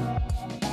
Música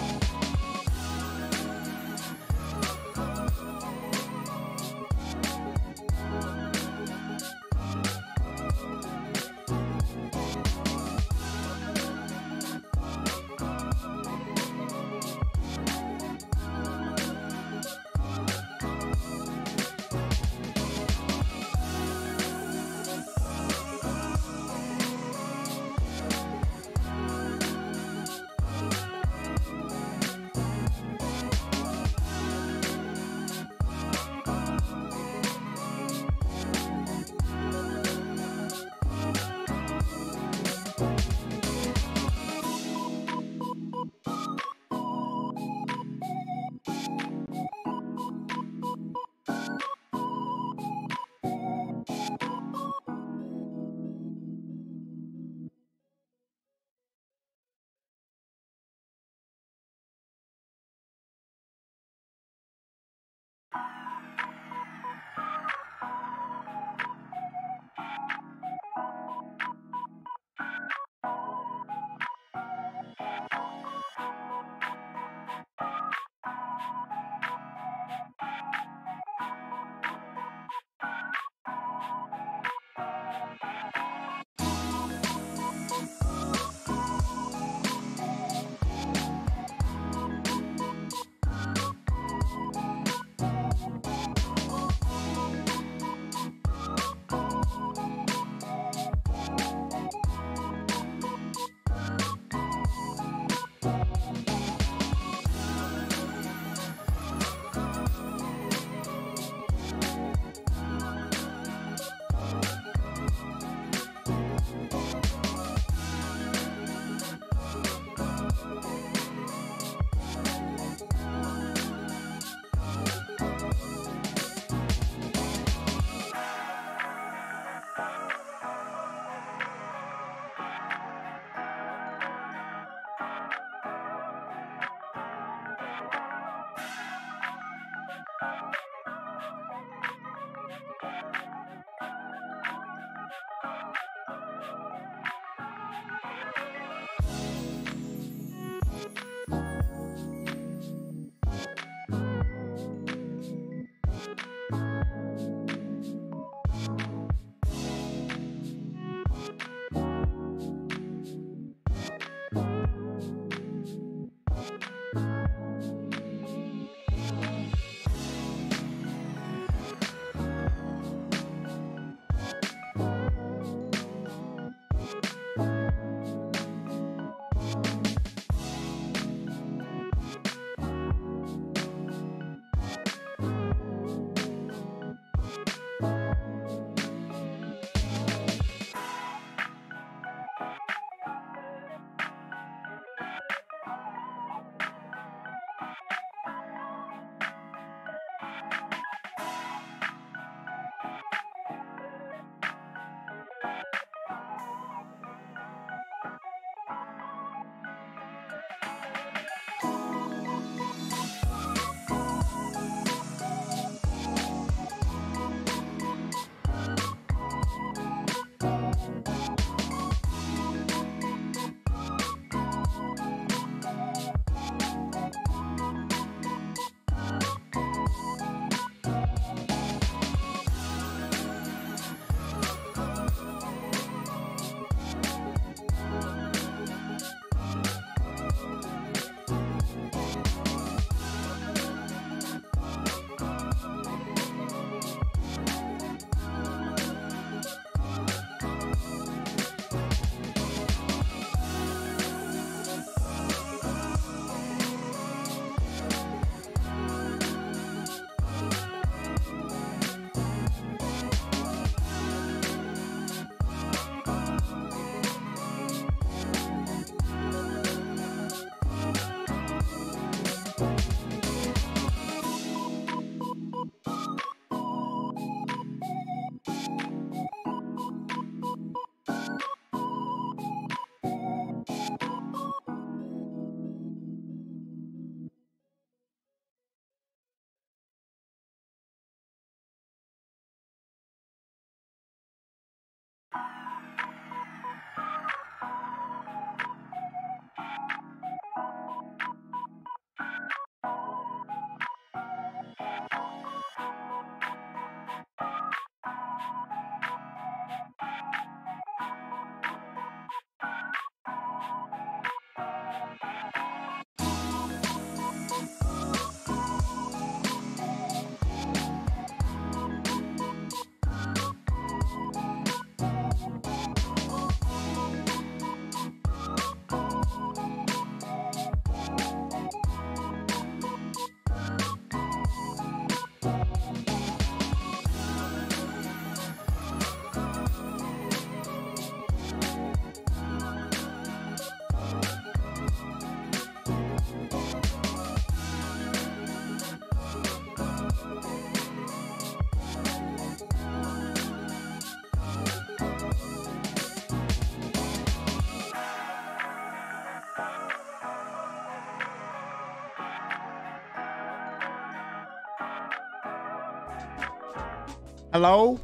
Hello?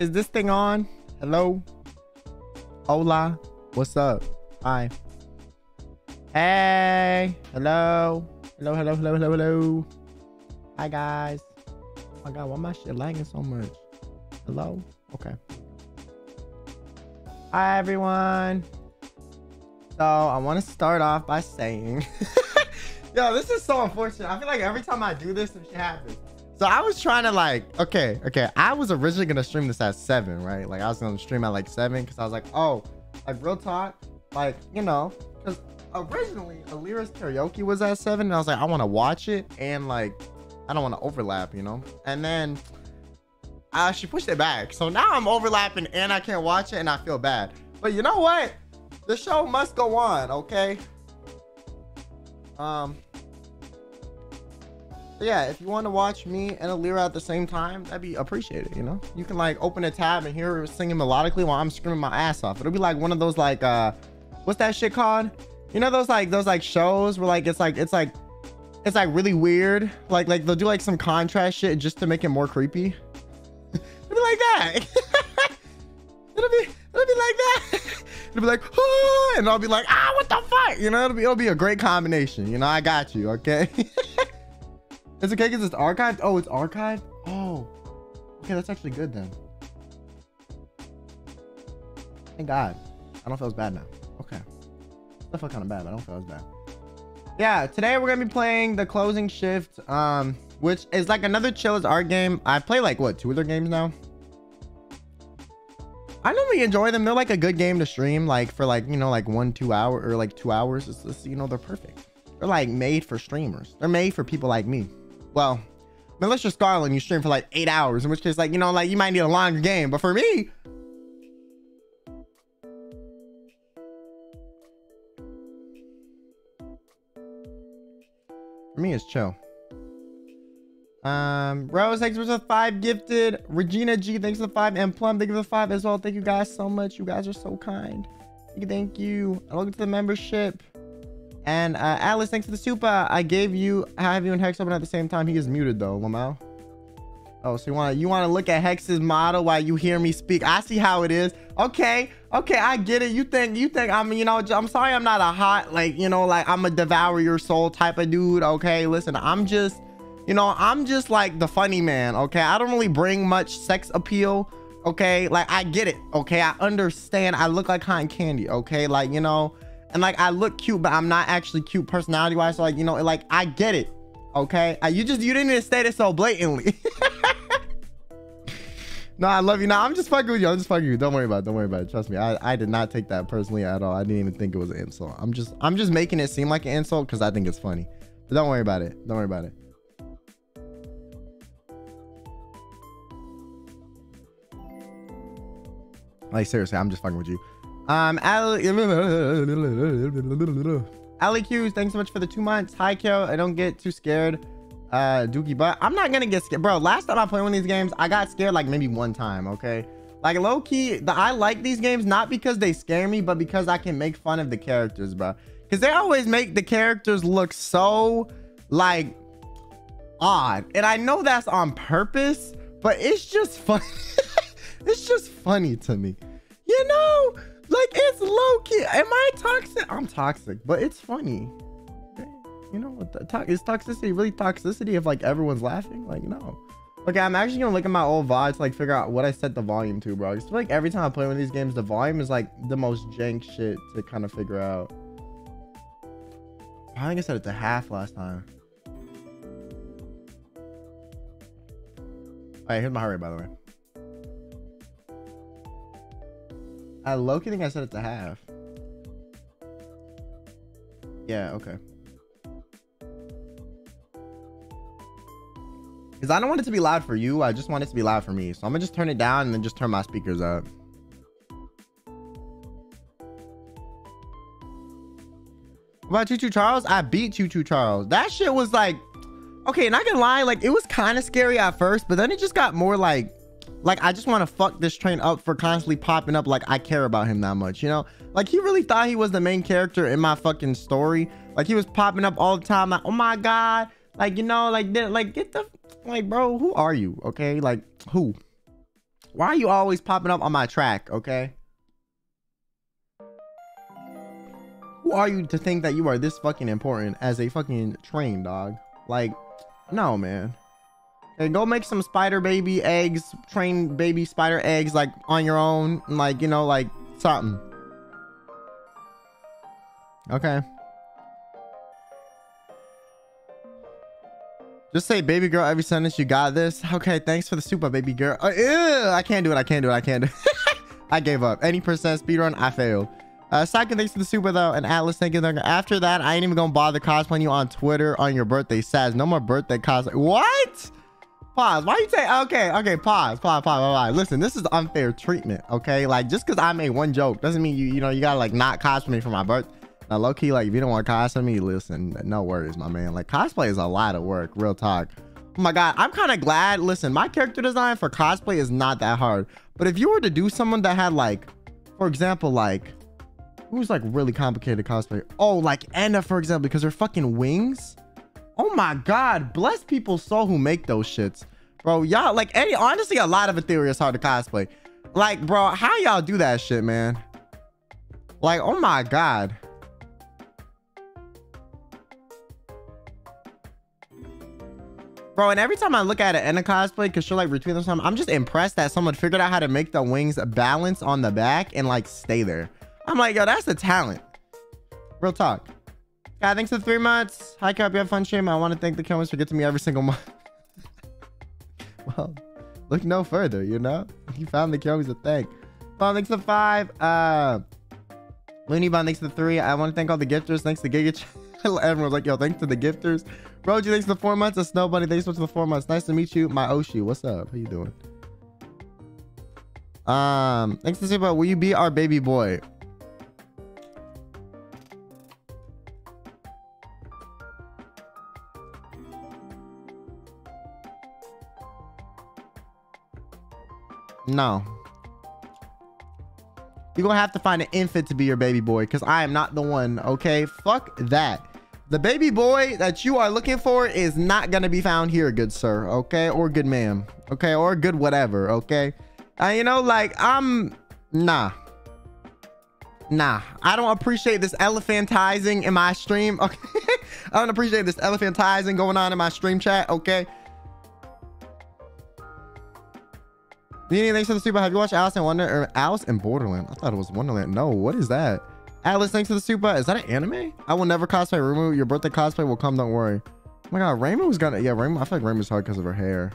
Is this thing on? Hello? Hola? What's up? Hi. Hey. Hello. Hello, hello, hello, hello, hello. Hi, guys. Oh my God, why my shit lagging so much? Hello? Okay. Hi, everyone. So I want to start off by saying, yo, this is so unfortunate. I feel like every time I do this, some shit happens. So I was trying to like, okay, okay. I was originally gonna stream this at seven, right? Like I was gonna stream at like seven because I was like, oh, like real talk, like you know, because originally Elira's karaoke was at seven, and I was like, I want to watch it and like, I don't want to overlap, you know. And then uh, she pushed it back, so now I'm overlapping and I can't watch it, and I feel bad. But you know what? The show must go on, okay? Um. Yeah, if you want to watch me and Elira at the same time, that'd be appreciated, you know? You can like open a tab and hear her singing melodically while I'm screaming my ass off. It'll be like one of those like uh what's that shit called? You know those like those like shows where like it's like it's like it's like really weird. Like like they'll do like some contrast shit just to make it more creepy. It'll be like that. it'll be it'll be like that. it'll be like, and I'll be like, ah, what the fuck? You know, it'll be it'll be a great combination. You know, I got you, okay? Is it okay because it's archived? Oh, it's archived? Oh. Okay, that's actually good then. Thank God. I don't feel as bad now. Okay. I feel kind of bad, but I don't feel as bad. Yeah, today we're gonna be playing the closing shift, um, which is like another Chilla's Art game. I play like what two other games now. I normally enjoy them. They're like a good game to stream, like for like you know like one two hour or like two hours. It's just, you know they're perfect. They're like made for streamers. They're made for people like me. Well, Militia Scarlet, you stream for like eight hours, in which case like you know like you might need a longer game, but for me. For me, it's chill. Um, Rose, thanks for the five gifted. Regina G, thanks for the five. And Plum, thank you for the five as well. Thank you guys so much. You guys are so kind. Thank you. Thank you. Welcome to the membership. And uh, Alice, thanks for the super. I gave you, I have you and Hex open at the same time. He is muted though, Lamau. Oh, so you want to you want to look at Hex's model while you hear me speak? I see how it is. Okay, okay, I get it. You think you think I'm you know I'm sorry I'm not a hot like you know like I'm a devour your soul type of dude. Okay, listen, I'm just you know I'm just like the funny man. Okay, I don't really bring much sex appeal. Okay, like I get it. Okay, I understand. I look like cotton candy. Okay, like you know, and like I look cute, but I'm not actually cute personality wise. So like you know, like I get it. Okay, uh, you just you didn't even state it so blatantly. no, I love you. No, I'm just fucking with you. I'm just fucking with you. Don't worry about it. Don't worry about it. Trust me. I, I did not take that personally at all. I didn't even think it was an insult. I'm just I'm just making it seem like an insult because I think it's funny. But don't worry about it. Don't worry about it. Like seriously, I'm just fucking with you. Um, Ali, Ali Q's, thanks so much for the two months. Hi, Kyo. I don't get too scared, uh, Dookie, but I'm not gonna get scared, bro. Last time I played one of these games, I got scared like maybe one time. Okay, like low key, the I like these games not because they scare me, but because I can make fun of the characters, bro. Because they always make the characters look so like odd, and I know that's on purpose, but it's just fun. it's just funny to me, you know. Like it's low key. Am I toxic? I'm toxic, but it's funny. You know, is toxicity really toxicity if like everyone's laughing? Like no. Okay, I'm actually gonna look at my old VOD to like figure out what I set the volume to, bro. It's like every time I play one of these games, the volume is like the most jank shit to kind of figure out. I think I set it to half last time. All right, here's my heart rate, by the way. I low-key think I set it to half. Yeah, okay. Because I don't want it to be loud for you. I just want it to be loud for me. So I'm going to just turn it down and then just turn my speakers up. About Choo Choo Charles? I beat Choo Choo Charles. That shit was like... Okay, not gonna lie. Like, it was kind of scary at first. But then it just got more like like I just want to fuck this train up for constantly popping up like I care about him that much, you know? Like he really thought he was the main character in my fucking story. Like he was popping up all the time like, "Oh my god, Like, you know, like, like, get the, like, bro, who are you? Okay. Like, who? Why are you always popping up on my track? Okay. Who are you to think that you are this fucking important as a fucking train dog? Like, no, man. And go make some spider baby eggs, train baby spider eggs, like on your own, like you know, like something. Okay. Just say baby girl every sentence. You got this. Okay, thanks for the super baby girl. Uh, ew, I can't do it. I can't do it. I can't do it. I gave up. Any percent speedrun, I failed. Uh, second, thanks for the super though. And Atlas, thank you. After that, I ain't even gonna bother cosplaying you on Twitter on your birthday. Says no more birthday cosplay. What? Pause. Why you say okay? Okay, pause, pause, pause, pause. Listen, this is unfair treatment. Okay, like just because I made one joke doesn't mean you you know you gotta like not cosplay me for my birthday. Now, low key, like if you don't want to cosplay me, listen, no worries, my man. Like cosplay is a lot of work. Real talk. Oh my god, I'm kind of glad. Listen, my character design for cosplay is not that hard. But if you were to do someone that had like, for example, like Who's like really complicated cosplay? Oh, like Enna, for example, because her fucking wings. Oh my god, bless people's soul who make those shits. Bro, y'all like any honestly a lot of Ethyria is hard to cosplay. Like, bro, how y'all do that shit, man? Like, oh my god. Bro, and every time I look at it in a cosplay, because she'll like retweet them something, I'm just impressed that someone figured out how to make the wings balance on the back and like stay there. I'm like, yo, that's a talent. Real talk. Thanks for three months. Hi, Cap. You have fun stream. I want to thank the comments for getting me every single month. well, look no further, you know? You found the Kilmies a thank. Bon, thanks for five. Uh, Looney Bon, thanks for three. I want to thank all the gifters. Thanks to Giga. Everyone's like, yo, thanks to the gifters. Roji, thanks for the four months. A Snow Bunny, thanks for the four months. Nice to meet you. My Oshi, what's up? How you doing? Um, thanks to Super. Will you be our baby boy? No. You're gonna have to find an infant to be your baby boy because I am not the one, okay? Fuck that. The baby boy that you are looking for is not gonna be found here, good sir, okay? Or good ma'am, okay? Or good whatever, okay? Uh, you know, like, I'm... Nah. Nah. I don't appreciate this elephantizing in my stream, okay? I don't appreciate this elephantizing going on in my stream chat, okay? Nini, thanks for the super. Have you watched Alice in Wonder or Alice in Borderland? I thought it was Wonderland. No, what is that? Alice, thanks for the super. Is that an anime? I will never cosplay Reimu. Your birthday cosplay will come. Don't worry. Oh my god, Reimu was gonna. Yeah, Reimu. I feel like Reimu's hard because of her hair.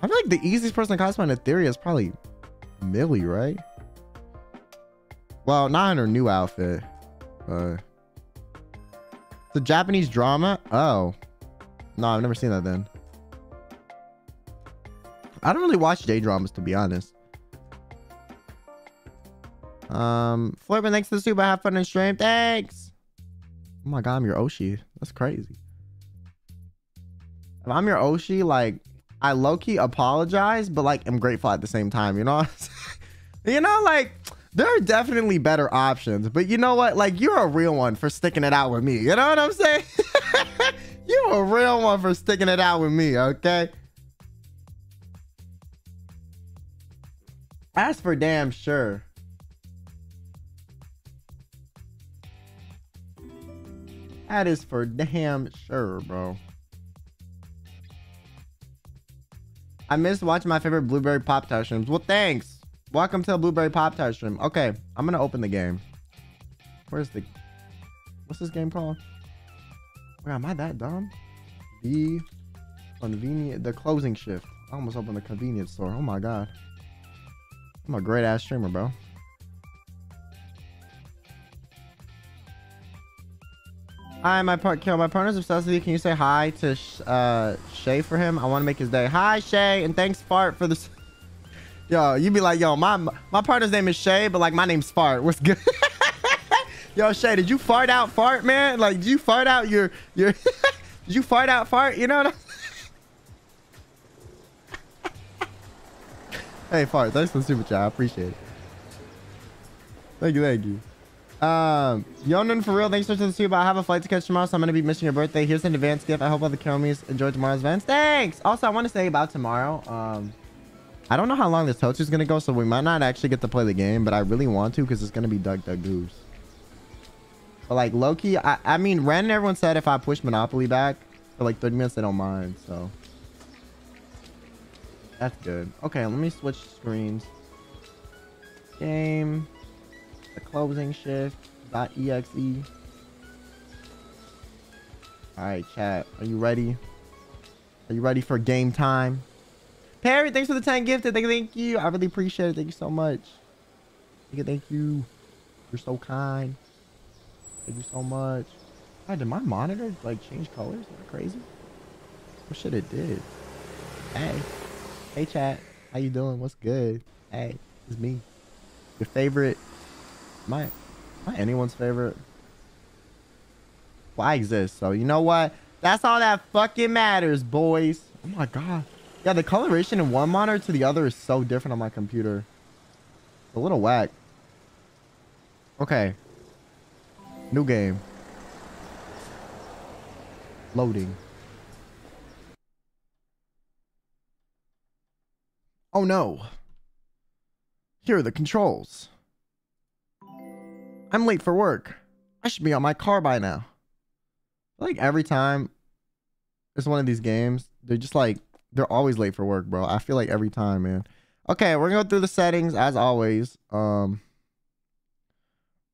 I feel like the easiest person to cosplay in Ethyria is probably Millie, right? Well, not in her new outfit. Uh, the Japanese drama. Oh, no, I've never seen that then. I don't really watch J dramas to be honest. Um, Flirtman, thanks to the super. Have fun and stream. Thanks. Oh my god, I'm your Oshi. That's crazy. If I'm your Oshi, like I low key apologize, but like I'm grateful at the same time. You know, you know, like there are definitely better options. But you know what? Like you're a real one for sticking it out with me. You know what I'm saying? you're a real one for sticking it out with me. Okay. That's for damn sure. That is for damn sure, bro. I missed watching my favorite Blueberry Pop Tart streams. Well, thanks. Welcome to the Blueberry Pop Tart stream. Okay, I'm gonna open the game. Where's the... What's this game called? Wait, am I that dumb? The convenient... The closing shift. I almost opened the convenience store. Oh my god. I'm a great ass streamer, bro. Hi, my part kill. My partner's obsessed with you. Can you say hi to uh, Shay for him? I want to make his day. Hi, Shay, and thanks Fart for this. Yo, you be like, yo, my my partner's name is Shay, but like my name's Fart. What's good? yo, Shay, did you fart out Fart, man? Like, did you fart out your your? did you fart out Fart? You know what? I'm Hey, Fart, thanks for the super chat. I appreciate it. Thank you, thank you. Um, Yonan for real, thanks for the super. I have a flight to catch tomorrow, so I'm gonna be missing your birthday. Here's an advance gift. I hope all the Kiromis enjoy tomorrow's events. Thanks. Also, I want to say about tomorrow. Um, I don't know how long this tow is gonna go, so we might not actually get to play the game, but I really want to because it's gonna be Duck Duck Goose. But like Loki, I I mean, Ren and everyone said if I push Monopoly back for like 30 minutes, they don't mind. So that's good. Okay, let me switch screens. Game the closing shift Dot .exe. All right, chat. Are you ready? Are you ready for game time? Perry, thanks for the 10 gifted. Thank thank you. I really appreciate it. Thank you so much. Thank you, thank you. You're so kind. Thank you so much. God, did my monitor like change colors? Is that crazy? What should it did? Hey. Hey chat. How you doing? What's good? Hey, it's me. Your favorite my, am I anyone's favorite? Well, I exist, so you know what? That's all that fucking matters, boys. Oh my god. Yeah, the coloration in one monitor to the other is so different on my computer. It's a little whack. Okay. New game. Loading. Oh no. Here are the controls. I'm late for work. I should be on my car by now. Like every time it's one of these games, they're just like they're always late for work, bro. I feel like every time, man. Okay, we're gonna go through the settings as always. Um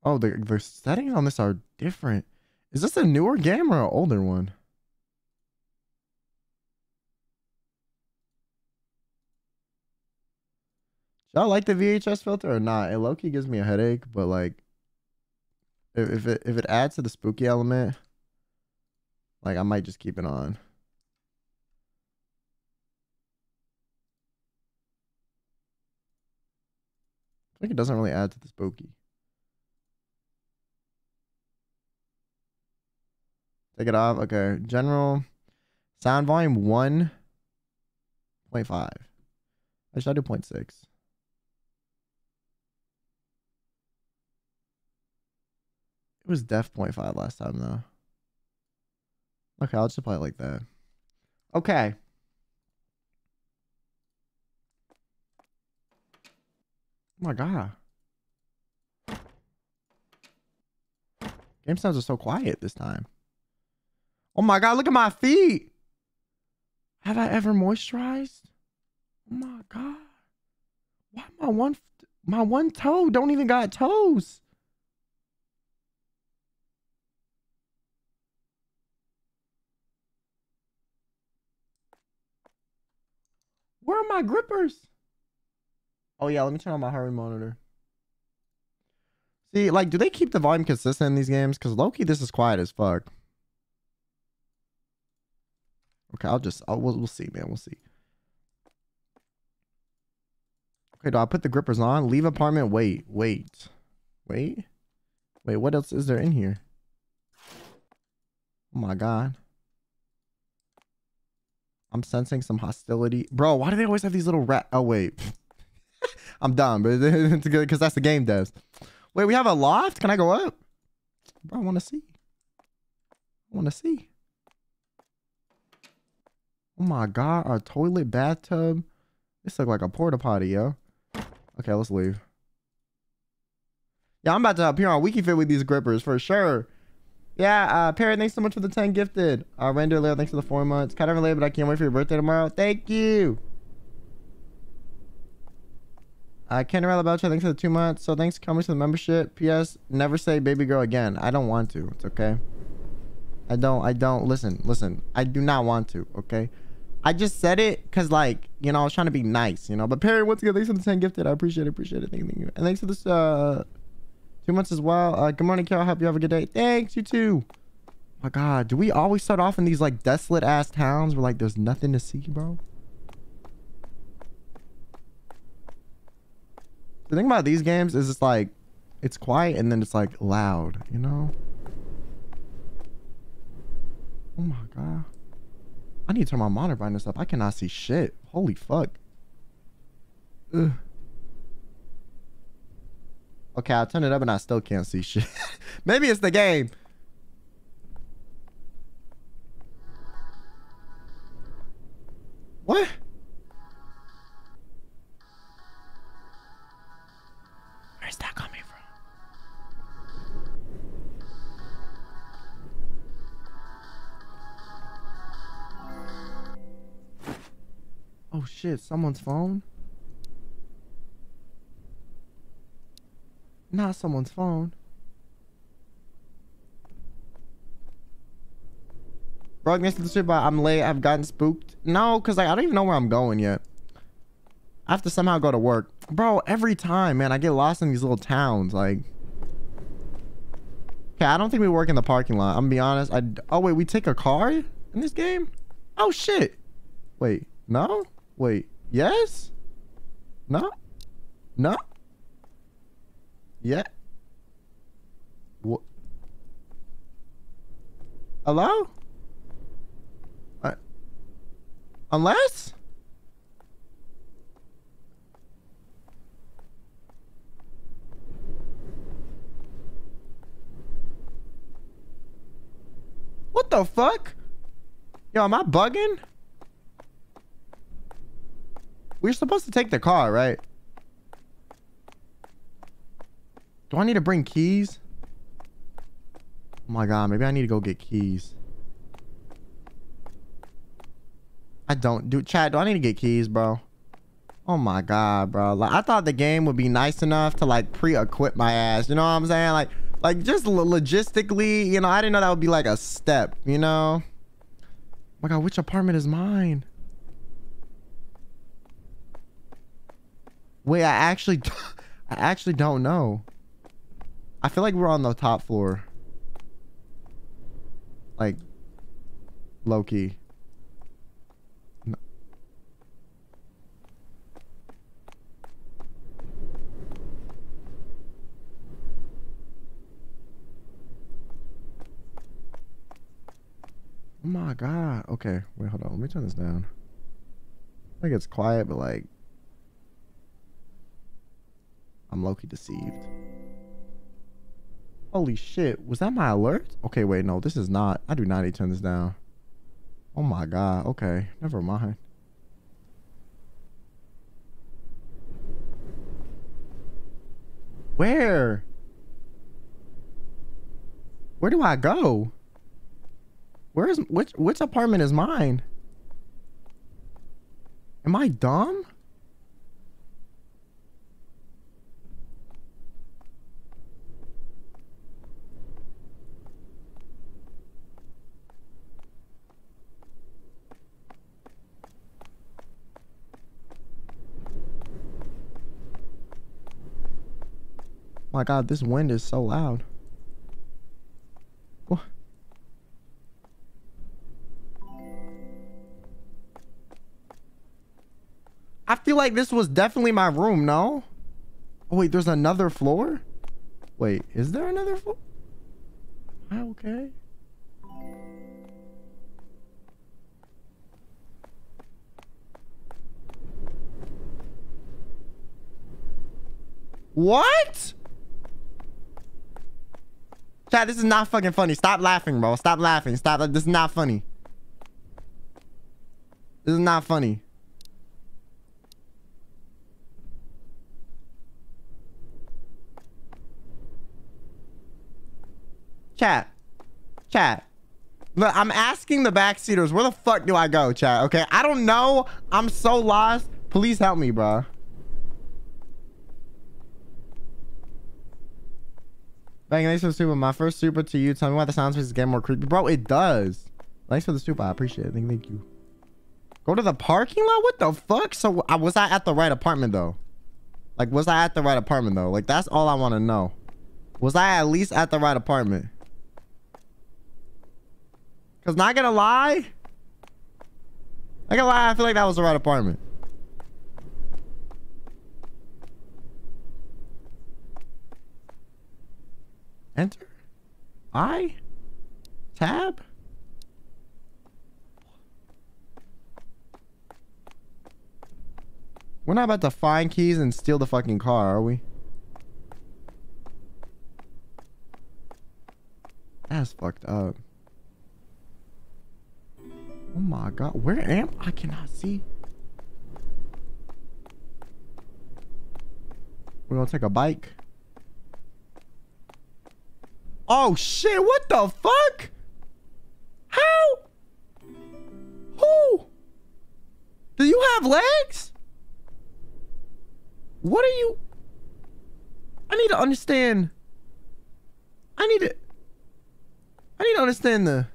Oh, the the settings on this are different. Is this a newer game or an older one? I like the VHS filter or not? It low key gives me a headache, but like if, it if it adds to the spooky element, like I might just keep it on. I think it doesn't really add to the spooky. Take it off. Okay. General sound volume 1.5. I should do 0.6. It was def 0.5 last time though. Okay, I'll just apply it like that. Okay. Oh my god. Game sounds are so quiet this time. Oh my god, look at my feet. Have I ever moisturized? Oh my god. Why my one my one toe don't even got toes? Where are my grippers? Oh yeah, let me turn on my rate monitor. See, like, do they keep the volume consistent in these games? Because Loki, this is quiet as fuck. Okay, I'll just, I'll, we'll, we'll see, man. We'll see. Okay, do I put the grippers on? Leave apartment. Wait, wait, wait, wait. What else is there in here? Oh my god. I'm sensing some hostility. Bro, why do they always have these little rat? Oh, wait. I'm done, but it's good because that's the game devs. Wait, we have a loft? Can I go up? Bro, I want to see. I want to see. Oh my God, a toilet, bathtub. This look like a porta potty, yo. Okay, let's leave. Yeah, I'm about to appear on WikiFeet with these grippers for sure. Yeah, uh, Parrot, thanks so much for the 10 gifted. Uh, Render Leo, thanks for the four months. Kind of related, but I can't wait for your birthday tomorrow. Thank you. Uh, Kennerella Belcher, thanks for the two months. So thanks for coming to the membership. P.S. Never say baby girl again. I don't want to. It's okay. I don't, I don't, listen, listen. I do not want to, okay? I just said it because, like, you know, I was trying to be nice, you know? But Perry, once again, thanks for the 10 gifted. I appreciate it, appreciate it. Thank you. And thanks for this, uh, Two months as well. Uh, good morning, Carol. Hope you have a good day. Thanks, you too. my God, do we always start off in these like desolate ass towns where like there's nothing to see, bro? The thing about these games is it's like it's quiet and then it's like loud, you know? Oh my god. I need to turn my monitor brightness up. I cannot see shit. Holy fuck. Ugh. Okay, I'll turn it up and I still can't see shit. Maybe it's the game. What? Where's that coming from? Oh shit, someone's phone? Not someone's phone. Bro, next to the shit, but I'm late. I've gotten spooked. No, because like, I don't even know where I'm going yet. I have to somehow go to work. Bro, every time, man, I get lost in these little towns. Like, okay, I don't think we work in the parking lot. I'm gonna be honest. I oh wait, we take a car in this game? Oh shit. Wait, no? Wait, yes? No? No? Yeah. What? Hello? I, unless? What the fuck? Yo, am I bugging? We're supposed to take the car, right? Do I need to bring keys? Oh my god, maybe I need to go get keys. I don't do chat. Do I need to get keys, bro? Oh my god, bro. Like I thought the game would be nice enough to like pre-equip my ass. You know what I'm saying? Like like just logistically, you know, I didn't know that would be like a step, you know? Oh my god, which apartment is mine? Wait, I actually I actually don't know. I feel like we're on the top floor. Like. No. Oh my god. Okay, wait, hold on. Let me turn this down. I think it's quiet, but like I'm low-key deceived. Holy shit. Was that my alert? Okay, wait, no, this is not. I do not need to turn this down. Oh my god. Okay, never mind. Where? Where do I go? Where is which which apartment is mine? Am I dumb? My god, this wind is so loud. What? I feel like this was definitely my room, no? Oh, wait, there's another floor? Wait, is there another floor? Am I okay? What? Chat, this is not fucking funny. Stop laughing, bro. Stop laughing. Stop. This is not funny. This is not funny. Chat. Chat. Look, I'm asking the backseaters, where the fuck do I go, chat? Okay, I don't know. I'm so lost. Please help me, bro. Bang, thanks for the super. My first super to you. Tell me why the sound space is getting more creepy. Bro, it does. Thanks for the super. I appreciate it. Thank, thank you. Go to the parking lot? What the fuck? So uh, was I at the right apartment though? Like, was I at the right apartment though? Like, that's all I want to know. Was I at least at the right apartment? Cause not gonna lie. Not gonna lie, I feel like that was the right apartment. Enter? I? Tab? We're not about to find keys and steal the fucking car, are we? That's fucked up. Oh my god. Where am I? Cannot see. We're gonna take a bike. Oh shit, what the fuck? How? Who? Do you have legs? What are you? I need to understand. I need to. I need to understand the.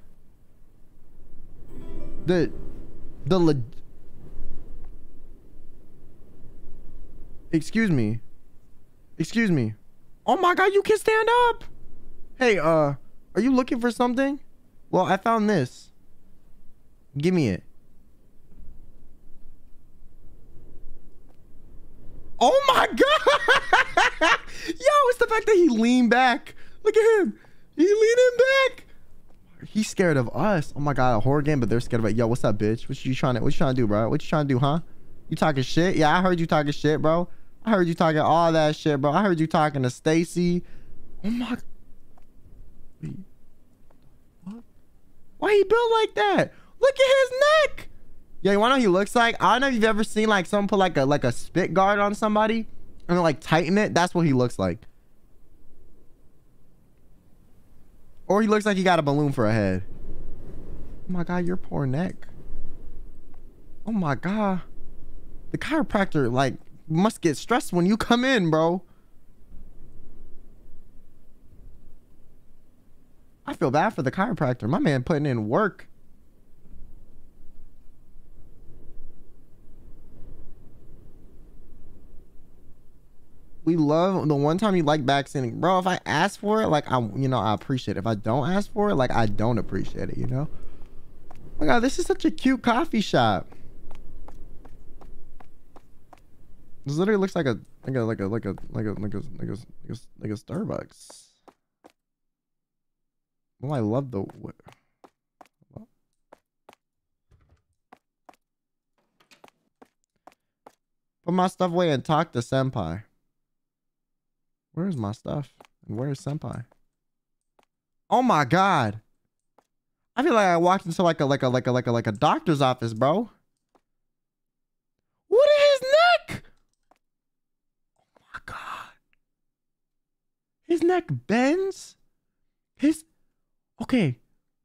The. The. Excuse me. Excuse me. Oh my god, you can stand up. Hey, uh, are you looking for something? Well, I found this. Give me it. Oh my god! Yo, it's the fact that he leaned back. Look at him. He leaning back. He's scared of us. Oh my god, a horror game, but they're scared of it. Yo, what's up, bitch? What you trying to what you trying to do, bro? What you trying to do, huh? You talking shit? Yeah, I heard you talking shit, bro. I heard you talking all that shit, bro. I heard you talking to Stacy. Oh my what? Why he built like that? Look at his neck. Yeah, you wanna know he looks like? I don't know if you've ever seen like someone put like a like a spit guard on somebody and like tighten it. That's what he looks like. Or he looks like he got a balloon for a head. Oh my god, your poor neck. Oh my god. The chiropractor like must get stressed when you come in, bro. I feel bad for the chiropractor. My man putting in work. We love the one time you like back sending, bro. If I ask for it, like I, you know, I appreciate it. If I don't ask for it, like I don't appreciate it. You know. Oh my God, this is such a cute coffee shop. This literally looks like a like a like a like a like a like a like a like a, like a Starbucks. Oh, I love the. Put my stuff away and talk to Senpai. Where's my stuff? And where's Senpai? Oh my god. I feel like I walked into like a like a like a like a like a doctor's office, bro. What is his neck? Oh my god. His neck bends. His Okay,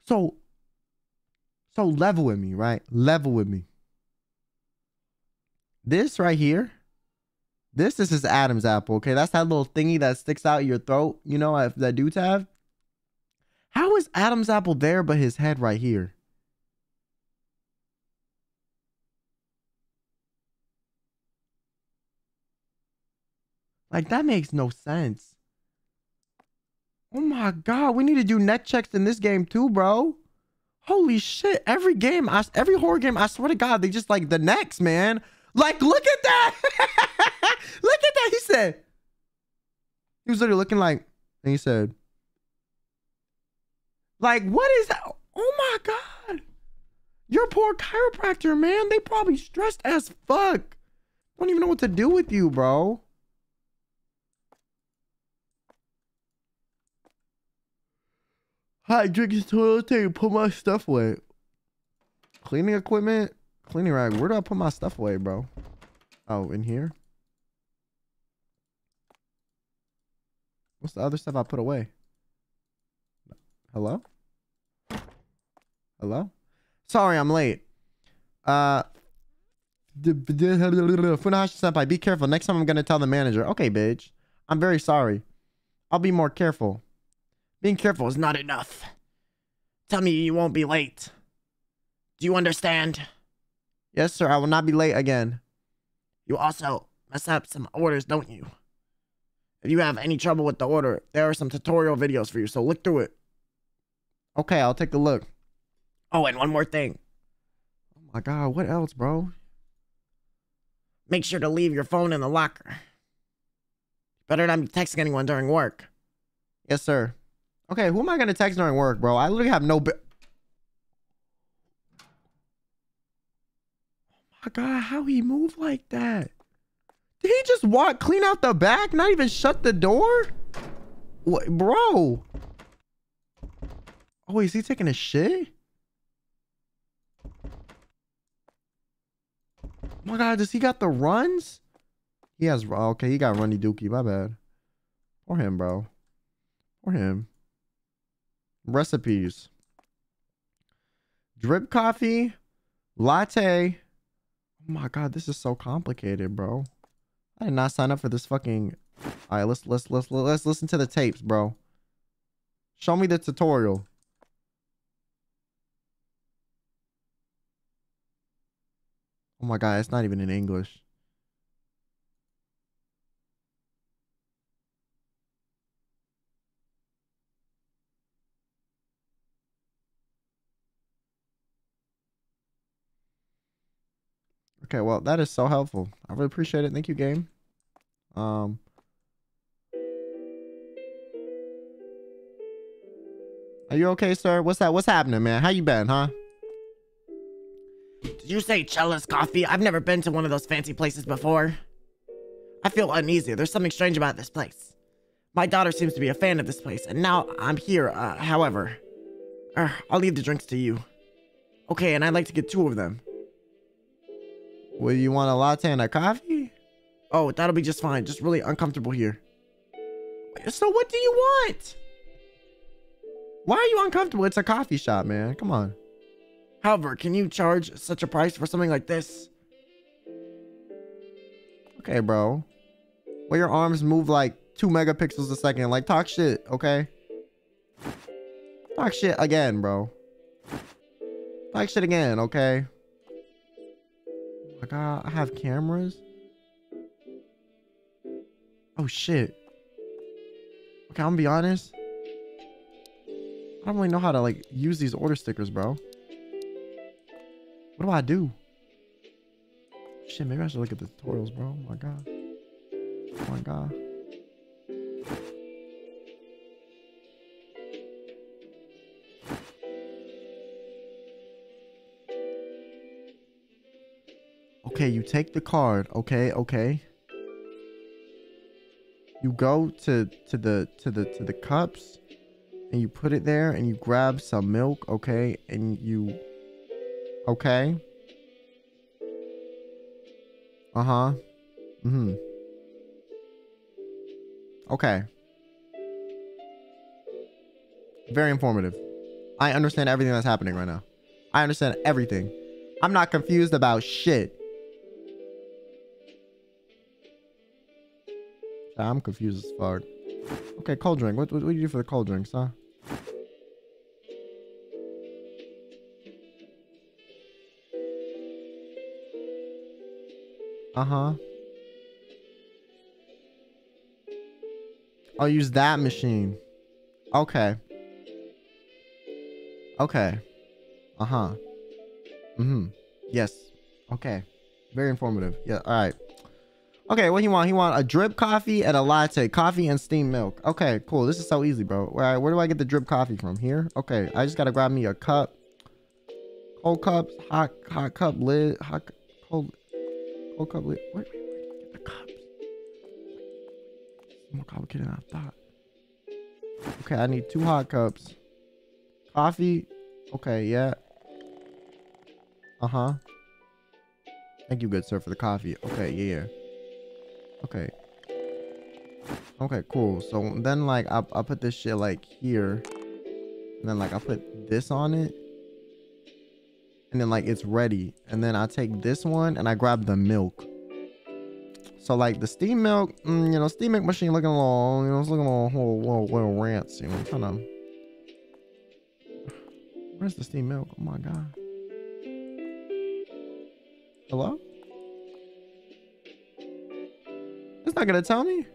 so so level with me, right? Level with me. This right here, this, is Adam's apple. Okay, that's that little thingy that sticks out your throat. You know if that dudes have. How is Adam's apple there, but his head right here? Like that makes no sense. Oh my god, we need to do neck checks in this game too, bro. Holy shit! Every game, I, every horror game, I swear to God, they just like the necks, man. Like, look at that! look at that! He said. He was literally looking like, and he said, like, what is that? Oh my god! Your poor chiropractor, man. They probably stressed as fuck. Don't even know what to do with you, bro. Hi, drink this toilet paper. Put my stuff away. Cleaning equipment, cleaning rag. Where do I put my stuff away, bro? Oh, in here. What's the other stuff I put away? Hello? Hello? Sorry, I'm late. Uh, Funahashi senpai, be careful. Next time I'm gonna tell the manager. Okay, bitch. I'm very sorry. I'll be more careful. Being careful is not enough. Tell me you won't be late. Do you understand? Yes, sir. I will not be late again. You also mess up some orders, don't you? If you have any trouble with the order, there are some tutorial videos for you, so look through it. Okay, I'll take a look. Oh, and one more thing. Oh my god, what else, bro? Make sure to leave your phone in the locker. Better not be texting anyone during work. Yes, sir. Okay, who am I gonna text during work, bro? I literally have no. oh my god, how he move like that? Did he just walk clean out the back, not even shut the door? What, bro? Oh, is he taking a shit? Oh my god, does he got the runs? He has okay, he got runny dookie, my bad. For him, bro. For him. Recipes. Drip coffee, latte. Oh my god, this is so complicated, bro. I did not sign up for this fucking. All right, let's let's let's let's listen to the tapes, bro. Show me the tutorial. Oh my god, it's not even in English. Okay, well, that is so helpful. I really appreciate it. Thank you, game. Um, are you okay, sir? What's that? What's happening, man? How you been, huh? Did you say Cella's Coffee? I've never been to one of those fancy places before. I feel uneasy. There's something strange about this place. My daughter seems to be a fan of this place, and now I'm here, uh, however. Uh, I'll leave the drinks to you. Okay, and I'd like to get two of them. Well, you want a latte and a coffee? Oh, that'll be just fine. Just really uncomfortable here. So what do you want? Why are you uncomfortable? It's a coffee shop, man. Come on. However, can you charge such a price for something like this? Okay, bro. Well, your arms move like two megapixels a second. Like, talk shit, okay? Talk shit again, bro. Talk shit again, okay? My god, I have cameras. Oh shit. Okay, I'm gonna be honest. I don't really know how to like use these order stickers, bro. What do I do? Shit, maybe I should look at the tutorials, bro. Oh my god. Oh my god. Okay, you take the card. Okay, okay. You go to to the to the to the cups and you put it there and you grab some milk, okay? And you Okay. Uh-huh. Mm-hmm. Okay. Very informative. I understand everything that's happening right now. I understand everything. I'm not confused about shit. I'm confused as fuck. Okay, cold drink. What, what, what do you do for the cold drinks, huh? Uh-huh. I'll use that machine. Okay. Okay. Uh-huh. Mm-hmm. Yes. Okay. Very informative. Yeah, all right. Okay, what he want? He want a drip coffee and a latte. Coffee and steamed milk. Okay, cool. This is so easy, bro. Where, where do I get the drip coffee from? Here? Okay, I just gotta grab me a cup. Cold cups, hot hot cup lid, hot cold cold cup lid. Wait, wait, wait, get the cups. More complicated than I thought. Okay, I need two hot cups. Coffee. Okay, yeah. Uh-huh. Thank you, good sir, for the coffee. Okay, yeah. Okay. Okay, cool. So then like I I put this shit like here. And then like I put this on it. And then like it's ready. And then I take this one and I grab the milk. So like the steam milk, mm, you know, steam milk machine looking little, you know, it's looking a little, little, little rants, you know, trying to. Where's the steam milk? Oh my god. Hello? It's not gonna tell me.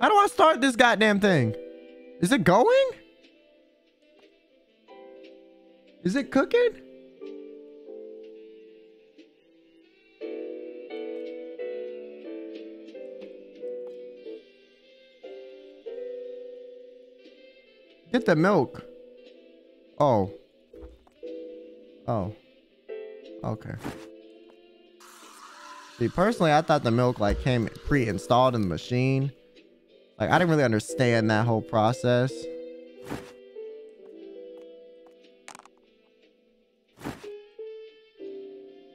How do I start this goddamn thing? Is it going? Is it cooking? Get the milk. Oh. Oh. Okay. See, personally, I thought the milk like came pre-installed in the machine. Like, I didn't really understand that whole process.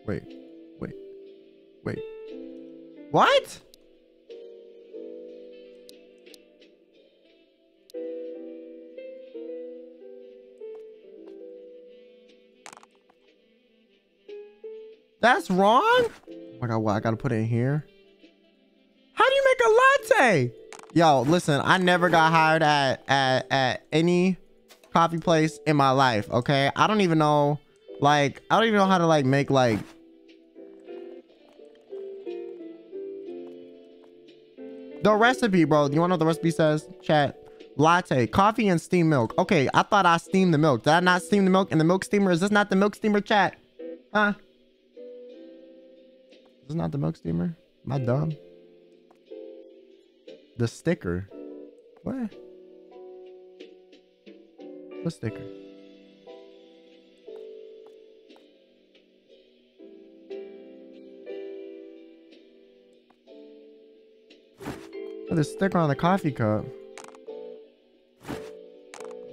Wait, wait, wait. What? That's wrong? Oh my god, what? I gotta put it in here? How do you make a latte? Yo, listen, I never got hired at, at, at any coffee place in my life, okay? I don't even know, like, I don't even know how to, like, make, like, the recipe, bro. You wanna know what the recipe says? Chat. Latte, coffee and steamed milk. Okay, I thought I steamed the milk. Did I not steam the milk in the milk steamer? Is this not the milk steamer chat? Huh? This is not the milk steamer? Am I dumb? The sticker. What? What sticker? Oh, the sticker on the coffee cup.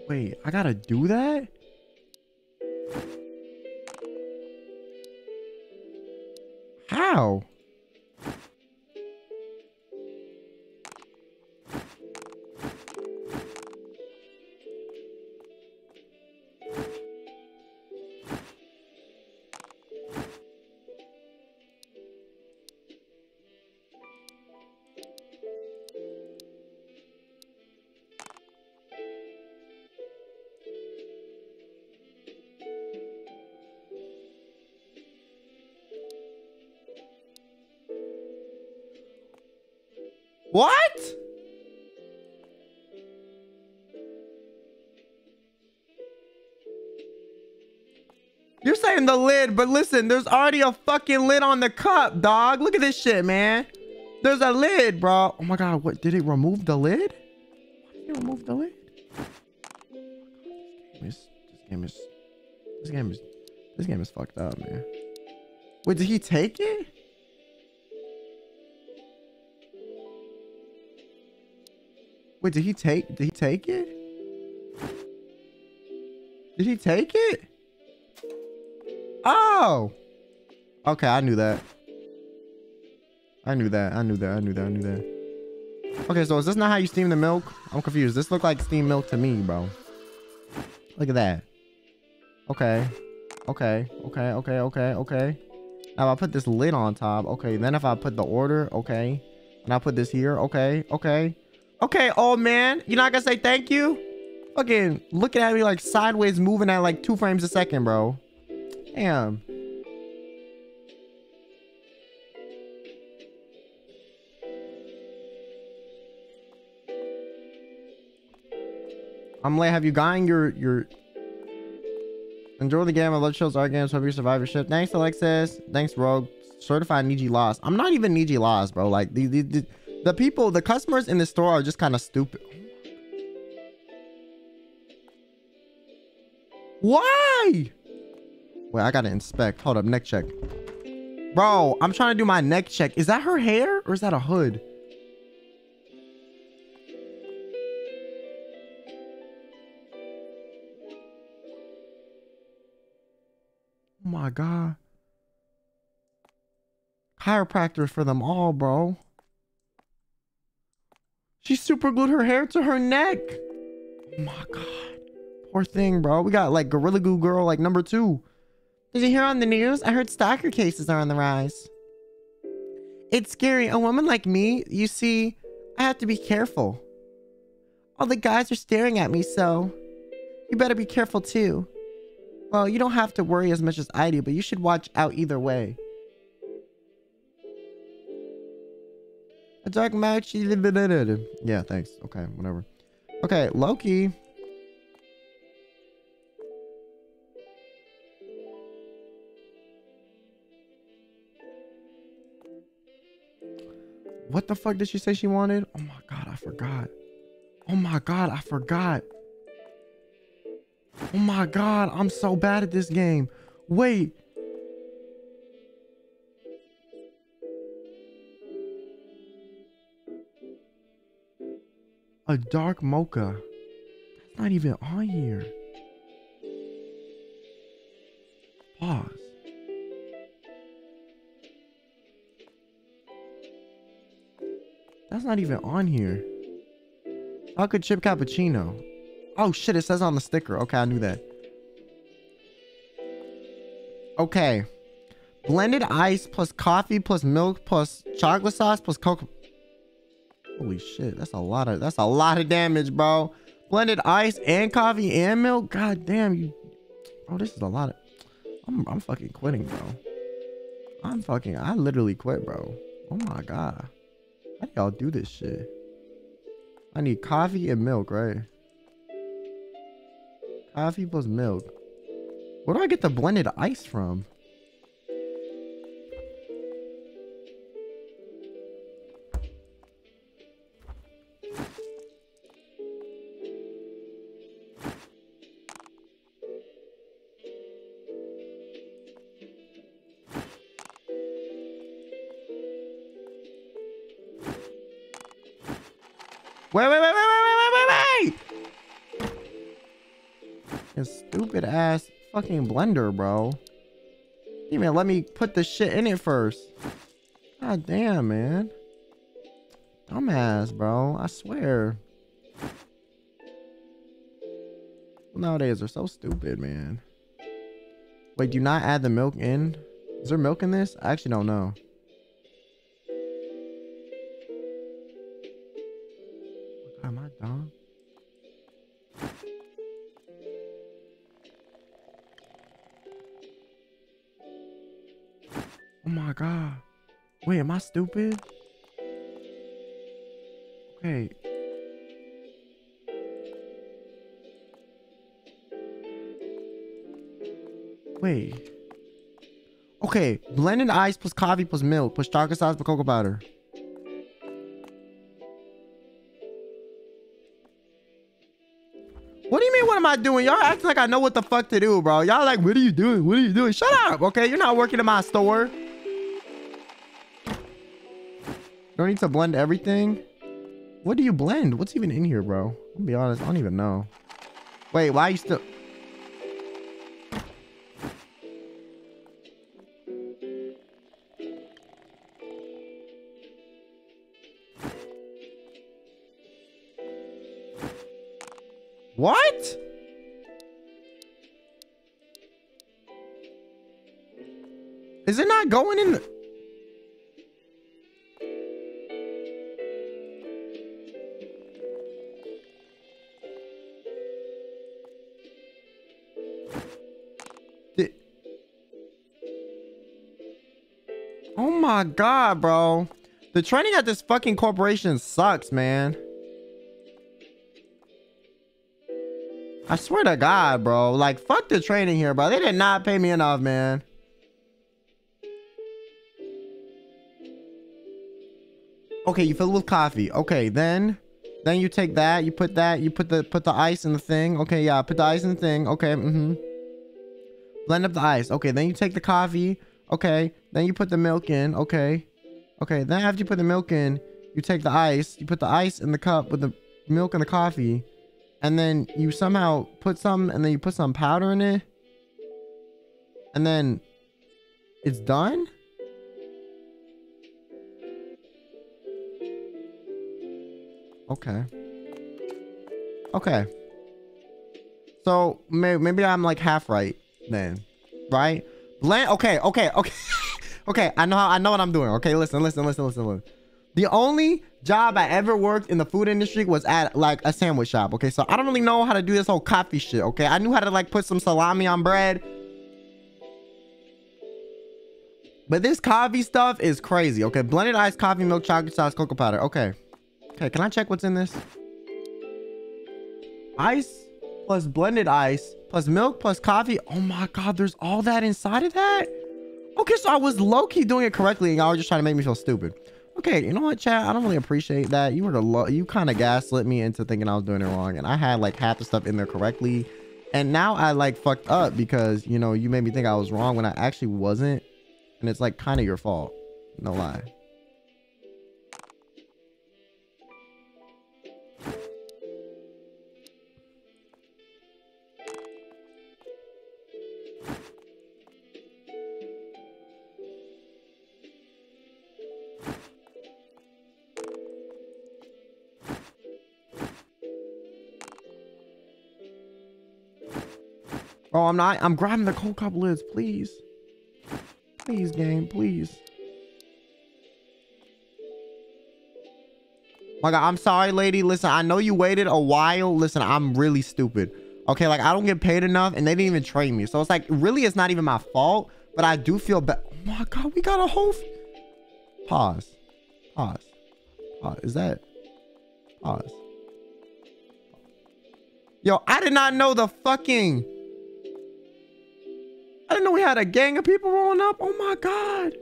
Wait, I gotta do that? How? What? You're saying the lid, but listen, there's already a fucking lid on the cup, dog. Look at this shit, man. There's a lid, bro. Oh my god, what? Did it remove the lid? Why did it remove the lid? This this game is, this game is, this game is fucked up, man. Wait, did he take it? Wait, did he take did he take it? Did he take it? Oh. Okay, I knew that. I knew that. I knew that. I knew that. I knew that. Okay, so is this not how you steam the milk? I'm confused. This look like steamed milk to me, bro. Look at that. Okay. Okay. Okay. Okay. Okay. Okay. Now I put this lid on top. Okay. Then if I put the order, okay. And I put this here. Okay. Okay. Okay, old man. You're not gonna say thank you? Fucking looking at me like sideways moving at like two frames a second, bro. Damn. I'm late. Have you gotten your your enjoy the game? I love Chilla's Art games, hope you survivorship. Thanks, Alexis. Thanks, Rogue. Certified Niji lost. I'm not even Niji lost, bro. Like the, the, the the people, the customers in the store are just kind of stupid. Why? Wait, I gotta inspect. Hold up, neck check. Bro, I'm trying to do my neck check. Is that her hair or is that a hood? Oh my god. Chiropractor for them all, bro. She super glued her hair to her neck. Oh my god. Poor thing, bro. We got like Gorilla Glue Girl, like number two. Did you hear on the news? I heard stalker cases are on the rise. It's scary. A woman like me, you see, I have to be careful. All the guys are staring at me, so you better be careful too. Well, you don't have to worry as much as I do, but you should watch out either way. A dark match. Yeah, thanks. Okay, whatever. Okay, Loki. What the fuck did she say she wanted? Oh my god, I forgot. Oh my god, I forgot. Oh my god, I'm so bad at this game. Wait. A dark mocha. That's not even on here. Pause. That's not even on here. Chocolate chip cappuccino. Oh shit, it says on the sticker. Okay, I knew that. Okay. Blended ice plus coffee plus milk plus chocolate sauce plus cocoa. Holy shit, that's a lot of that's a lot of damage, bro. Blended ice and coffee and milk. God damn you. Oh, this is a lot of I'm I'm fucking quitting, bro. I'm fucking I literally quit, bro. Oh my god. How do y'all do this shit? I need coffee and milk, right? Coffee plus milk. Where do I get the blended ice from? Fucking blender, bro. Even let me put the shit in it first. God damn, man. Dumbass, bro. I swear. Nowadays, they're so stupid, man. Wait, do not add the milk in? Is there milk in this? I actually don't know. I stupid? Okay. Wait. Okay, blended ice plus coffee plus milk plus chocolate sauce plus cocoa powder. What do you mean, what am I doing? Y'all acting like I know what the fuck to do, bro. Y'all like, what are you doing? What are you doing? Shut up, okay? You're not working in my store. Don't need to blend everything. What do you blend? What's even in here, bro? I'll be honest, I don't even know. Wait, why are you still... What? Is it not going in the... my god, bro. The training at this fucking corporation sucks, man. I swear to God, bro. Like, fuck the training here, bro. They did not pay me enough, man. Okay, you fill it with coffee. Okay, then, then you take that, you put that, you put the put the ice in the thing. Okay, yeah, put the ice in the thing. Okay, mm-hmm. Blend up the ice. Okay, then you take the coffee. Okay, then you put the milk in. Okay, okay. Then after you put the milk in, you take the ice. You put the ice in the cup with the milk and the coffee and then you somehow put some and then you put some powder in it and then it's done okay okay so may maybe i'm like half right then right blend okay okay okay okay i know how i know what i'm doing okay listen listen listen listen listen the only job I ever worked in the food industry was at like a sandwich shop. Okay, so I don't really know how to do this whole coffee shit. Okay, I knew how to like put some salami on bread. But this coffee stuff is crazy. Okay, blended ice, coffee, milk, chocolate sauce, cocoa powder. Okay. Okay, can I check what's in this? Ice plus blended ice plus milk plus coffee. Oh my God, there's all that inside of that? Okay, so I was low-key doing it correctly and y'all were just trying to make me feel stupid. Okay, you know what, chat? I don't really appreciate that. You were the you kind of gaslit me into thinking I was doing it wrong, and I had like half the stuff in there correctly. And now I like fucked up because, you know, you made me think I was wrong when I actually wasn't. And it's like kind of your fault. No lie. Oh, I'm not. I'm grabbing the cold cup lids, please. Please, game, please. My God, I'm sorry, lady. Listen, I know you waited a while. Listen, I'm really stupid. Okay, like I don't get paid enough, and they didn't even train me. So it's like, really, it's not even my fault. But I do feel bad. Oh my God, we got a whole. Pause. Pause. Pause. Is that? Pause. Yo, I did not know the fucking. I didn't know we had a gang of people rolling up. Oh my God.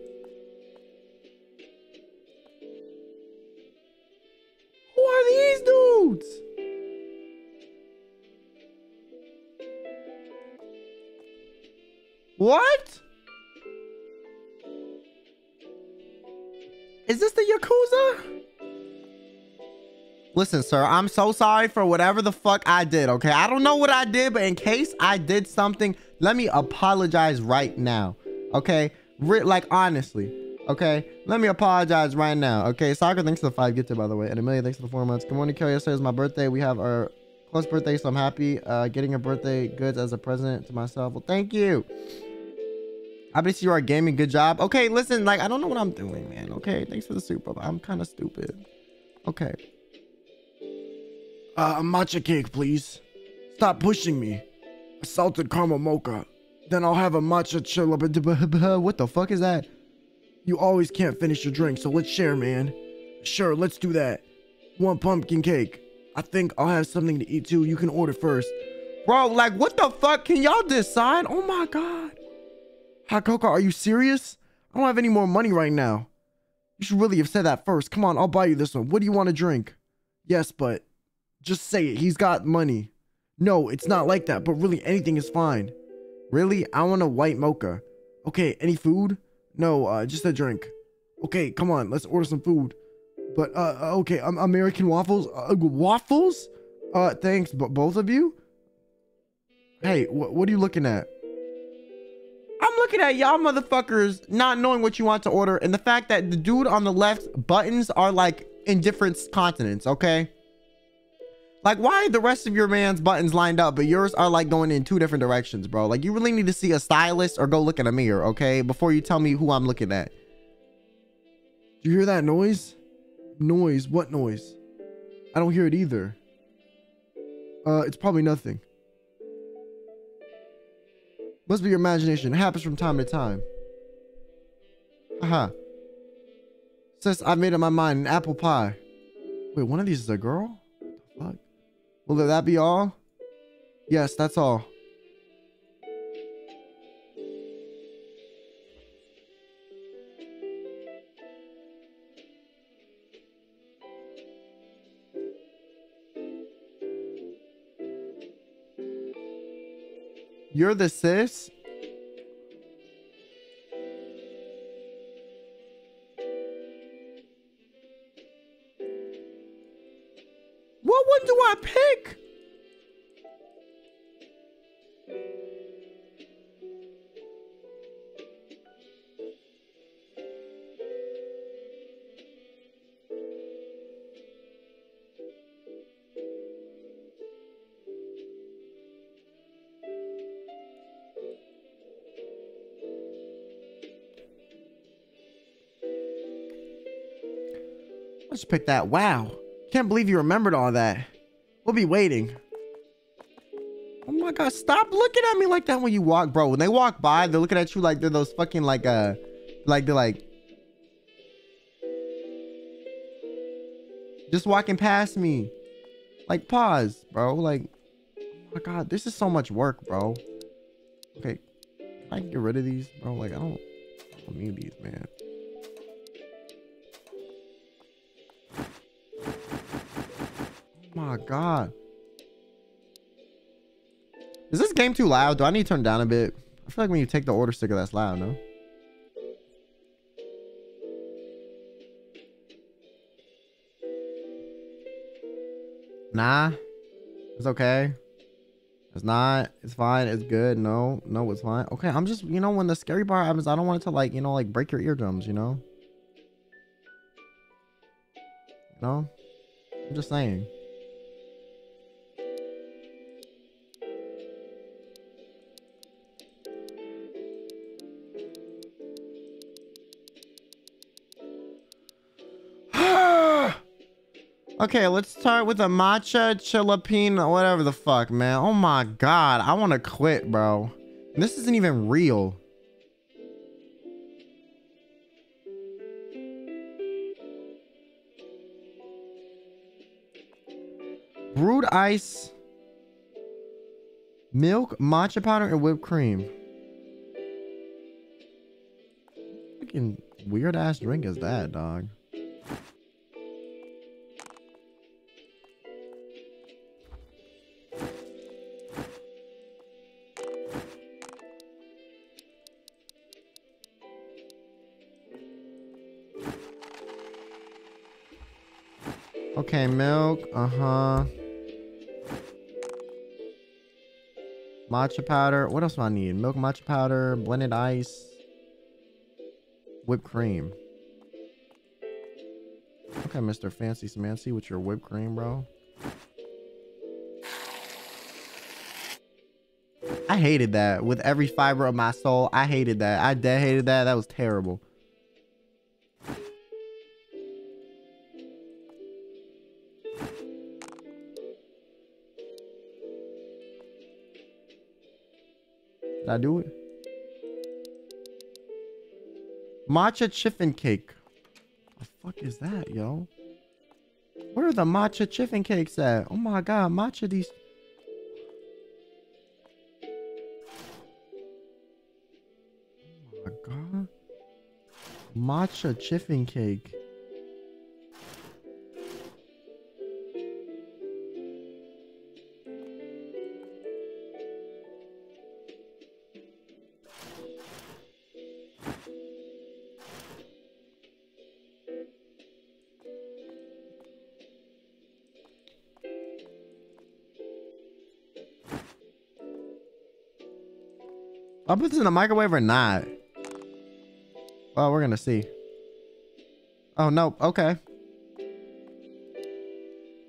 Who are these dudes? What? Is this the Yakuza? Listen, sir, I'm so sorry for whatever the fuck I did, okay? I don't know what I did, but in case I did something, let me apologize right now, okay? Re like, honestly, okay? Let me apologize right now, okay? Soccer, thanks for the five gifted, by the way. And Amelia, thanks for the four months. Good morning, Kelly. Yesterday is my birthday. We have our close birthday, so I'm happy uh, getting your birthday goods as a present to myself. Well, thank you. To see you are gaming. Good job. Okay, listen, like, I don't know what I'm doing, man. Okay, thanks for the super. I'm kind of stupid. Okay. Uh, a matcha cake, please. Stop pushing me. A salted caramel mocha. Then I'll have a matcha chilla. What the fuck is that? You always can't finish your drink, so let's share, man. Sure, let's do that. One pumpkin cake. I think I'll have something to eat too. You can order first. Bro, like, what the fuck? Can y'all decide? Oh my god. Cocoa, are you serious? I don't have any more money right now. You should really have said that first. Come on, I'll buy you this one. What do you want to drink? Yes, but just say it. He's got money. No, it's not like that, but really anything is fine. Really? I want a white mocha. Okay, any food? No, uh, just a drink. Okay, come on, let's order some food. But, uh, uh okay, um, American waffles? Uh, waffles? Uh, thanks, but both of you? Hey, wh what are you looking at? I'm looking at y'all motherfuckers not knowing what you want to order and the fact that the dude on the left buttons are like in different continents, okay? Like, why the rest of your man's buttons lined up, but yours are like going in two different directions, bro? Like, you really need to see a stylist or go look in a mirror, okay? Before you tell me who I'm looking at. Do you hear that noise? Noise? What noise? I don't hear it either. Uh, it's probably nothing. Must be your imagination. It happens from time to time. Haha. Says I made up my mind. An apple pie. Wait, one of these is a girl? Will that be all? Yes, that's all. You're the sis? I pick? Let's pick that. Wow. Can't believe you remembered all that. We'll be waiting. Oh my god, stop looking at me like that when you walk, bro. When they walk by, they're looking at you like they're those fucking like uh like they're like just walking past me. Like pause, bro. Like oh my god, this is so much work, bro. Okay. I Can get rid of these, bro? Like I don't, I don't need these, man. My god. Is this game too loud? Do I need to turn down a bit? I feel like when you take the order sticker, that's loud, no? Nah. It's okay. It's not. It's fine. It's good. No. No, it's fine. Okay, I'm just, you know, when the scary part happens, I don't want it to like, you know, like break your eardrums, you know? You know? I'm just saying. Okay, let's start with a matcha chilapine, whatever the fuck, man. Oh my god, I want to quit, bro. This isn't even real. Brewed ice, milk, matcha powder, and whipped cream. Fucking weird ass drink is that, dog? Okay, milk. Uh-huh. Matcha powder. What else do I need? Milk, matcha powder, blended ice, whipped cream. Okay, Mr. Fancy Smancy with your whipped cream, bro. I hated that with every fiber of my soul. I hated that. I dead hated that. That was terrible. Did I do it? Matcha chiffon cake. What The fuck is that, yo? Where are the matcha chiffon cakes at? Oh my god, matcha these. Oh my god. Matcha chiffon cake. Put this in the microwave or not. Well, we're gonna see. Oh no. Okay.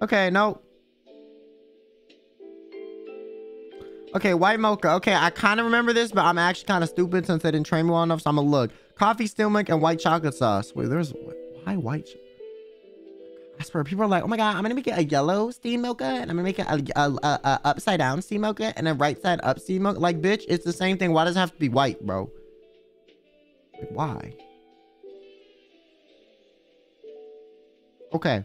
Okay. No. Okay, white mocha. Okay, I kind of remember this, but I'm actually kind of stupid since they didn't train me well enough. So I'm gonna look. Coffee, steel milk, and white chocolate sauce. Wait, there's why white? I people are like, oh my god, I'm gonna make it a yellow steam mocha, and I'm gonna make it a, a, a, a upside down steam mocha, and a right side up steam mocha. Like, bitch, it's the same thing. Why does it have to be white, bro? Like, why? Okay,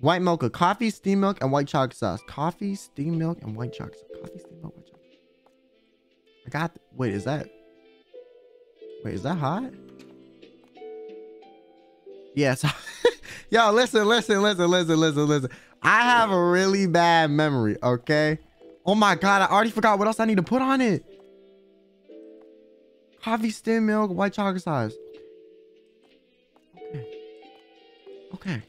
white mocha, coffee, steam milk, and white chocolate sauce. Coffee, steam milk, and white chocolate. Sauce. Coffee, steam milk, white chocolate. I got. Wait, is that? Wait, is that hot? Yes. Yo, listen, listen, listen, listen, listen, listen. I have a really bad memory, okay? Oh my god, I already forgot what else I need to put on it. Coffee, stem milk, white chocolate sauce. Okay. Okay.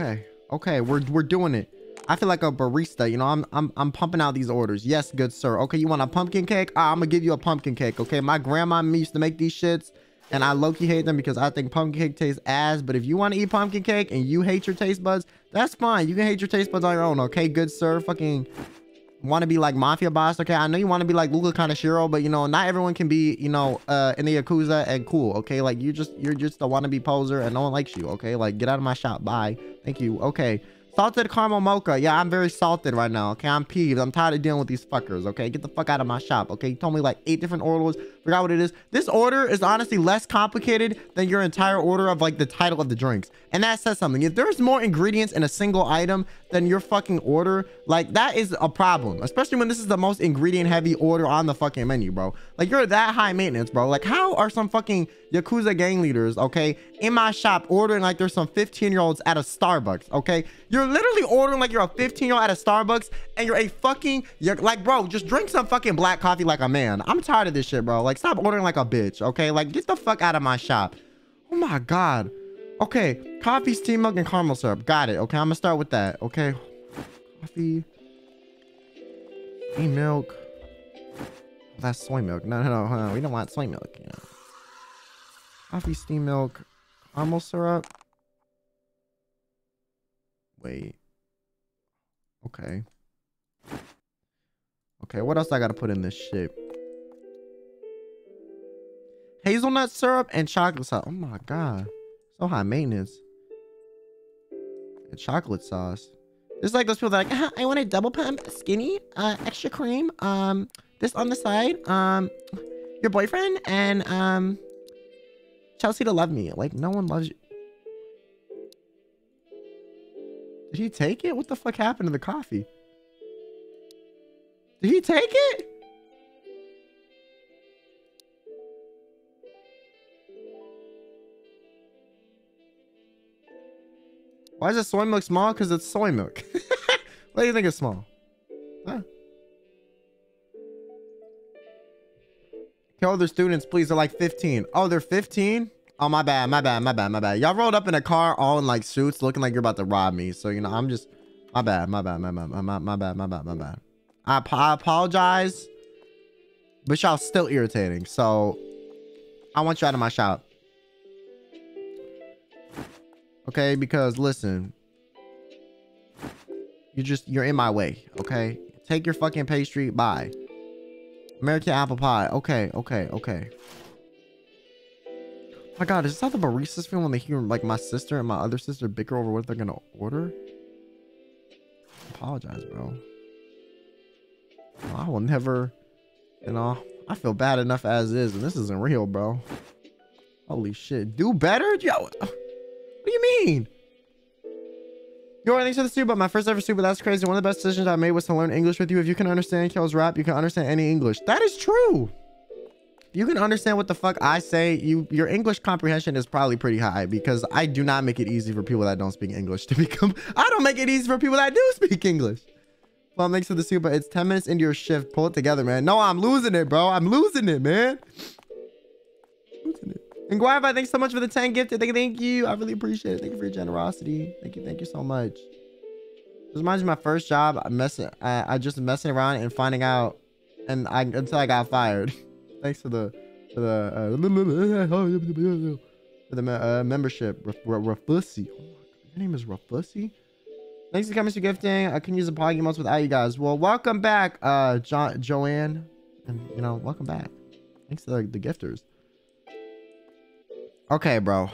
Okay. Okay, we're we're doing it. I feel like a barista, you know, I'm I'm I'm pumping out these orders. Yes, good sir. Okay, you want a pumpkin cake? Ah, I'm gonna give you a pumpkin cake. Okay, my grandma used to make these shits, and I low-key hate them because I think pumpkin cake tastes ass. But if you want to eat pumpkin cake and you hate your taste buds, that's fine. You can hate your taste buds on your own. Okay, good sir. Fucking want to be like mafia boss okay? I know you want to be like luca kaneshiro but you know not everyone can be you know uh in the yakuza and cool okay? Like you just you're just a wannabe poser and no one likes you okay? Like get out of my shop. Bye. Thank you. Okay. Salted caramel mocha. Yeah i'm very salted right now okay? I'm peeved. I'm tired of dealing with these fuckers okay? Get the fuck out of my shop okay? You told me like eight different orders Forgot what it is. This order is honestly less complicated than your entire order of like the title of the drinks. And that says something. If there's more ingredients in a single item than your fucking order, like that is a problem. Especially when this is the most ingredient heavy order on the fucking menu, bro. Like you're that high maintenance, bro. Like how are some fucking Yakuza gang leaders, okay, in my shop ordering like there's some 15 year olds at a Starbucks, okay? You're literally ordering like you're a 15 year old at a Starbucks and you're a fucking, you're like, bro, just drink some fucking black coffee like a man. I'm tired of this shit, bro. Like stop ordering like a bitch, okay? Like get the fuck out of my shop. Oh my God. Okay, coffee, steam milk, and caramel syrup. Got it. Okay, I'm gonna start with that. Okay, coffee, steamed milk. That's soy milk. No, no, no, no. We don't want soy milk. You know. Coffee, steam milk, caramel syrup. Wait. Okay. Okay, what else I gotta put in this shit? Hazelnut syrup and chocolate sauce. Oh my god. So high maintenance. And chocolate sauce. It's like those people that like, uh, I want a double pump, skinny, uh, extra cream, um, this on the side, um, your boyfriend, and, um, Chelsea to love me. Like, no one loves you. Did he take it? What the fuck happened to the coffee? Did he take it? Why is it soy milk small? Because it's soy milk. Why do you think it's small? Huh? Tell other students, please. They're like 15. Oh, they're 15? Oh, my bad, my bad, my bad, my bad. Y'all rolled up in a car all in like suits looking like you're about to rob me. So, you know, I'm just, my bad, my bad, my bad, my, my, my bad, my bad, my bad. I, I apologize, but y'all still irritating. So, I want you out of my shop. Okay, because listen, you just, you're in my way. Okay, take your fucking pastry. Bye. American apple pie. Okay, okay, okay. my god, is how the baristas feel when they hear like my sister and my other sister bicker over what they're gonna order? Apologize, bro. I will never, you know, I feel bad enough as is, and this isn't real, bro. Holy shit. Do better? Yo, do you mean? Yo, thanks for the super, my first ever super, that's crazy. One of the best decisions I made was to learn English with you. If you can understand Kel's rap, you can understand any English. That is true. If you can understand what the fuck I say, you your English comprehension is probably pretty high because I do not make it easy for people that don't speak English to become. I don't make it easy for people that do speak English. Well, thanks for the super. It's 10 minutes into your shift. Pull it together, man. No, I'm losing it, bro. I'm losing it, man. And Guava, thanks so much for the 10 gifted. Thank you, thank you. I really appreciate it. Thank you for your generosity. Thank you, thank you so much. This reminds me of my first job. I messing, I, I just messing around and finding out, and I until I got fired. thanks for the for the uh, for the uh, membership. Rafusi. Oh your name is Rafusi. Thanks for coming to gifting. I can use the pod emotes without you guys. Well, welcome back, uh, jo Joanne, and you know, welcome back. Thanks to the, the gifters. Okay, bro.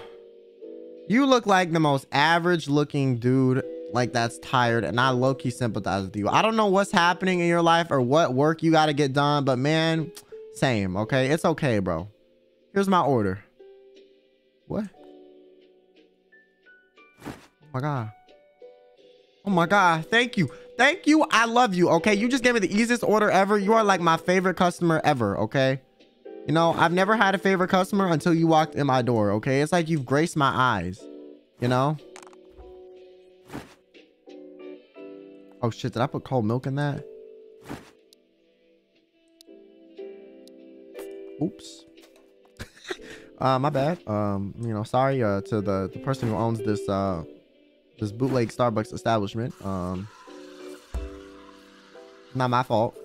You look like the most average looking dude like that's tired and I low-key sympathize with you. I don't know what's happening in your life or what work you got to get done, but man, same, okay? It's okay, bro. Here's my order. What? Oh my God. Oh my God. Thank you. Thank you. I love you, okay? You just gave me the easiest order ever. You are like my favorite customer ever, okay? You know, I've never had a favorite customer until you walked in my door, okay? It's like you've graced my eyes, you know? Oh shit, did I put cold milk in that? Oops. uh, my bad. Um, you know, sorry uh, to the, the person who owns this uh this bootleg Starbucks establishment. Um, not my fault.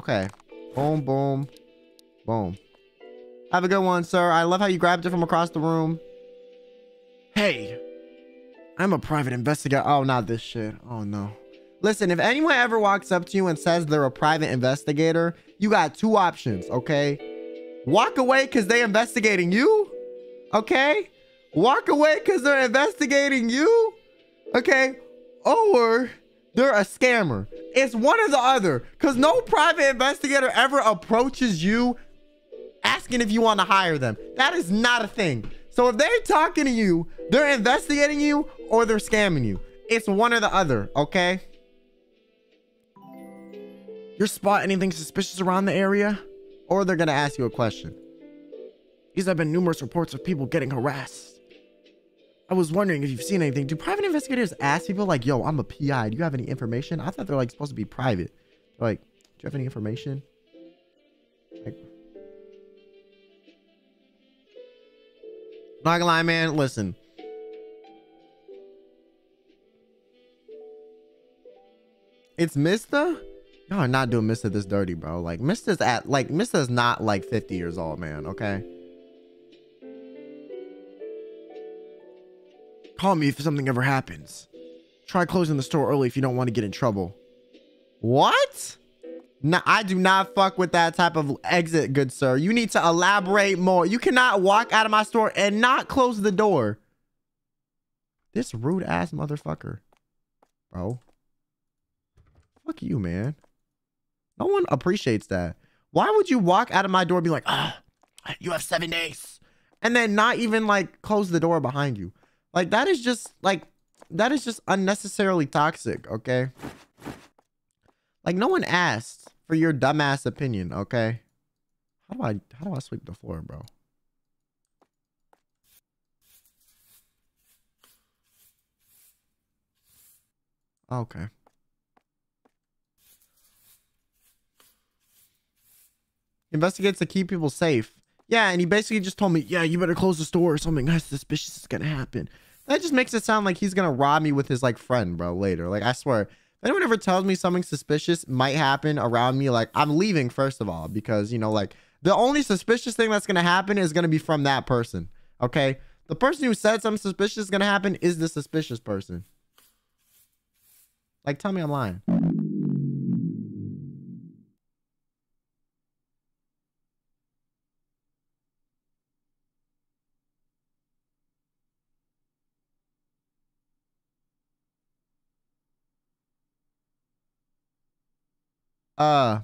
Okay. Boom, boom, boom. Have a good one, sir. I love how you grabbed it from across the room. Hey, I'm a private investigator. Oh, not this shit. Oh, no. Listen, if anyone ever walks up to you and says they're a private investigator, you got two options, okay? Walk away because they're investigating you, okay? Walk away because they're investigating you, Okay. Or they're a scammer. It's one or the other. Because no private investigator ever approaches you asking if you want to hire them. That is not a thing. So if they're talking to you, they're investigating you or they're scamming you. It's one or the other, okay? You spot anything suspicious around the area? Or they're going to ask you a question. These have been numerous reports of people getting harassed. I was wondering if you've seen anything. Do private investigators ask people like, yo, I'm a PI. Do you have any information? I thought they're like supposed to be private. They're like, do you have any information? Like, not gonna lie, man. Listen. It's Mysta? Y'all are not doing Mysta this dirty, bro. Like, Mysta's at, like, Mysta's not like 50 years old, man, okay? Call me if something ever happens. Try closing the store early if you don't want to get in trouble. What? No, I do not fuck with that type of exit, good sir. You need to elaborate more. You cannot walk out of my store and not close the door. This rude ass motherfucker. Bro. Fuck you, man. No one appreciates that. Why would you walk out of my door and be like, ah, you have seven days? And then not even like close the door behind you. Like that is just like that is just unnecessarily toxic, okay? Like no one asked for your dumbass opinion, okay? How do I how do I sweep the floor, bro? Okay. Investigates to keep people safe. Yeah, and he basically just told me, yeah, you better close the store or something suspicious is gonna happen. That just makes it sound like he's gonna rob me with his like friend, bro, later. Like I swear, if anyone ever tells me something suspicious might happen around me, like I'm leaving first of all, because you know, like the only suspicious thing that's gonna happen is gonna be from that person. Okay. The person who said something suspicious is gonna happen is the suspicious person. Like, tell me I'm lying. Uh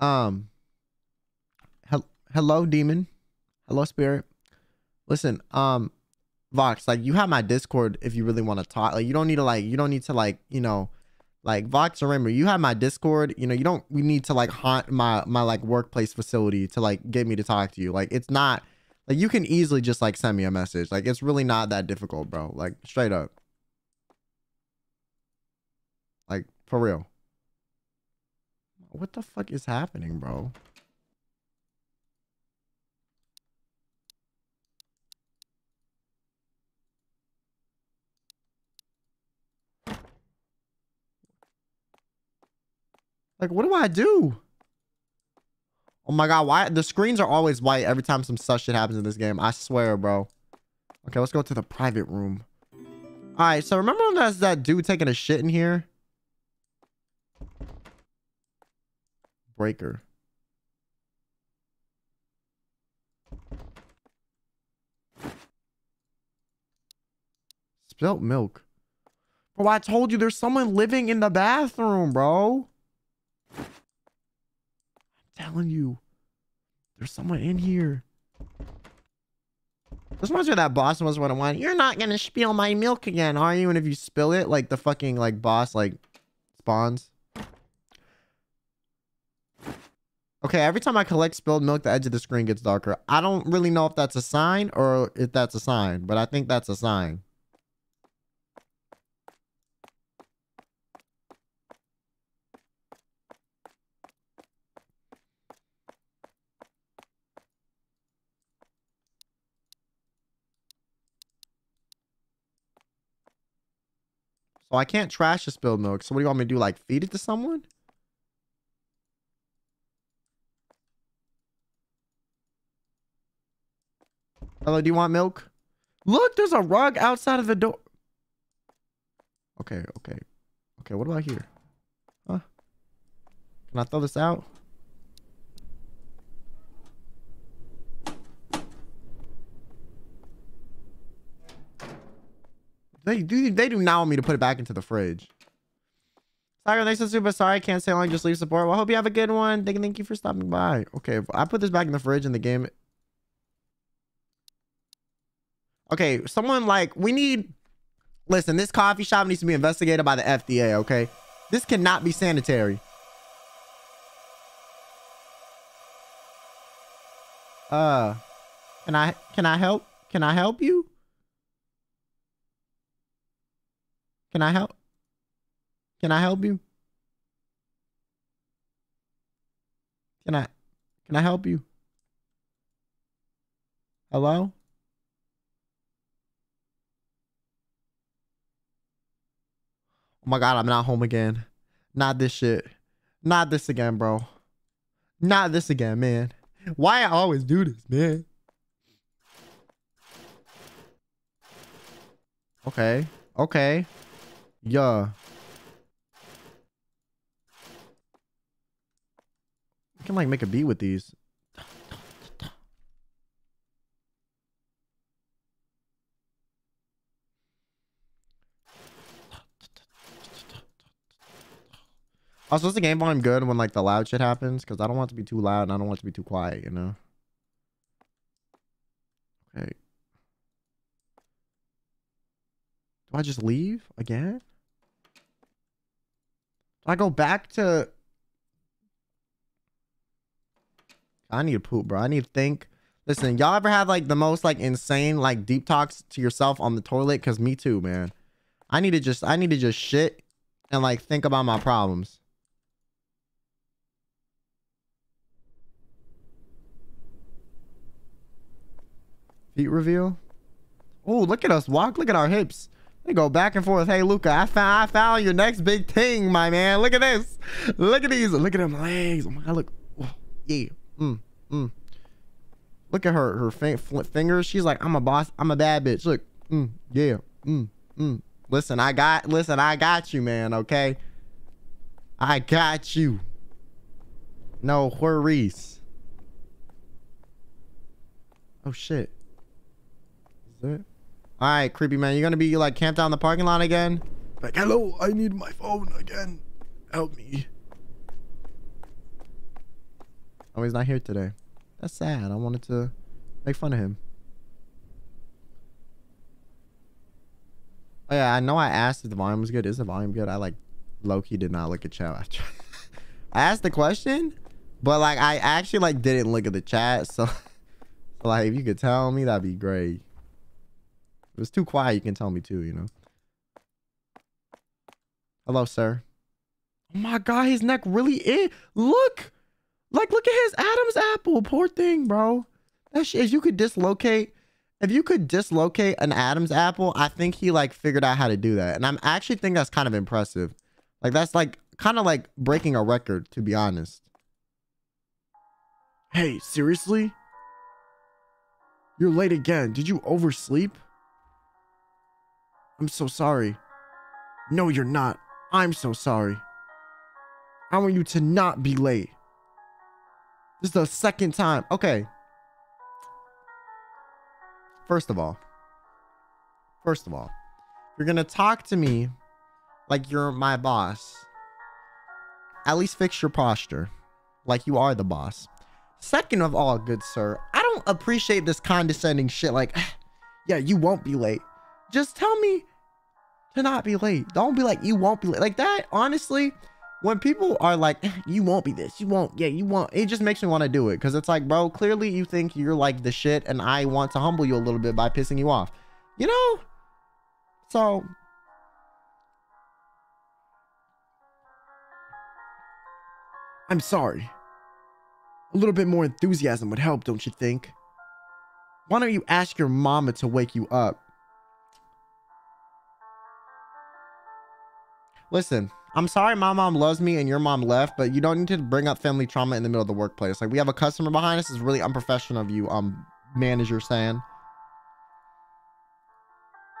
um he- hello demon. Hello spirit. Listen um vox like you have my discord if you really want to talk. Like you don't need to like you don't need to like you know like vox remember you have my discord. You know you don't we need to like haunt my my like workplace facility to like get me to talk to you. Like it's not like you can easily just like send me a message. Like it's really not that difficult bro. Like straight up. Like for real what the fuck is happening, bro? Like, what do I do? Oh my god, why? The screens are always white every time some such shit happens in this game. I swear, bro. Okay, let's go to the private room. Alright, so remember when there's that dude taking a shit in here? Breaker. Spilt milk. Bro, I told you there's someone living in the bathroom, bro. I'm telling you. There's someone in here. This reminds me that boss was what I want. You're not gonna spill my milk again, are you? And if you spill it, like the fucking like boss like spawns. Okay, every time I collect spilled milk, the edge of the screen gets darker. I don't really know if that's a sign or if that's a sign, but I think that's a sign. So I can't trash the spilled milk. So what do you want me to do? Like feed it to someone? Hello, do you want milk? Look, there's a rug outside of the door. Okay, okay. Okay, what about here? Huh? Can I throw this out? They do. They do not want me to put it back into the fridge. Tiger, thanks for super. Sorry, I can't say long. Just leave support. Well, I hope you have a good one. Thank, thank you for stopping by. Okay, I put this back in the fridge in the game. Okay, someone like we need. Listen, this coffee shop needs to be investigated by the FDA. Okay, this cannot be sanitary. Uh, can I can I help? Can I help you? Can I help? Can I help you? Can I can I help you? Hello? Oh my god, I'm not home again. Not this shit. Not this again, bro. Not this again, man. Why I always do this, man? Okay. Okay. Yeah. I can like make a beat with these. Also, is the game volume good when like the loud shit happens? Because I don't want it to be too loud and I don't want it to be too quiet, you know? Okay. Do I just leave again? Do I go back to... I need to poop, bro. I need to think. Listen, y'all ever have like the most like insane like deep talks to yourself on the toilet? Cause me too, man. I need to just I need to just shit and like think about my problems. Feet reveal. Oh, look at us walk. Look at our hips. They go back and forth. Hey, Luca, I found I found your next big thing, my man. Look at this. Look at these. Look at them legs. Oh my god, look. Oh, yeah. Mm, mm. Look at her her fingers. She's like, I'm a boss. I'm a bad bitch. Look. Mm, yeah. Mm, mm. Listen, I got listen, I got you, man, okay? I got you. No worries. Oh shit. All right, creepy man, you're gonna be like camped out in the parking lot again? Like, hello, I need my phone again. Help me. Oh, he's not here today. That's sad. I wanted to make fun of him. Oh yeah, I know I asked if the volume was good. Is the volume good? I like low-key did not look at chat. I asked the question, but like I actually like didn't look at the chat. So, so like if you could tell me, that'd be great. If it's too quiet, you can tell me too, you know. Hello, sir. Oh my god, his neck really is. Look! Like, look at his Adam's apple. Poor thing, bro. That shit, if you could dislocate, if you could dislocate an Adam's apple, I think he like figured out how to do that. And I'm actually think that's kind of impressive. Like, that's like kind of like breaking a record, to be honest. Hey, seriously? You're late again. Did you oversleep? I'm so sorry. No, you're not. I'm so sorry. I want you to not be late. This is the second time. Okay. First of all, first of all, you're going to talk to me like you're my boss. At least fix your posture like you are the boss. Second of all, good sir, I don't appreciate this condescending shit like, yeah, you won't be late. Just tell me to not be late. Don't be like, you won't be late. Like that, honestly, when people are like, eh, you won't be this, you won't, yeah, you won't, it just makes me want to do it. Because it's like, bro, clearly you think you're like the shit and I want to humble you a little bit by pissing you off. You know? So. I'm sorry. A little bit more enthusiasm would help, don't you think? Why don't you ask your mama to wake you up? Listen, I'm sorry my mom loves me and your mom left, but you don't need to bring up family trauma in the middle of the workplace. Like we have a customer behind us. It's really unprofessional of you, um, manager saying.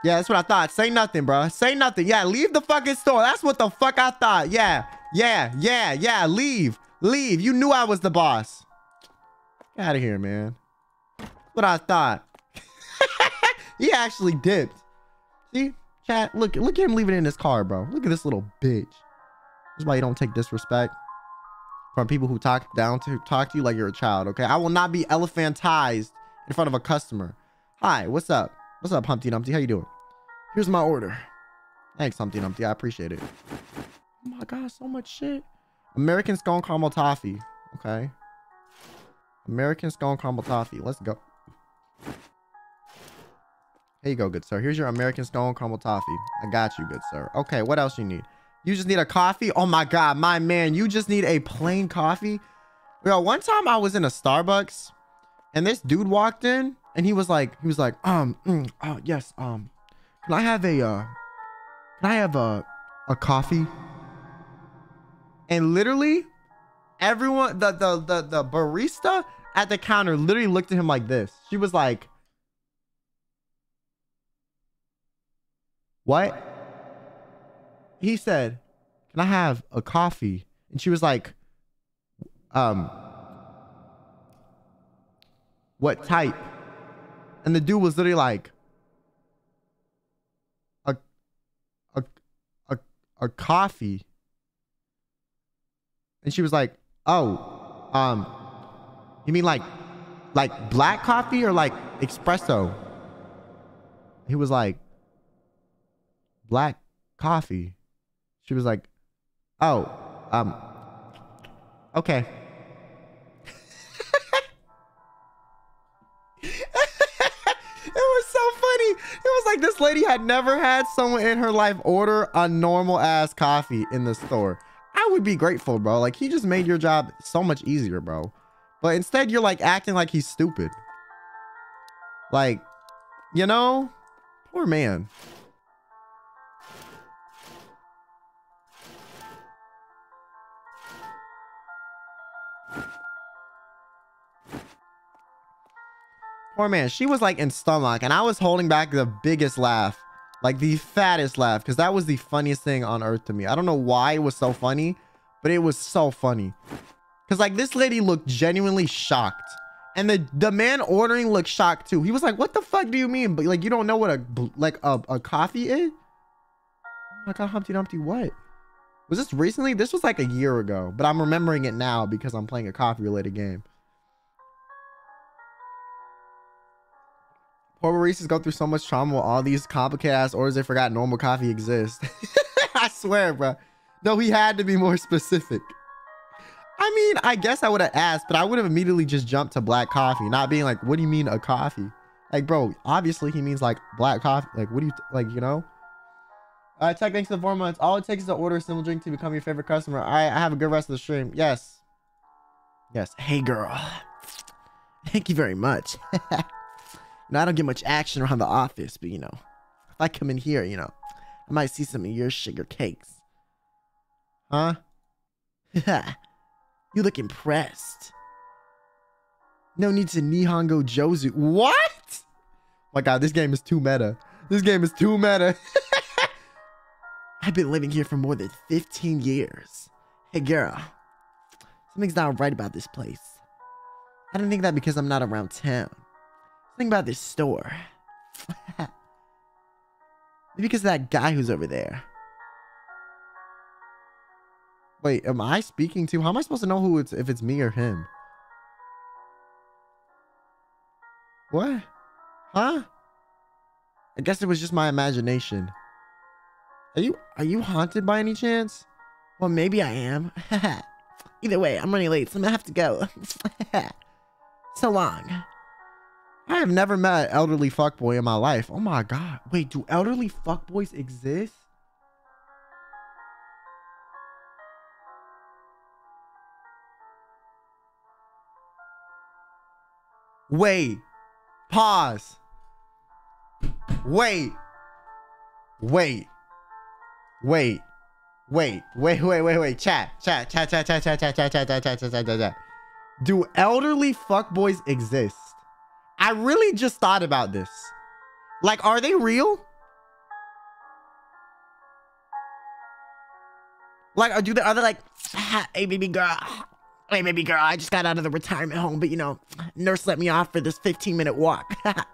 Yeah, that's what I thought. Say nothing, bro. Say nothing. Yeah, leave the fucking store. That's what the fuck I thought. Yeah, yeah, yeah, yeah. Leave. Leave. You knew I was the boss. Get out of here, man. What I thought. he actually dipped. See? Chat, look, look at him leaving it in his car, bro. Look at this little bitch. This is why you don't take disrespect from people who talk down to talk to you like you're a child. Okay, I will not be elephantized in front of a customer. Hi, what's up? What's up, Humpty Dumpty? How you doing? Here's my order. Thanks, Humpty Dumpty. I appreciate it. Oh my god, so much shit. American scone caramel toffee. Okay. American scone caramel toffee. Let's go. Here you go, good sir. Here's your American scone caramel toffee. I got you, good sir. Okay, what else you need? You just need a coffee? Oh my god, my man, you just need a plain coffee? Yo, one time I was in a Starbucks and this dude walked in and he was like, he was like, um, mm, uh, yes, um, can I have a, uh, can I have a, a coffee? And literally, everyone, the, the, the, the barista at the counter literally looked at him like this. She was like, what? He said, can I have a coffee? And she was like, um, what type? And the dude was literally like, a, a, a, a coffee. And she was like, oh, um, you mean like, like black coffee or like espresso? He was like, black coffee. She was like, oh, um, okay. it was so funny. It was like this lady had never had someone in her life order a normal ass coffee in the store. I would be grateful, bro. Like he just made your job so much easier, bro. But instead you're like acting like he's stupid. Like, you know, poor man. Poor man, she was like in stomach, and I was holding back the biggest laugh, like the fattest laugh, because that was the funniest thing on earth to me. I don't know why it was so funny, but it was so funny. Because like this lady looked genuinely shocked. And the, the man ordering looked shocked too. He was like, what the fuck do you mean? But like, you don't know what a, like a, a coffee is? Oh my God, Humpty Dumpty, what? Was this recently? This was like a year ago, but I'm remembering it now because I'm playing a coffee related game. Poor baristas go through so much trauma with all these complicated ass orders they forgot normal coffee exists. I swear, bro. No, he had to be more specific. I mean, I guess I would have asked, but I would have immediately just jumped to black coffee, not being like, what do you mean a coffee? Like, bro, obviously he means like black coffee. Like, what do you, like, you know? Uh, tech, thanks for the four months. All it takes is to order a simple drink to become your favorite customer. All right, I have a good rest of the stream. Yes. Yes. Hey, girl. Thank you very much. know, I don't get much action around the office, but you know, if I come in here, you know, I might see some of your sugar cakes. Huh? you look impressed. No need to Nihongo Jozu. What? Oh my god, this game is too meta. This game is too meta. I've been living here for more than 15 years. Hey, girl. Something's not right about this place. I don't think that because I'm not around town. Think about this store. Maybe because of that guy who's over there. Wait, am I speaking to? How am I supposed to know who it's if it's me or him? What? Huh? I guess it was just my imagination. Are you are you haunted by any chance? Well, maybe I am. Either way, I'm running late, so I'm gonna have to go. so long. I have never met an elderly fuckboy in my life. Oh my god. Wait, do elderly fuckboys exist? Wait. Pause. Wait. Wait. Wait. Wait. Wait, wait, wait, wait. Chat. Chat, chat, chat, chat, chat, chat, chat, chat, chat, chat, chat, chat, chat. Do elderly fuckboys exist? I really just thought about this. Like, are they real? Like, do they, are they like, ah, hey, baby girl, hey, baby girl, I just got out of the retirement home, but you know, nurse let me off for this 15 minute walk.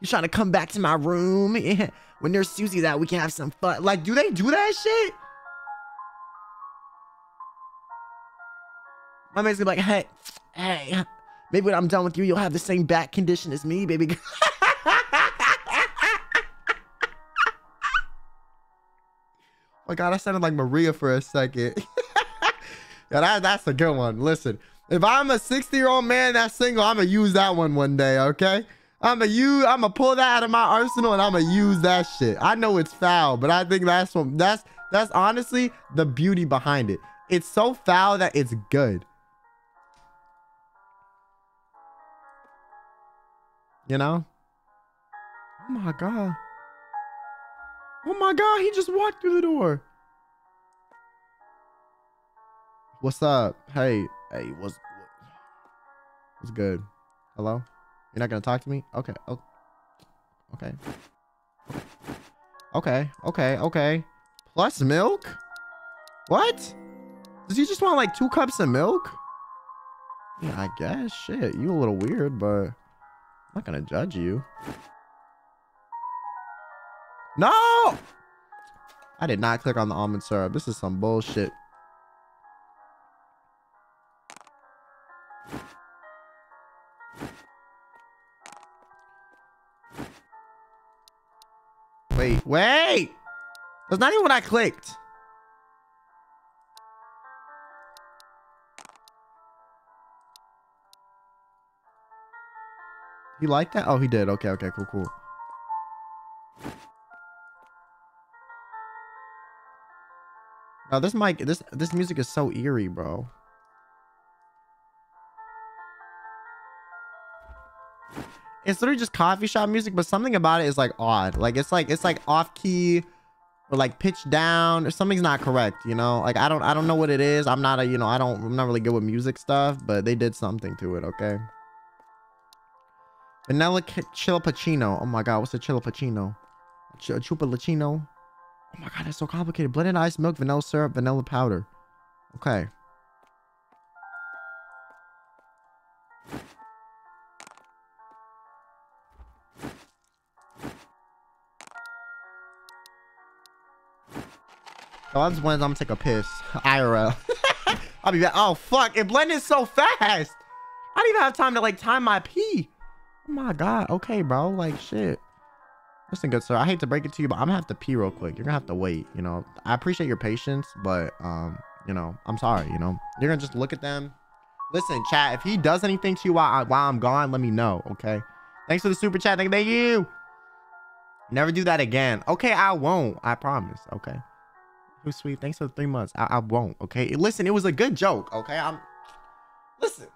You trying to come back to my room? When there's Susie's out, we can have some fun. Like, do they do that shit? My man's gonna be like, hey, hey, maybe when I'm done with you, you'll have the same back condition as me, baby. oh my god, I sounded like Maria for a second. yeah, that, that's a good one. Listen, if I'm a 60 year old man that's single, I'm gonna use that one one day, okay? I'm gonna use, I'm gonna pull that out of my arsenal and I'm gonna use that shit. I know it's foul, but I think that's what that's that's honestly the beauty behind it. It's so foul that it's good. You know? Oh my god. Oh my god, he just walked through the door. What's up? Hey, hey, what's what's good? Hello? You're not gonna talk to me? Okay. Oh, okay. Okay. Okay. Okay. Plus milk? What? Does he just want like two cups of milk? Yeah, I guess. Shit, you a little weird, but not gonna judge you. No! I did not click on the almond syrup. This is some bullshit. Wait, wait! That's not even what I clicked. He liked that? Oh, he did. Okay, okay, cool, cool. Now this mic, this this music is so eerie, bro. It's literally just coffee shop music, but something about it is like odd. Like it's like it's like off key or like pitched down or something's not correct, you know? Like I don't I don't know what it is. I'm not a, you know, I don't I'm not really good with music stuff, but they did something to it, okay? Vanilla chilipacino. Oh my god, what's a chilipacino? Ch chupalachino. Oh my god, that's so complicated. Blended ice milk, vanilla syrup, vanilla powder. Okay. So I'm just I'm gonna take a piss. IRL. I'll be back. Oh fuck, it blended so fast. I didn't even have time to like time my pee. My god. Okay, bro. Like shit. Listen, good sir. I hate to break it to you, but I'm gonna have to pee real quick. You're gonna have to wait. You know, I appreciate your patience, but um, you know, I'm sorry. You know, you're gonna just look at them. Listen, chat. If he does anything to you while, I, while I'm gone, let me know. Okay. Thanks for the super chat. Thank, thank you. Never do that again. Okay, I won't. I promise. Okay. Who's sweet? Thanks for the three months. I, I won't. Okay. Listen, it was a good joke. Okay. I'm. Listen.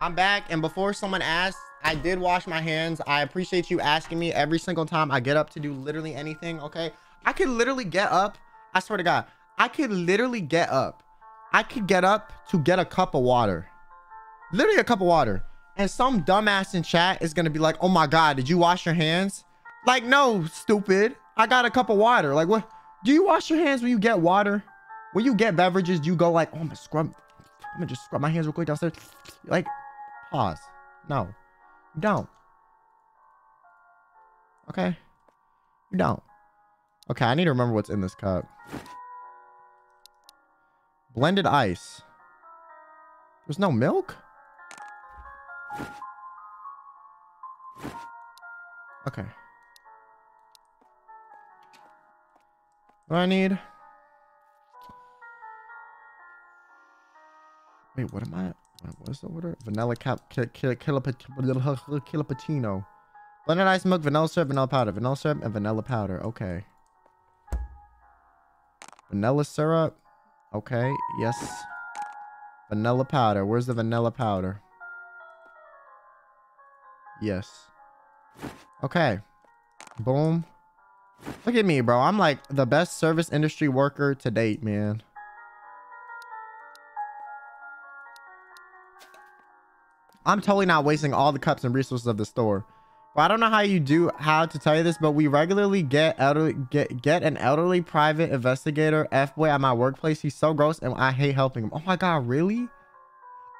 I'm back, and before someone asks, I did wash my hands. I appreciate you asking me every single time I get up to do literally anything, okay? I could literally get up. I swear to God, I could literally get up. I could get up to get a cup of water. Literally a cup of water. And some dumbass in chat is going to be like, oh my God, did you wash your hands? Like, no, stupid. I got a cup of water. Like, what? Do you wash your hands when you get water? When you get beverages, do you go like, oh, I'm going to scrub. I'm going to just scrub my hands real quick downstairs. Like, Pause. No. You don't. Okay? You don't. Okay, I need to remember what's in this cup. Blended ice. There's no milk? Okay. What do I need? Wait, what am I? What's the order? Vanilla cap, cappuccino. Blended ice milk, vanilla syrup, vanilla powder, vanilla syrup, and vanilla powder. Okay. Vanilla syrup. Okay. Yes. Vanilla powder. Where's the vanilla powder? Yes. Okay. Boom. Look at me, bro. I'm like the best service industry worker to date, man. I'm totally not wasting all the cups and resources of the store. But I don't know how you do how to tell you this, but we regularly get elderly get get an elderly private investigator F boy at my workplace. He's so gross and I hate helping him. Oh my god, really?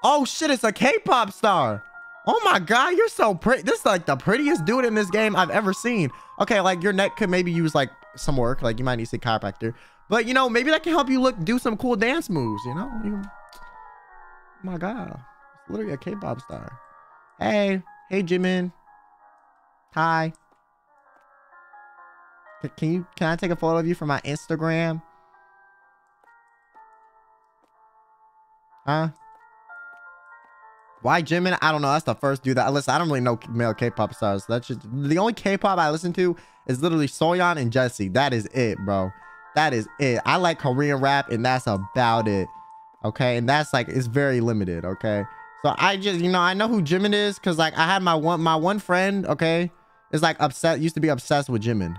Oh shit, it's a K-pop star. Oh my god, you're so pretty. This is like the prettiest dude in this game I've ever seen. Okay, like your neck could maybe use like some work. Like you might need to see chiropractor. But you know, maybe that can help you look do some cool dance moves, you know? You, oh my god. Literally a K-pop star. Hey, hey Jimin. Hi. Can you can I take a photo of you for my Instagram? Huh? Why Jimin? I don't know. That's the first dude that I listen. I don't really know male K-pop stars. That's just the only K-pop I listen to is literally Soyeon and Jessi. That is it, bro. That is it. I like Korean rap, and that's about it. Okay, and that's like it's very limited. Okay, so I just you know I know who Jimin is because like I had my one my one friend. Okay, is like upset. Used to be obsessed with Jimin.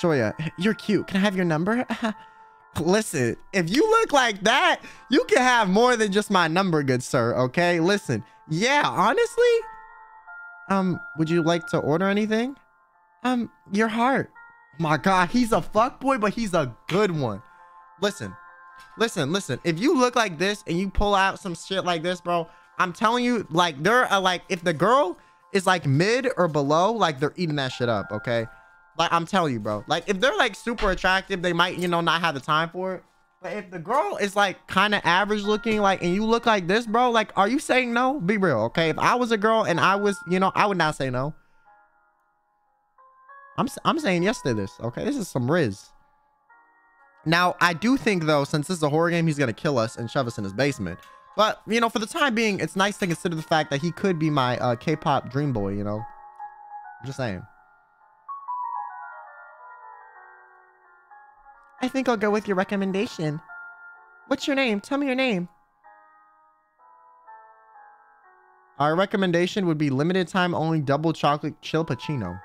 Shoya, you're cute. Can I have your number? Listen, if you look like that, you can have more than just my number, good sir. Okay, listen. Yeah, honestly, um, would you like to order anything? Um, your heart. My God, he's a fuck boy, but he's a good one. Listen, listen, listen. If you look like this and you pull out some shit like this, bro, I'm telling you, like, they're like, if the girl is like mid or below, like, they're eating that shit up. Okay. Like I'm telling you, bro. Like if they're like super attractive, they might, you know, not have the time for it. But if the girl is like kind of average looking, like, and you look like this, bro, like, are you saying no? Be real, okay? If I was a girl and I was, you know, I would not say no. I'm I'm saying yes to this, okay? This is some Riz. Now, I do think though, since this is a horror game, he's gonna kill us and shove us in his basement. But you know, for the time being, it's nice to consider the fact that he could be my uh, K-pop dream boy. You know, I'm just saying. I think I'll go with your recommendation. What's your name? Tell me your name. Our recommendation would be limited time only double chocolate chill pacino.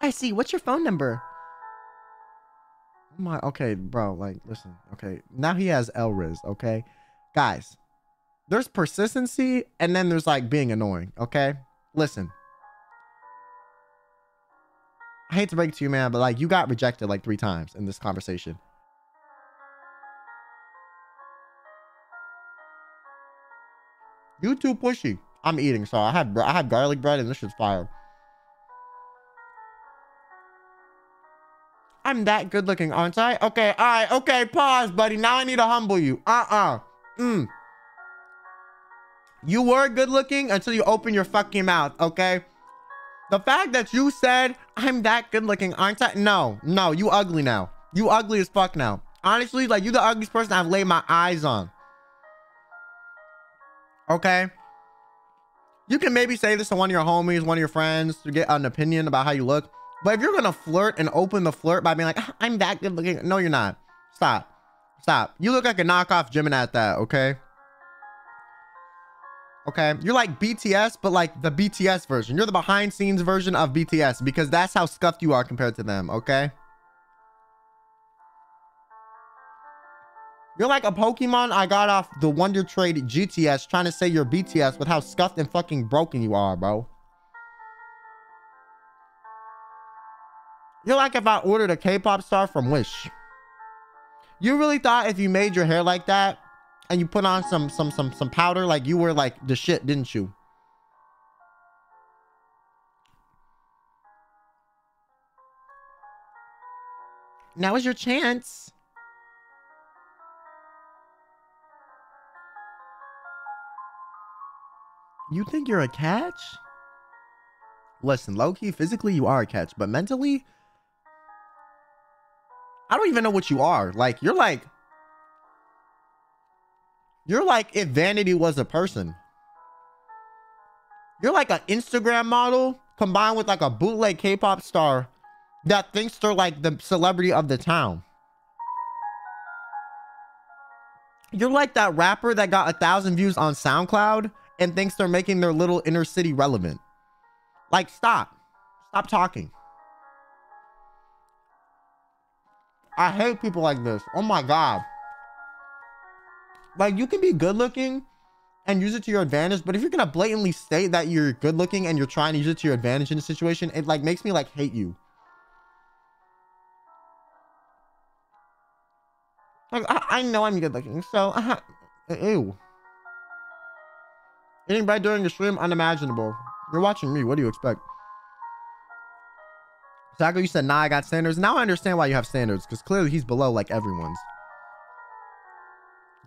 I see. What's your phone number? Oh my, okay, bro, like, listen, okay. Now he has Elriz, okay? Guys, there's persistency and then there's like being annoying, okay? Listen. I hate to break it to you, man, but like you got rejected like three times in this conversation. You too pushy. I'm eating, so I have I have garlic bread and this is fire. I'm that good looking, aren't I? Okay, all right, okay, pause, buddy. Now I need to humble you. Uh-uh. Mm. You were good looking until you open your fucking mouth, okay? The fact that you said I'm that good looking, aren't I? No, no, you ugly now. You ugly as fuck now. Honestly, like you the ugliest person I've laid my eyes on. Okay? You can maybe say this to one of your homies, one of your friends to get an opinion about how you look. But if you're gonna flirt and open the flirt by being like, I'm that good looking. No, you're not. Stop. Stop. You look like a knockoff Jimin at that, okay? Okay, you're like BTS, but like the BTS version. You're the behind scenes version of BTS because that's how scuffed you are compared to them, okay? You're like a Pokemon I got off the Wonder Trade GTS trying to say you're BTS with how scuffed and fucking broken you are, bro. You're like if I ordered a K-pop star from Wish. You really thought if you made your hair like that, and you put on some some some some powder like you were like the shit, didn't you? Now is your chance. You think you're a catch? Listen, low key, physically you are a catch, but mentally, I don't even know what you are. Like, you're like, you're like if Vanity was a person. You're like an Instagram model combined with like a bootleg K-pop star that thinks they're like the celebrity of the town. You're like that rapper that got a thousand views on SoundCloud and thinks they're making their little inner city relevant. Like, stop. Stop talking. I hate people like this. Oh my God. Like, you can be good looking and use it to your advantage, but if you're gonna blatantly state that you're good looking and you're trying to use it to your advantage in a situation, it like makes me like hate you. Like, I, I know I'm good looking, so, uh, ew. Eating bread during the stream, unimaginable. You're watching me. What do you expect? Zago, you said, nah, I got standards. Now I understand why you have standards, because clearly he's below like everyone's.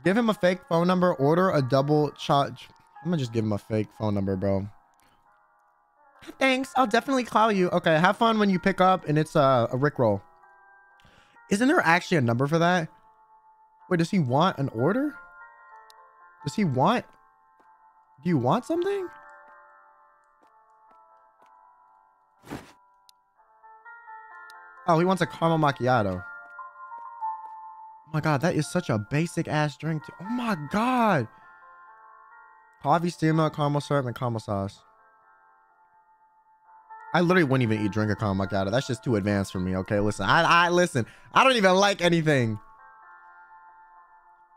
Give him a fake phone number. Order a double charge. I'm gonna just give him a fake phone number, bro. Thanks. I'll definitely call you. Okay, have fun when you pick up and it's a, a Rickroll. Isn't there actually a number for that? Wait, does he want an order? Does he want... Do you want something? Oh, he wants a caramel macchiato. Oh my god, that is such a basic ass drink. Oh my god. Coffee, steam milk, caramel syrup, and caramel sauce. I literally wouldn't even eat drink a caramel macchiato. That's just too advanced for me. Okay, listen. I I listen. I don't even like anything.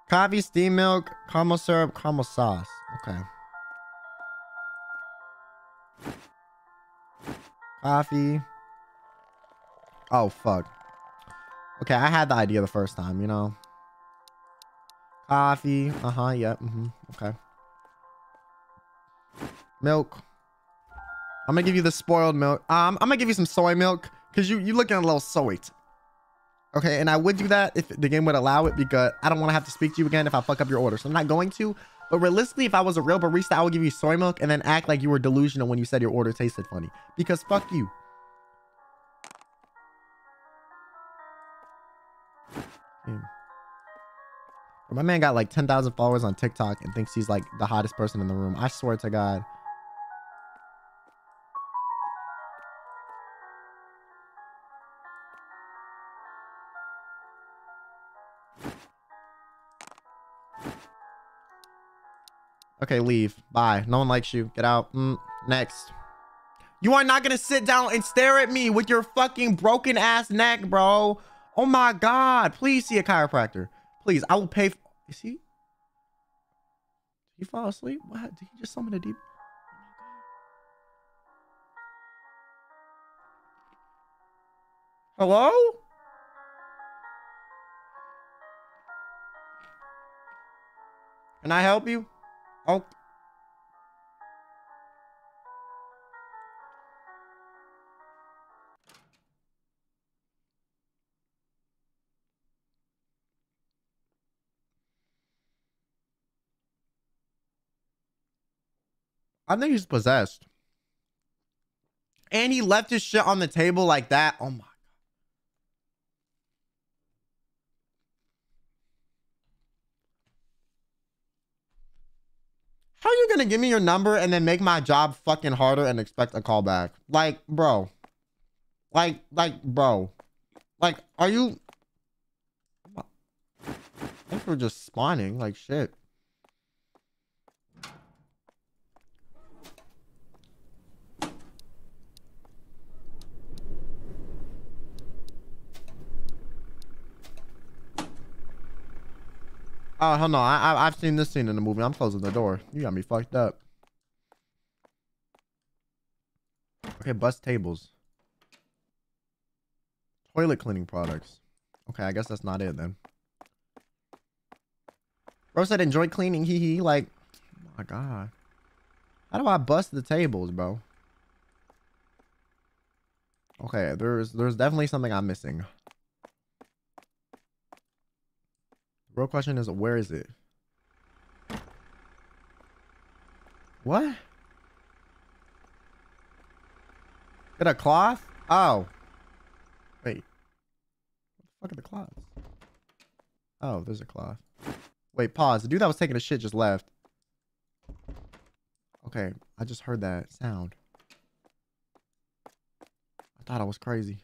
Coffee, steam milk, caramel syrup, caramel sauce. Okay. Coffee. Oh fuck. Okay, I had the idea the first time, you know. Coffee. Uh-huh, yep. Mm-hmm. Okay. Milk. I'm gonna give you the spoiled milk. Um, I'm gonna give you some soy milk because you you looking a little soy. Okay, and I would do that if the game would allow it because I don't want to have to speak to you again if I fuck up your order. So I'm not going to. But realistically, if I was a real barista, I would give you soy milk and then act like you were delusional when you said your order tasted funny. Because fuck you. My man got like 10,000 followers on TikTok and thinks he's like the hottest person in the room. I swear to God. Okay, leave. Bye. No one likes you. Get out. Mm, next. You are not gonna sit down and stare at me with your fucking broken ass neck, bro. Oh my god. Please see a chiropractor. Please, I will pay. For, is he? Did he fall asleep? What? Did he just summon a deep? Hello? Can I help you? Oh. I think he's possessed. And he left his shit on the table like that. Oh my god. How are you gonna give me your number and then make my job fucking harder and expect a call back? Like, bro. Like, like, bro. Like, are you Thanks for just spawning like shit. Oh hell no! I, I I've seen this scene in the movie. I'm closing the door. You got me fucked up. Okay, bus tables. Toilet cleaning products. Okay, I guess that's not it then. Bro said enjoy cleaning. Hee hee. Like, oh my god. How do I bust the tables, bro? Okay, there's there's definitely something I'm missing. Real question is where is it? What? Get a cloth? Oh. Wait. What the fuck are the cloths? Oh, there's a cloth. Wait, pause. The dude that was taking a shit just left. Okay, I just heard that sound. I thought I was crazy.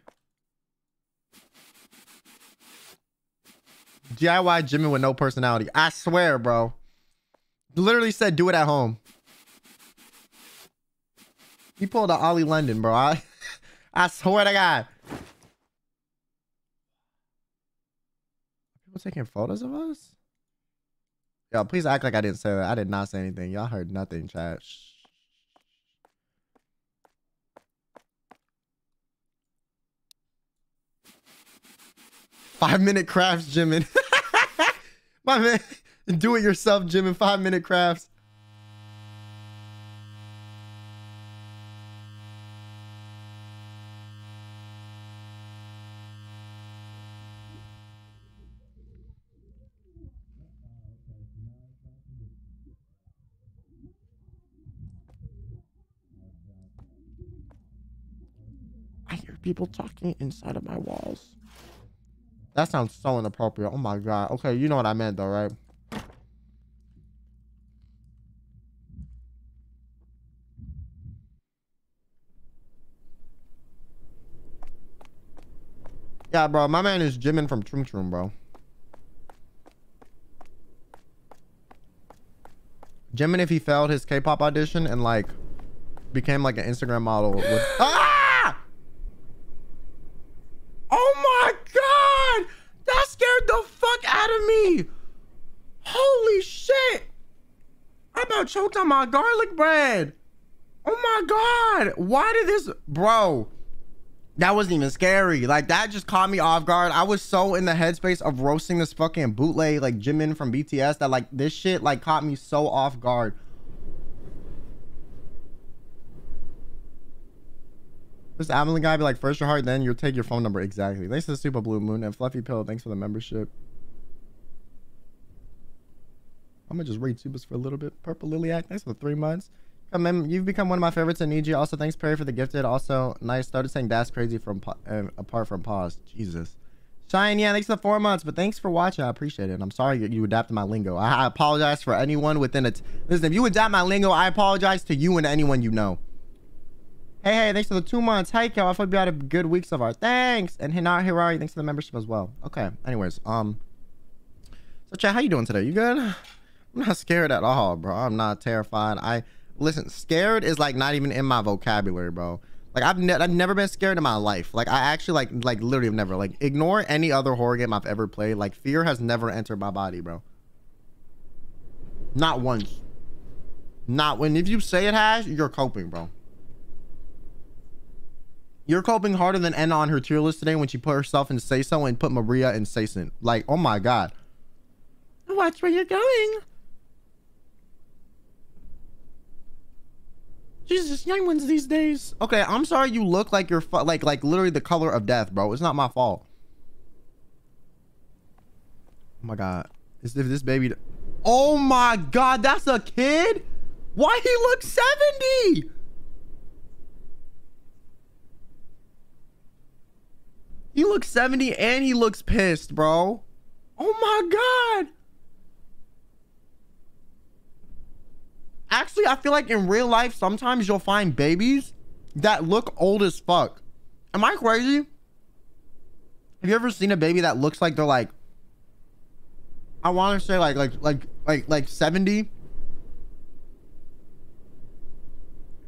DIY Jimmy with no personality. I swear, bro. Literally said do it at home. He pulled a Ollie London, bro. I, I swear to God. People taking photos of us? Yo, please act like I didn't say that. I did not say anything. Y'all heard nothing, chat. Five minute crafts, Jimin. My man, do it yourself, Jimin. Five minute crafts. I hear people talking inside of my walls. That sounds so inappropriate. Oh my god. Okay, you know what I meant though, right? Yeah, bro. My man is Jimin from Troom Troom, bro. Jimin, if he failed his K-pop audition and like became like an Instagram model with ah! Oh my god! That scared the fuck out of me! Holy shit! On my garlic bread. Oh my god! Why did this bro? That wasn't even scary. Like that just caught me off guard. I was so in the headspace of roasting this fucking bootleg like Jimin from BTS that like this shit like caught me so off guard. This Amelie guy be like, first your heart, then you'll take your phone number. Exactly. Thanks to the Super Blue Moon and Fluffy Pill. Thanks for the membership. I'm gonna just read supers for a little bit. Purple Liliac, thanks for the three months. Come in, you've become one of my favorites in EG. Also, thanks Perry for the gifted. Also, nice. Started saying that's crazy from uh, apart from pause. Jesus. Shine, yeah, thanks for the four months, but thanks for watching. I appreciate it. I'm sorry you, you adapted my lingo. I, I apologize for anyone within it. Listen, if you adapt my lingo, I apologize to you and anyone you know. Hey, hey, thanks for the two months. Hi, Kel. I hope you had a good week so far. Thanks. And Hinar Hirari, thanks for the membership as well. Okay. Anyways, um, so chat, how you doing today? You good? I'm not scared at all, bro. I'm not terrified. I listen. Scared is like not even in my vocabulary, bro. Like I've, ne- I've never been scared in my life. Like I actually like like literally have never like ignore any other horror game I've ever played. Like fear has never entered my body, bro. Not once. Not when if you say it has, you're coping, bro. You're coping harder than Enna on her tier list today when she put herself in Say So and put Maria in Sayson. Like, oh my god. Watch where you're going. Jesus, young ones these days. Okay, I'm sorry you look like you're like like literally the color of death, bro. It's not my fault. Oh my god. Is this, this baby Oh my god, that's a kid? Why he look 70? He looks 70 and he looks pissed, bro. Oh my god. Actually, I feel like in real life, sometimes you'll find babies that look old as fuck. Am I crazy? Have you ever seen a baby that looks like they're like, I want to say like like like like like 70?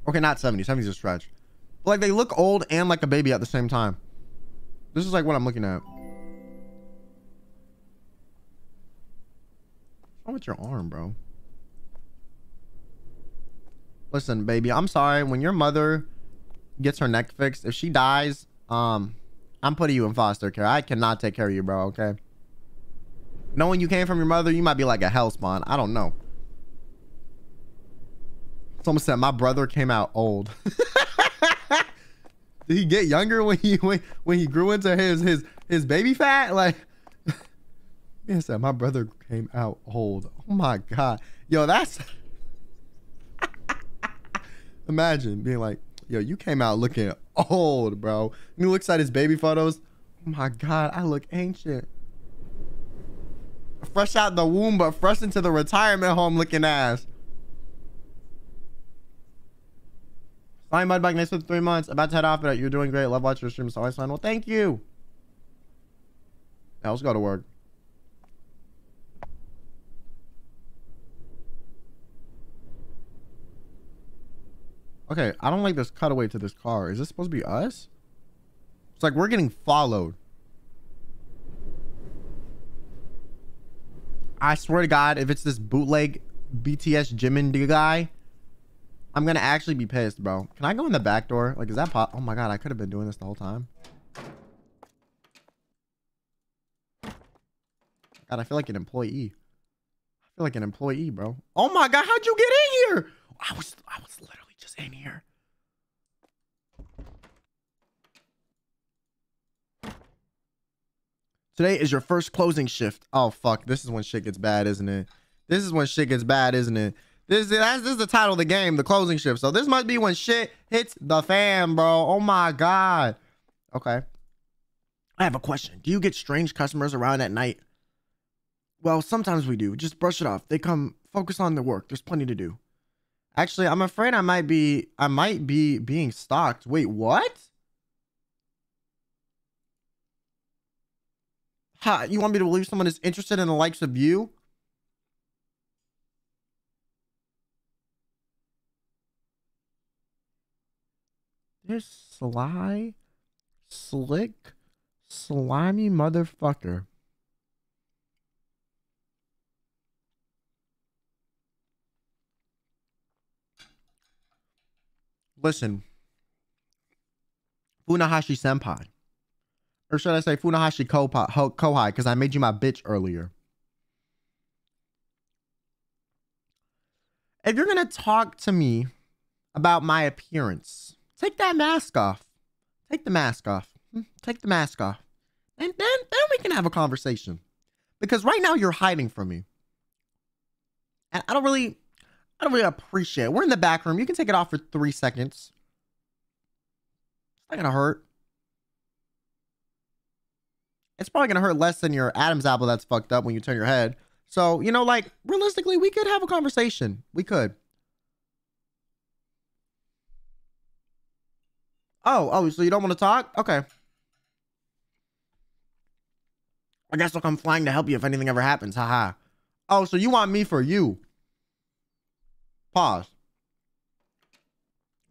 Okay, not 70. 70 is a stretch. But like they look old and like a baby at the same time. This is like what I'm looking at. What's your arm, bro? Listen, baby, I'm sorry. When your mother gets her neck fixed, if she dies, um, I'm putting you in foster care. I cannot take care of you, bro, okay? Knowing you came from your mother, you might be like a hell spawn. I don't know. Someone said my brother came out old. Did he get younger when he when, when he grew into his his his baby fat? Like said my brother came out old. Oh my god. Yo, that's Imagine being like, yo, you came out looking old, bro. And he looks at his baby photos. Oh my god, I look ancient. Fresh out the womb, but fresh into the retirement home looking ass. Fine, Mudbug. Nice for three months. About to head off, but you're doing great. Love watching your streams. Always fun. Well, thank you. Now let's go to work. Okay, I don't like this cutaway to this car. Is this supposed to be us? It's like we're getting followed. I swear to God, if it's this bootleg BTS Jimin guy, I'm gonna actually be pissed, bro. Can I go in the back door? Like, is that pop? Oh my God, I could have been doing this the whole time. God, I feel like an employee. I feel like an employee, bro. Oh my God, how'd you get in here? I was, I was literally just in here. Today is your first closing shift. Oh fuck, this is when shit gets bad, isn't it? This is when shit gets bad, isn't it? This, that's, this is the title of the game, the closing shift. So this must be when shit hits the fan, bro. Oh my god. Okay. I have a question. Do you get strange customers around at night? Well, sometimes we do. Just brush it off. They come focus on their work. There's plenty to do. Actually, I'm afraid I might be I might be being stalked. Wait, what? Ha, you want me to believe someone is interested in the likes of you? This sly, slick, slimy motherfucker. Listen, Funahashi Senpai. Or should I say Funahashi Kohai, because I made you my bitch earlier. If you're going to talk to me about my appearance, take that mask off. Take the mask off. Hmm, take the mask off. And then, then we can have a conversation. Because right now you're hiding from me. And I don't really, I don't really appreciate it. We're in the back room. You can take it off for three seconds. It's not gonna hurt. It's probably gonna hurt less than your Adam's apple that's fucked up when you turn your head. So, you know, like realistically, we could have a conversation. We could. Oh, oh, so you don't want to talk? Okay. I guess I'll come flying to help you if anything ever happens. Haha. Oh, so you want me for you? Pause.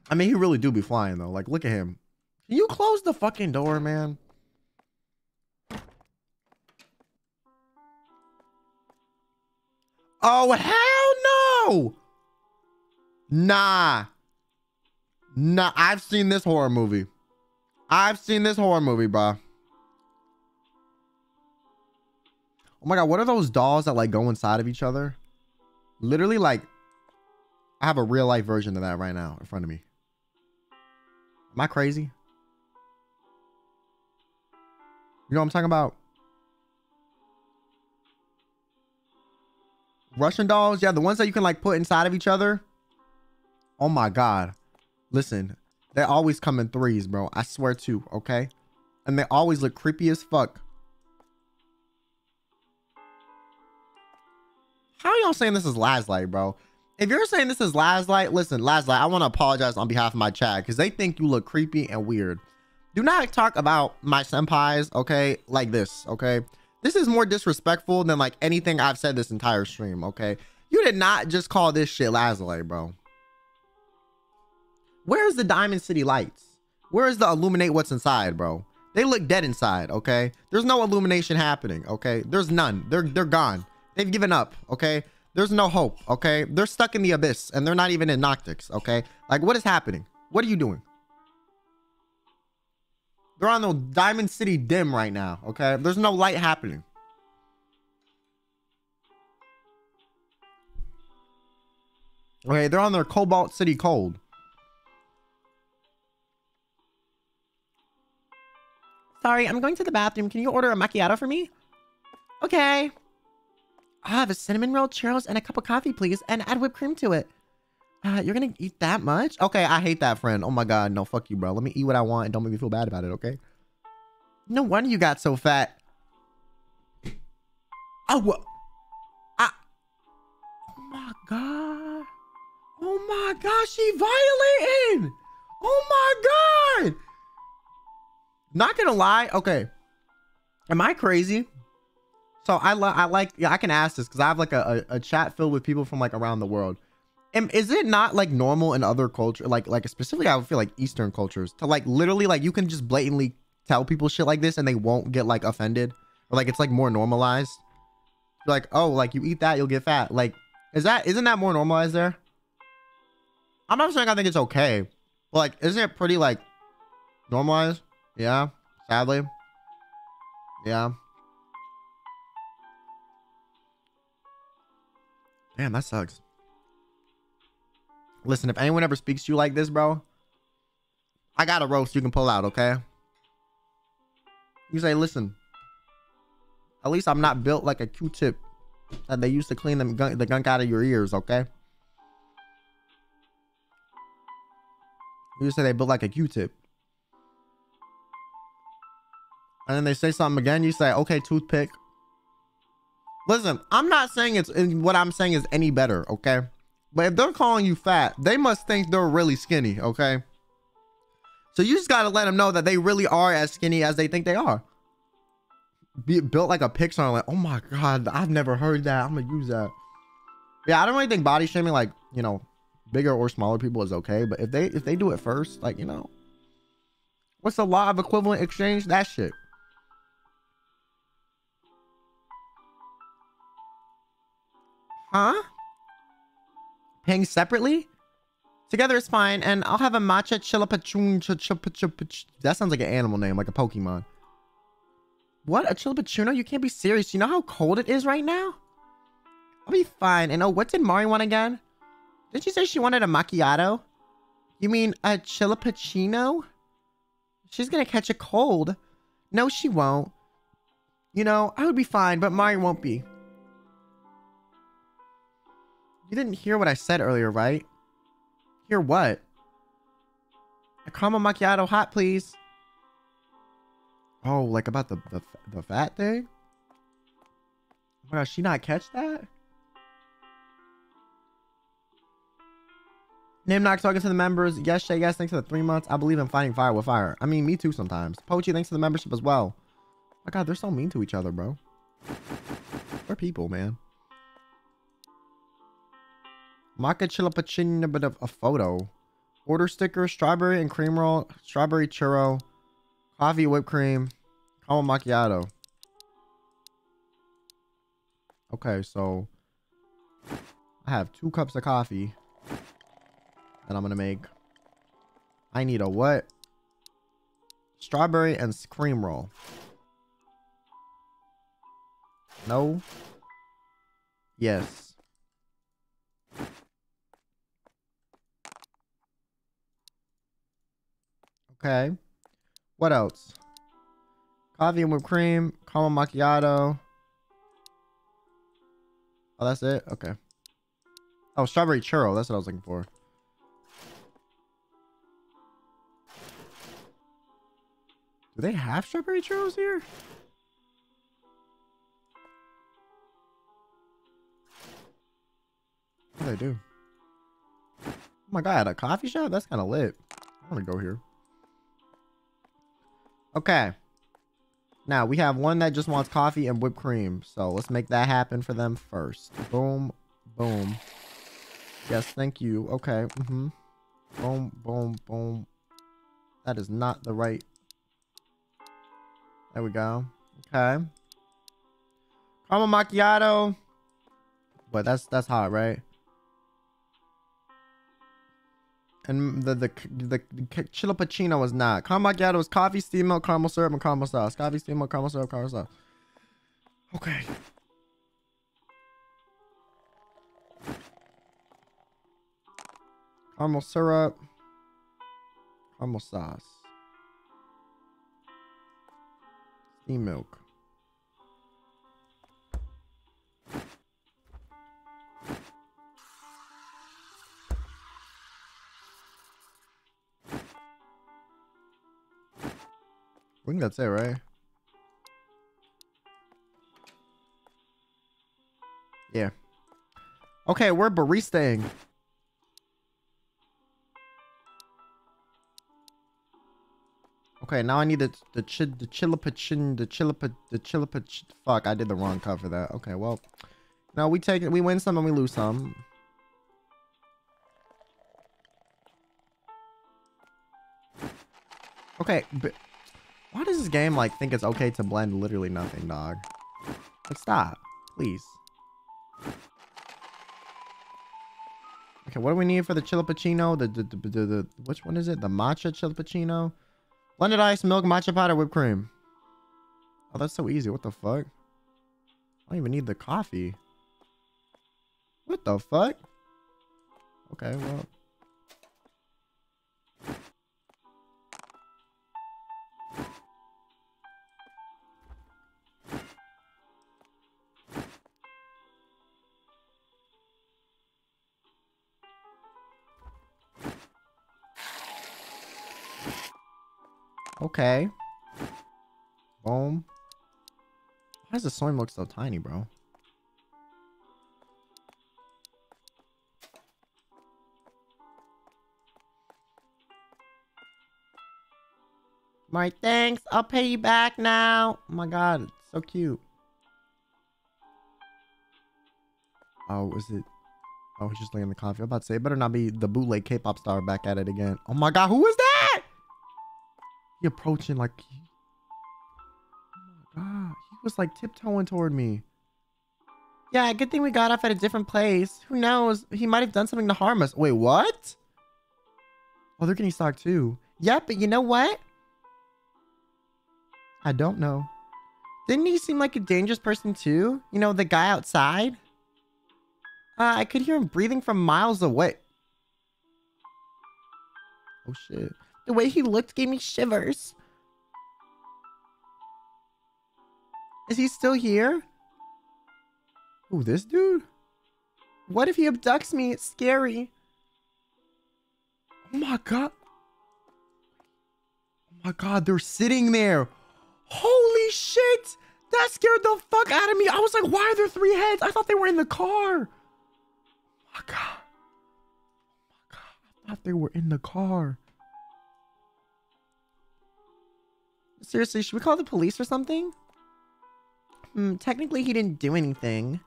I mean, he really do be flying though. Like, look at him. Can you close the fucking door, man? Oh, hell no! Nah. Nah, I've seen this horror movie. I've seen this horror movie, bro. Oh my god, what are those dolls that like go inside of each other? Literally like I have a real life version of that right now in front of me. Am I crazy? You know what I'm talking about? Russian dolls, yeah, the ones that you can like put inside of each other. Oh my god. Listen, they always come in threes, bro. I swear to, okay? And they always look creepy as fuck. How y'all saying this is Lazulight, bro? If you're saying this is Lazulight, listen, Lazulight, I want to apologize on behalf of my chat because they think you look creepy and weird. Do not talk about my senpais, okay, like this, okay? This is more disrespectful than like anything I've said this entire stream, okay? You did not just call this shit Lazulight, bro. Where's the Diamond City lights? Where is the illuminate what's inside, bro? They look dead inside, okay? There's no illumination happening, okay? There's none. They're they're gone. They've given up, okay? There's no hope, okay? They're stuck in the abyss and they're not even in Noctyx, okay? Like, what is happening? What are you doing? They're on the Diamond City dim right now, okay? There's no light happening. Okay, they're on their Cobalt City cold. Sorry, I'm going to the bathroom. Can you order a macchiato for me? Okay. I'll have a cinnamon roll churros and a cup of coffee, please, and add whipped cream to it. Uh, you're gonna eat that much? Okay, I hate that friend. Oh my god, no, fuck you, bro. Let me eat what I want and don't make me feel bad about it, okay? No wonder you got so fat. Oh, what? I, oh my god. Oh my god, she violating. Oh my god. Not gonna lie. Okay. Am I crazy? So I, li- I like, yeah, I can ask this because I have like a, a, a chat filled with people from like around the world. And is it not like normal in other culture, like like specifically, I would feel like Eastern cultures to like literally like you can just blatantly tell people shit like this and they won't get like offended or like it's like more normalized. Like oh, like you eat that, you'll get fat. Like is that isn't that more normalized there? I'm not saying I think it's okay, but like isn't it pretty like normalized? Yeah, sadly. Yeah. Damn, that sucks. Listen, if anyone ever speaks to you like this, bro, I got a roast you can pull out, okay? You say, listen, at least I'm not built like a Q-tip that they used to clean them the gunk out of your ears, okay? You say they built like a Q-tip. And then they say something again, you say, okay, toothpick. Listen, I'm not saying it's what I'm saying is any better, okay? But if they're calling you fat, they must think they're really skinny, okay? So you just gotta let them know that they really are as skinny as they think they are. Be built like a Pixar, like, oh my god, I've never heard that. I'm gonna use that. Yeah, I don't really think body shaming, like, you know, bigger or smaller people is okay. But if they if they do it first, like, you know, what's the law of equivalent exchange? That shit. Huh? Paying separately? Together is fine, and I'll have a matcha chilapachun. That sounds like an animal name, like a Pokemon. What? A chilapachuno? You can't be serious. You know how cold it is right now? I'll be fine. And oh, what did Mari want again? Didn't she say she wanted a macchiato? You mean a chilapachino? She's gonna catch a cold. No, she won't. You know, I would be fine, but Mari won't be. You didn't hear what I said earlier, right? Hear what? A caramel macchiato hot, please. Oh, like about the the, the fat thing? Oh my gosh, she not catch that? Name Knock talking to the members. Yes, Shay, yes, thanks for the three months. I believe in fighting fire with fire. I mean, me too sometimes. Pochi, thanks for the membership as well. my god, they're so mean to each other, bro. We're people, man. Maca chilapachina, but of a photo. Order sticker, strawberry and cream roll, strawberry churro, coffee whipped cream, caramel macchiato. Okay, so I have two cups of coffee that I'm gonna make. I need a what? Strawberry and cream roll. No. Yes. Okay. What else? Coffee and whipped cream, caramel macchiato. Oh, that's it? Okay. Oh, strawberry churro. That's what I was looking for. Do they have strawberry churros here? What do they do? Oh my god, a coffee shop? That's kind of lit. I want to go here. Okay. Now we have one that just wants coffee and whipped cream. So let's make that happen for them first. Boom, boom. Yes, thank you. Okay. Mm-hmm. Boom, boom, boom. That is not the right. There we go. Okay. Caramel macchiato. But that's that's hot, right? And the the the, the chilapachino was not. Caramel macchiato was coffee, steamed milk, caramel syrup, and caramel sauce. Coffee, steamed milk, caramel syrup, caramel sauce. Okay. Caramel syrup. Caramel sauce. Steamed milk. I think that's it, right? Yeah. Okay, we're baristaing. Okay, now I need the the chi the chilipachin the chilipa the chilipach. Fuck, I did the wrong cut for that. Okay, well, now we take it. We win some and we lose some. Okay, why does this game like think it's okay to blend literally nothing, dog? Like, stop, please. Okay, what do we need for the chilipacino? The the, the the the which one is it? The matcha chilipacino? Blended ice, milk, matcha powder, whipped cream. Oh, that's so easy. What the fuck? I don't even need the coffee. What the fuck? Okay, well. Okay. Boom. Why does the soy look so tiny, bro? My thanks. I'll pay you back now. Oh my god, so cute. Oh, is it? Oh, he's just laying the coffee. I'm about to say, it better not be the bootleg K-pop star back at it again. Oh my god, who is that? He approaching like. He... Oh my god, he was like tiptoeing toward me. Yeah, good thing we got off at a different place. Who knows? He might have done something to harm us. Wait, what? Oh, they're getting stalked too. Yep, but you know what? I don't know. Didn't he seem like a dangerous person too? You know, the guy outside? Uh, I could hear him breathing from miles away. Oh shit. The way he looked gave me shivers. Is he still here? Oh, this dude? What if he abducts me? It's scary. Oh my god. Oh my god, they're sitting there. Holy shit! That scared the fuck out of me. I was like, why are there three heads? I thought they were in the car. Oh my god. Oh my god. I thought they were in the car. Seriously, should we call the police or something? Hmm, technically he didn't do anything.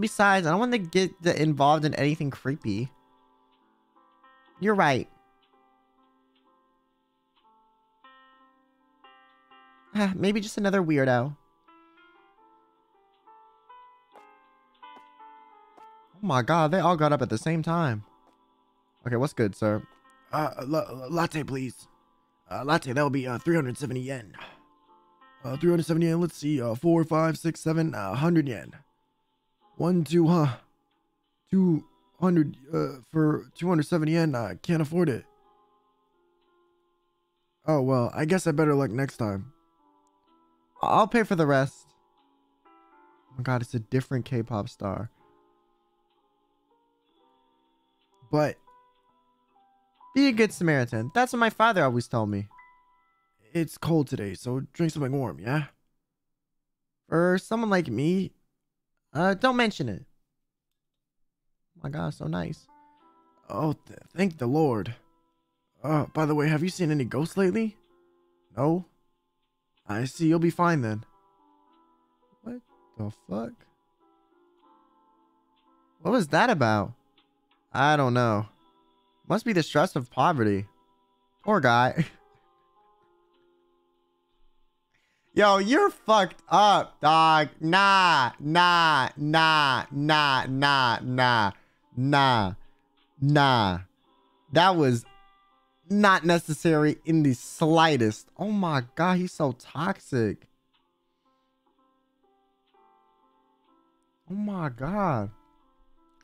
Besides, I don't want to get involved in anything creepy. You're right. Maybe just another weirdo. Oh my god, they all got up at the same time. Okay, what's good, sir? Uh, latte, please. Uh, latte, that'll be uh, 370 yen. Uh, 370 yen, let's see, uh, 4, 5, 6, 7, uh, 100 yen. 1, 2, huh? 200, uh, for 270 yen, I can't afford it. Oh, well, I guess I better look next time. I'll pay for the rest. Oh my god, it's a different K-pop star. But be a good Samaritan. That's what my father always told me. It's cold today, so drink something warm, yeah? For someone like me, uh, don't mention it. Oh my god, so nice. Oh, th thank the Lord. Uh, by the way, have you seen any ghosts lately? No? I see, you'll be fine then. What the fuck? What was that about? I don't know. Must be the stress of poverty. Poor guy. Yo, you're fucked up, dog. Nah, nah, nah, nah, nah, nah, nah, nah. That was not necessary in the slightest. Oh my god, he's so toxic. Oh my god.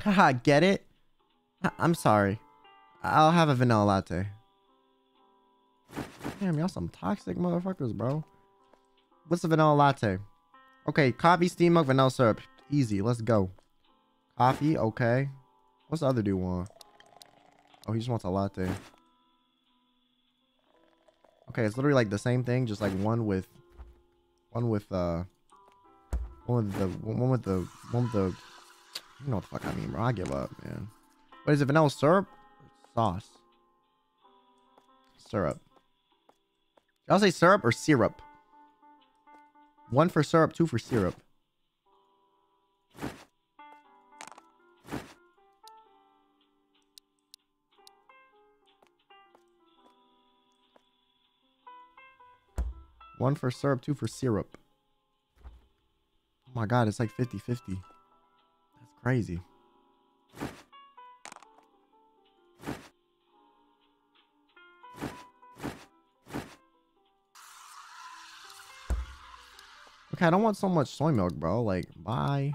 Haha, get it? I'm sorry. I'll have a vanilla latte. Damn, y'all some toxic motherfuckers, bro. What's a vanilla latte? Okay, coffee, steam milk, vanilla syrup. Easy, let's go. Coffee, okay. What's the other dude want? Oh, he just wants a latte. Okay, it's literally like the same thing, just like one with, one with uh, one with the one with the one with the. You know what the fuck I mean, bro? I give up, man. What is it? Vanilla syrup, sauce, syrup. I'll say syrup or syrup. One for syrup, two for syrup. One for syrup, two for syrup. Oh my god, it's like 50 50. That's crazy. Okay, I don't want so much soy milk, bro. Like, bye.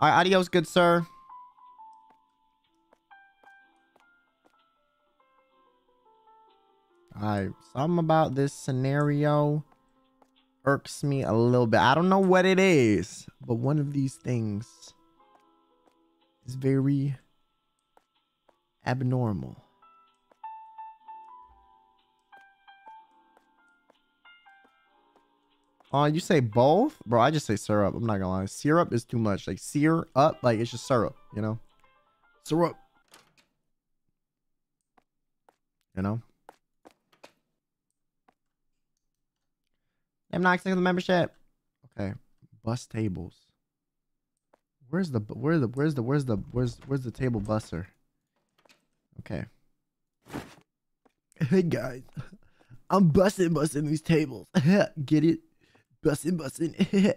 All right, adios, good sir. All right, something about this scenario irks me a little bit. I don't know what it is, but one of these things is very abnormal. Oh, you say both? Bro, I just say syrup. I'm not gonna lie. Syrup is too much. Like sear up, like it's just syrup, you know? Syrup. You know? I'm not accepting the membership. Okay. Bus tables. Where's the where's the where's the where's the where's where's the table buster? Okay. Hey guys. I'm busting busting these tables. Get it? Busting busting.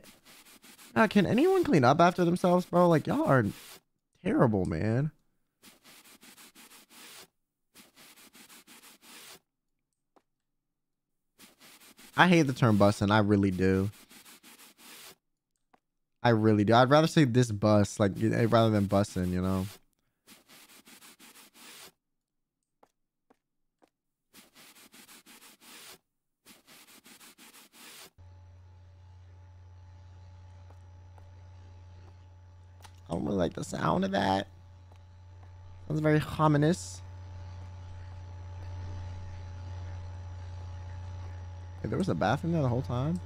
uh, can anyone clean up after themselves, bro? Like y'all are terrible, man. I hate the term busting. I really do. I really do. I'd rather say this bus, like rather than bussing, you know. I don't really like the sound of that. Sounds very ominous. Hey, there was a bathroom there the whole time?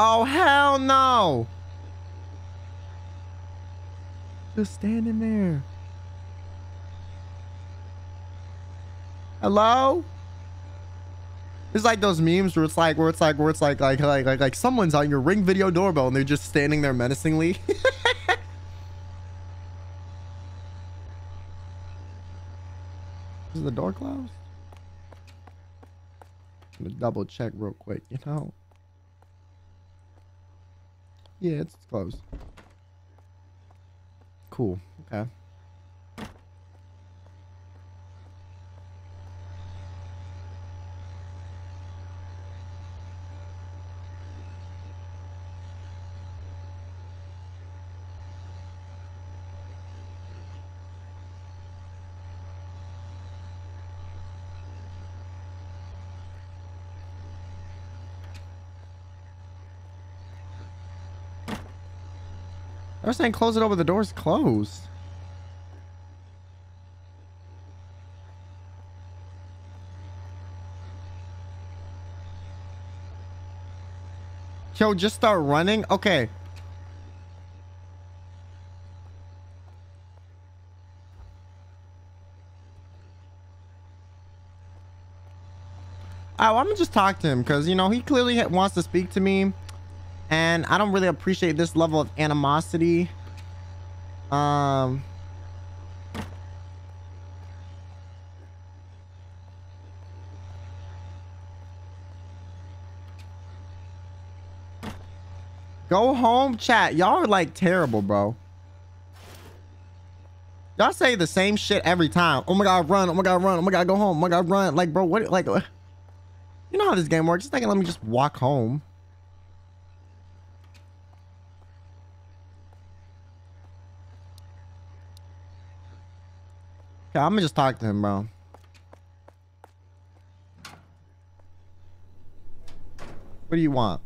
Oh, hell no! Just standing there. Hello? It's like those memes where it's like, where it's like, where it's like, like, like, like, like someone's on your ring video doorbell and they're just standing there menacingly. Is the door closed? I'm gonna double check real quick, you know? Yeah, it's closed. Cool. Okay. I was saying close it over the door's closed. Yo, just start running? Okay. Oh, I'm gonna just talk to him because, you know, he clearly wants to speak to me. And I don't really appreciate this level of animosity. Um... Go home, chat. Y'all are like terrible, bro. Y'all say the same shit every time. Oh my god, run. Oh my god, run. Oh my god, go home. Oh my god, run. Like, bro, what? Like, you know how this game works. Just like, let me just walk home. Okay, I'm gonna just talk to him, bro. What do you want?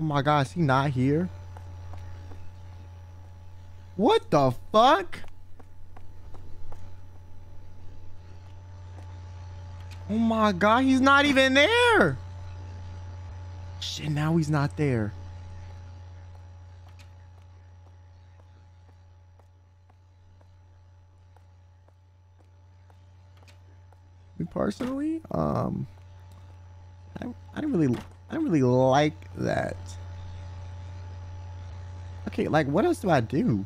Oh my god, is he not here? What the fuck? Oh my god, he's not even there. Shit, now he's not there. Me personally, um, I, I don't really, I don't really like that. Okay, like what else do I do?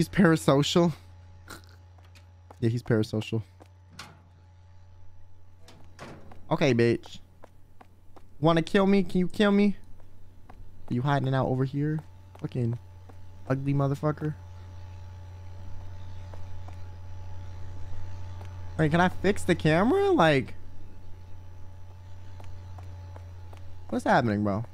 He's parasocial. yeah, he's parasocial. Okay, bitch. Want to kill me? Can you kill me? Are you hiding out over here? Fucking ugly motherfucker. Wait, can I fix the camera? Like... What's happening, bro?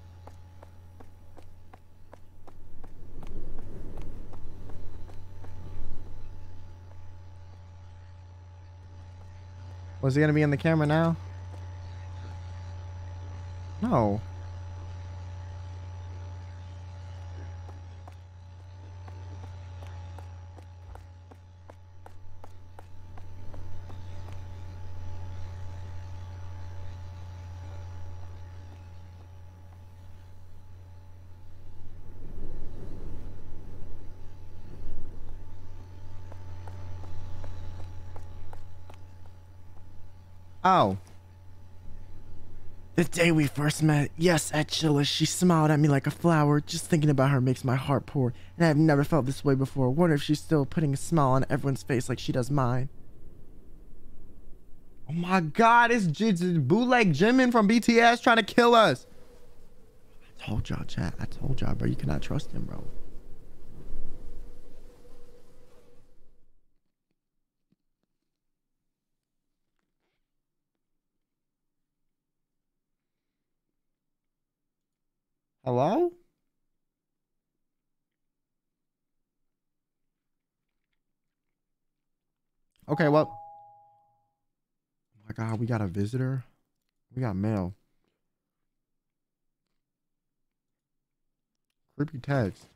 Was he gonna be in the camera now? No. Oh. The day we first met, yes, at Chili's, she smiled at me like a flower. Just thinking about her makes my heart pour, and I've never felt this way before. Wonder if she's still putting a smile on everyone's face like she does mine. Oh my god, it's, it's bootleg Jimin from BTS trying to kill us. I told y'all, chat. I told y'all, bro. You cannot trust him, bro. Hello? Okay, well. Oh my god, we got a visitor. We got mail. Creepy text.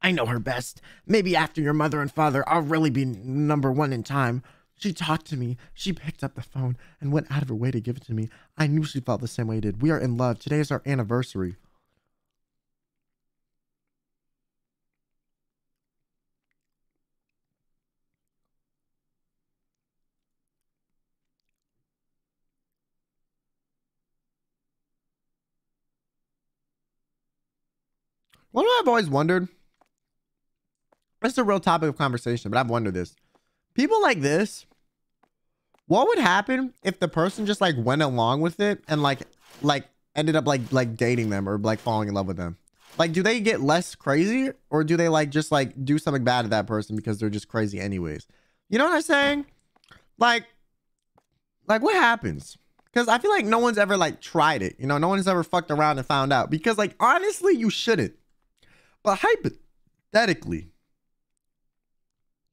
I know her best. Maybe after your mother and father, I'll really be number one in time. She talked to me. She picked up the phone and went out of her way to give it to me. I knew she felt the same way I did. We are in love. Today is our anniversary. What I've always wondered? It's a real topic of conversation, but I've wondered this. People like this, what would happen if the person just like went along with it and like like ended up like like dating them or like falling in love with them? Like, do they get less crazy or do they like just like do something bad to that person because they're just crazy anyways? You know what I'm saying? Like, like what happens? Because I feel like no one's ever like tried it. You know, no one's ever fucked around and found out. Because like honestly, you shouldn't. But hypothetically,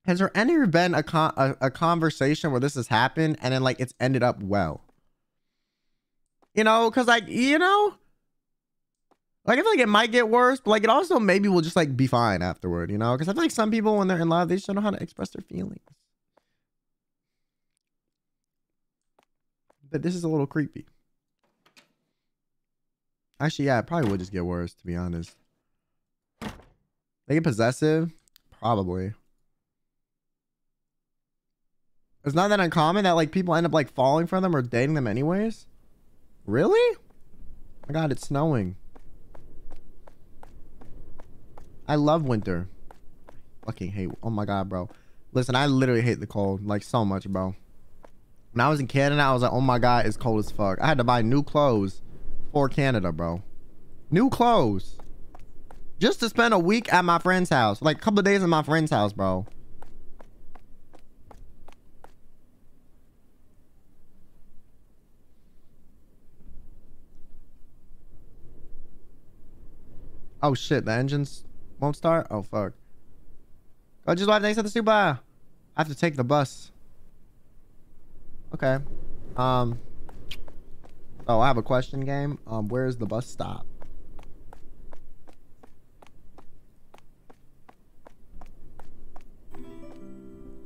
has there ever been a, con- a, a conversation where this has happened and then like it's ended up well? You know, because like, you know, like I feel like it might get worse, but like it also maybe will just like be fine afterward, you know? Because I feel like some people when they're in love, they just don't know how to express their feelings. But this is a little creepy. Actually, yeah, it probably would just get worse, to be honest. They get possessive? Probably. It's not that uncommon that like people end up like falling for them or dating them anyways. Really? My god, it's snowing. I love winter. Fucking hate. Oh my god, bro. Listen, I literally hate the cold like so much, bro. When I was in Canada, I was like, oh my god, it's cold as fuck. I had to buy new clothes for Canada, bro. New clothes. Just to spend a week at my friend's house. Like a couple days at my friend's house, bro. Oh shit, the engines won't start? Oh fuck. Oh, just wife, next to the super. I have to take the bus. Okay. Um. Oh, I have a question game. Um, where's the bus stop?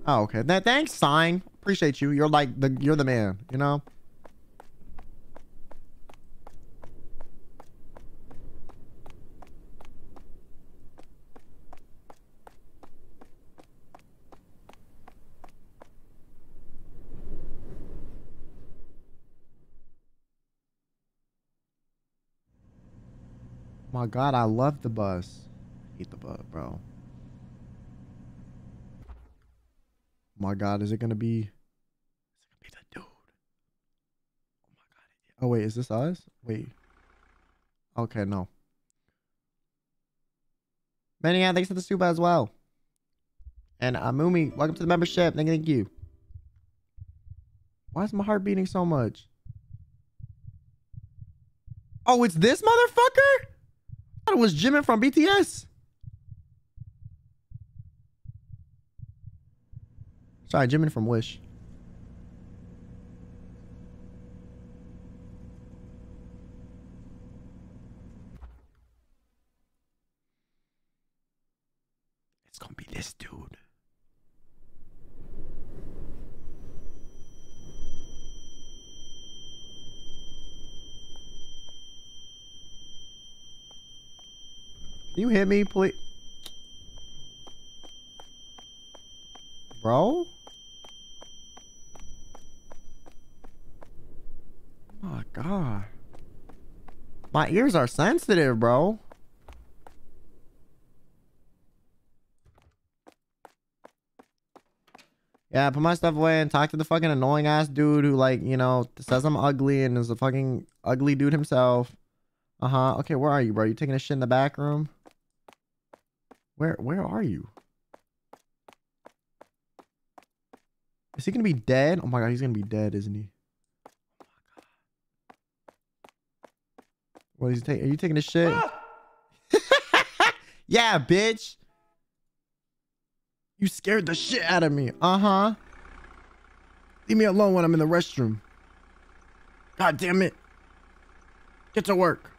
Oh, okay. Th thanks, sign. Appreciate you. You're like the you're the man, you know? My god, I love the bus. hate the bus, bro. My god, is it gonna be is it gonna be the dude? Oh my god. Oh wait, is this us? Wait. Okay, no. Maniac, thanks for the super as well. And uh, Mumi, welcome to the membership. Thank thank you. Why is my heart beating so much? Oh, it's this motherfucker? Thought it was Jimin from BTS. Sorry, Jimin from Wish. It's gonna be this dude. You hit me, please? Bro? my god. My ears are sensitive, bro. Yeah, put my stuff away and talk to the fucking annoying ass dude who like, you know, says I'm ugly and is a fucking ugly dude himself. Uh-huh. Okay, where are you, bro? You taking a shit in the back room? Where where are you? Is he gonna be dead? Oh my god, he's gonna be dead, isn't he? What is he taking? Are you taking a shit? yeah, bitch. You scared the shit out of me. Uh-huh. Leave me alone when I'm in the restroom. God damn it. Get to work.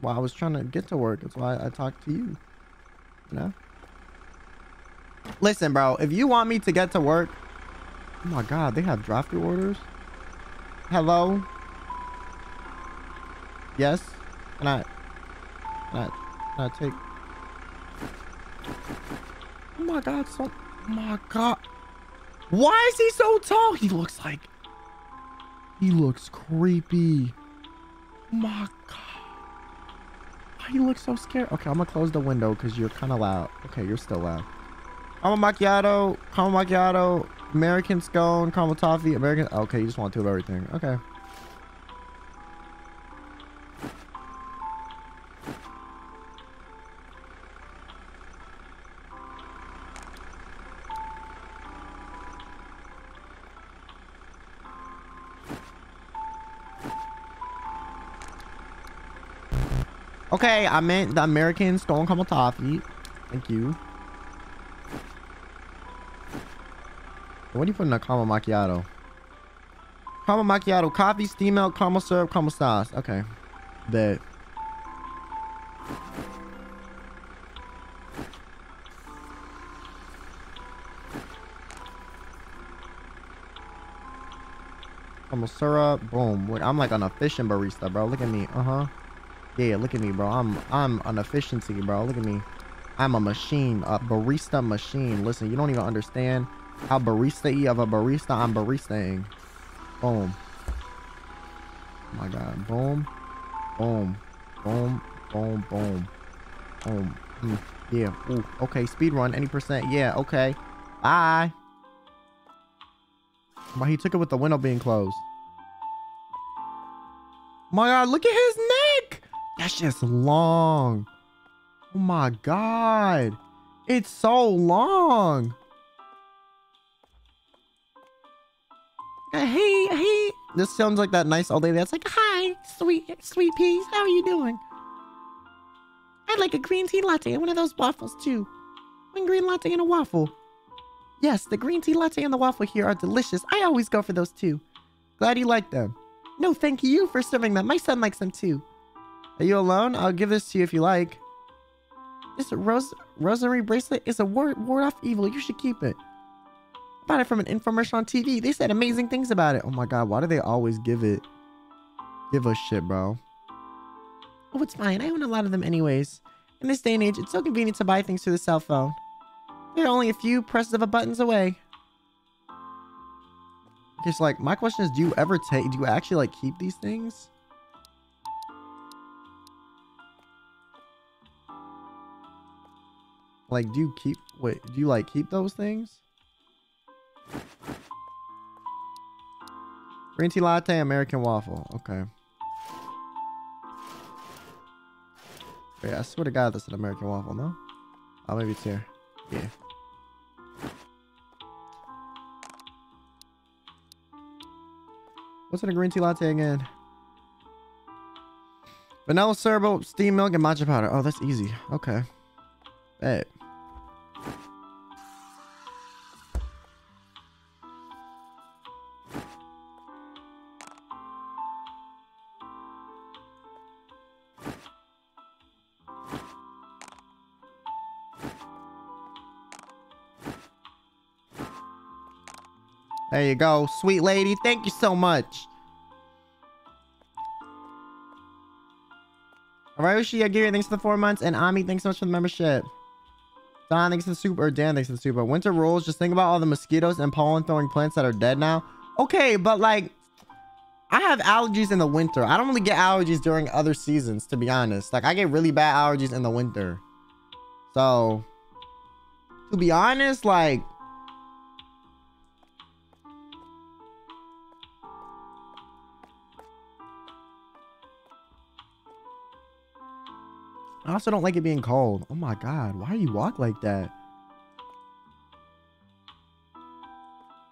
Well, I was trying to get to work. That's why I talked to you. You know? Listen, bro. If you want me to get to work... Oh my god, they have drive-through orders? Hello? Yes? Can I, can I, can I take? Oh my god, so, oh my god. Why is he so tall? He looks like, he looks creepy. Oh my god. Why he looks so scared? Okay, I'm gonna close the window because you're kind of loud. Okay, you're still loud. Caramel macchiato, caramel macchiato, American scone, caramel toffee, American. Okay, you just want two of everything. Okay. Okay, I meant the American Scone Caramel Toffee. Thank you. What are you putting in a caramel macchiato? Caramel macchiato, coffee, steam milk, caramel syrup, caramel sauce. Okay. Bet. Caramel syrup, boom. I'm like an efficient barista, bro. Look at me. Uh-huh. Yeah, look at me, bro. I'm I'm an efficiency, bro. Look at me. I'm a machine, a barista machine. Listen, you don't even understand how barista of a barista I'm baristaing. Boom. Oh my god. Boom. Boom. Boom. Boom. Boom. Boom. Mm. Yeah. Ooh. Okay. Speed run. Any percent. Yeah. Okay. Bye. But he took it with the window being closed. My god, look at his neck. That's just long. Oh my god. It's so long. Uh, hey, hey. This sounds like that nice old lady that's like, hi, sweet, sweet peas. How are you doing? I'd like a green tea latte and one of those waffles too. One green latte and a waffle. Yes, the green tea latte and the waffle here are delicious. I always go for those too. Glad you like them. No, thank you for serving them. My son likes them too. Are you alone? I'll give this to you if you like. This rose rosary bracelet is a ward, ward off evil. You should keep it. Bought it from an infomercial on TV. They said amazing things about it. Oh my god, why do they always give it? Give us shit, bro. Oh, it's fine. I own a lot of them anyways. In this day and age, it's so convenient to buy things through the cell phone. They're only a few presses of a buttons away. Just like, my question is, do you ever take, do you actually like keep these things? Like, do you keep, wait, do you like keep those things? Green tea latte, American waffle. Okay. Wait, I swear to God, that's an American waffle, no? Oh, maybe it's here. Yeah. What's in a green tea latte again? Vanilla syrup, steamed milk, and matcha powder. Oh, that's easy. Okay. Bet. There you go, sweet lady. Thank you so much. All right, Ushi, Giri, thanks for the four months. And Ami, thanks so much for the membership. Don, thanks for the soup. Or Dan, thanks for the. But winter rolls, just think about all the mosquitoes and pollen throwing plants that are dead now. Okay, but like, I have allergies in the winter. I don't really get allergies during other seasons, to be honest. Like, I get really bad allergies in the winter. So, to be honest, like, also don't like it being cold. Oh my god, why do you walk like that?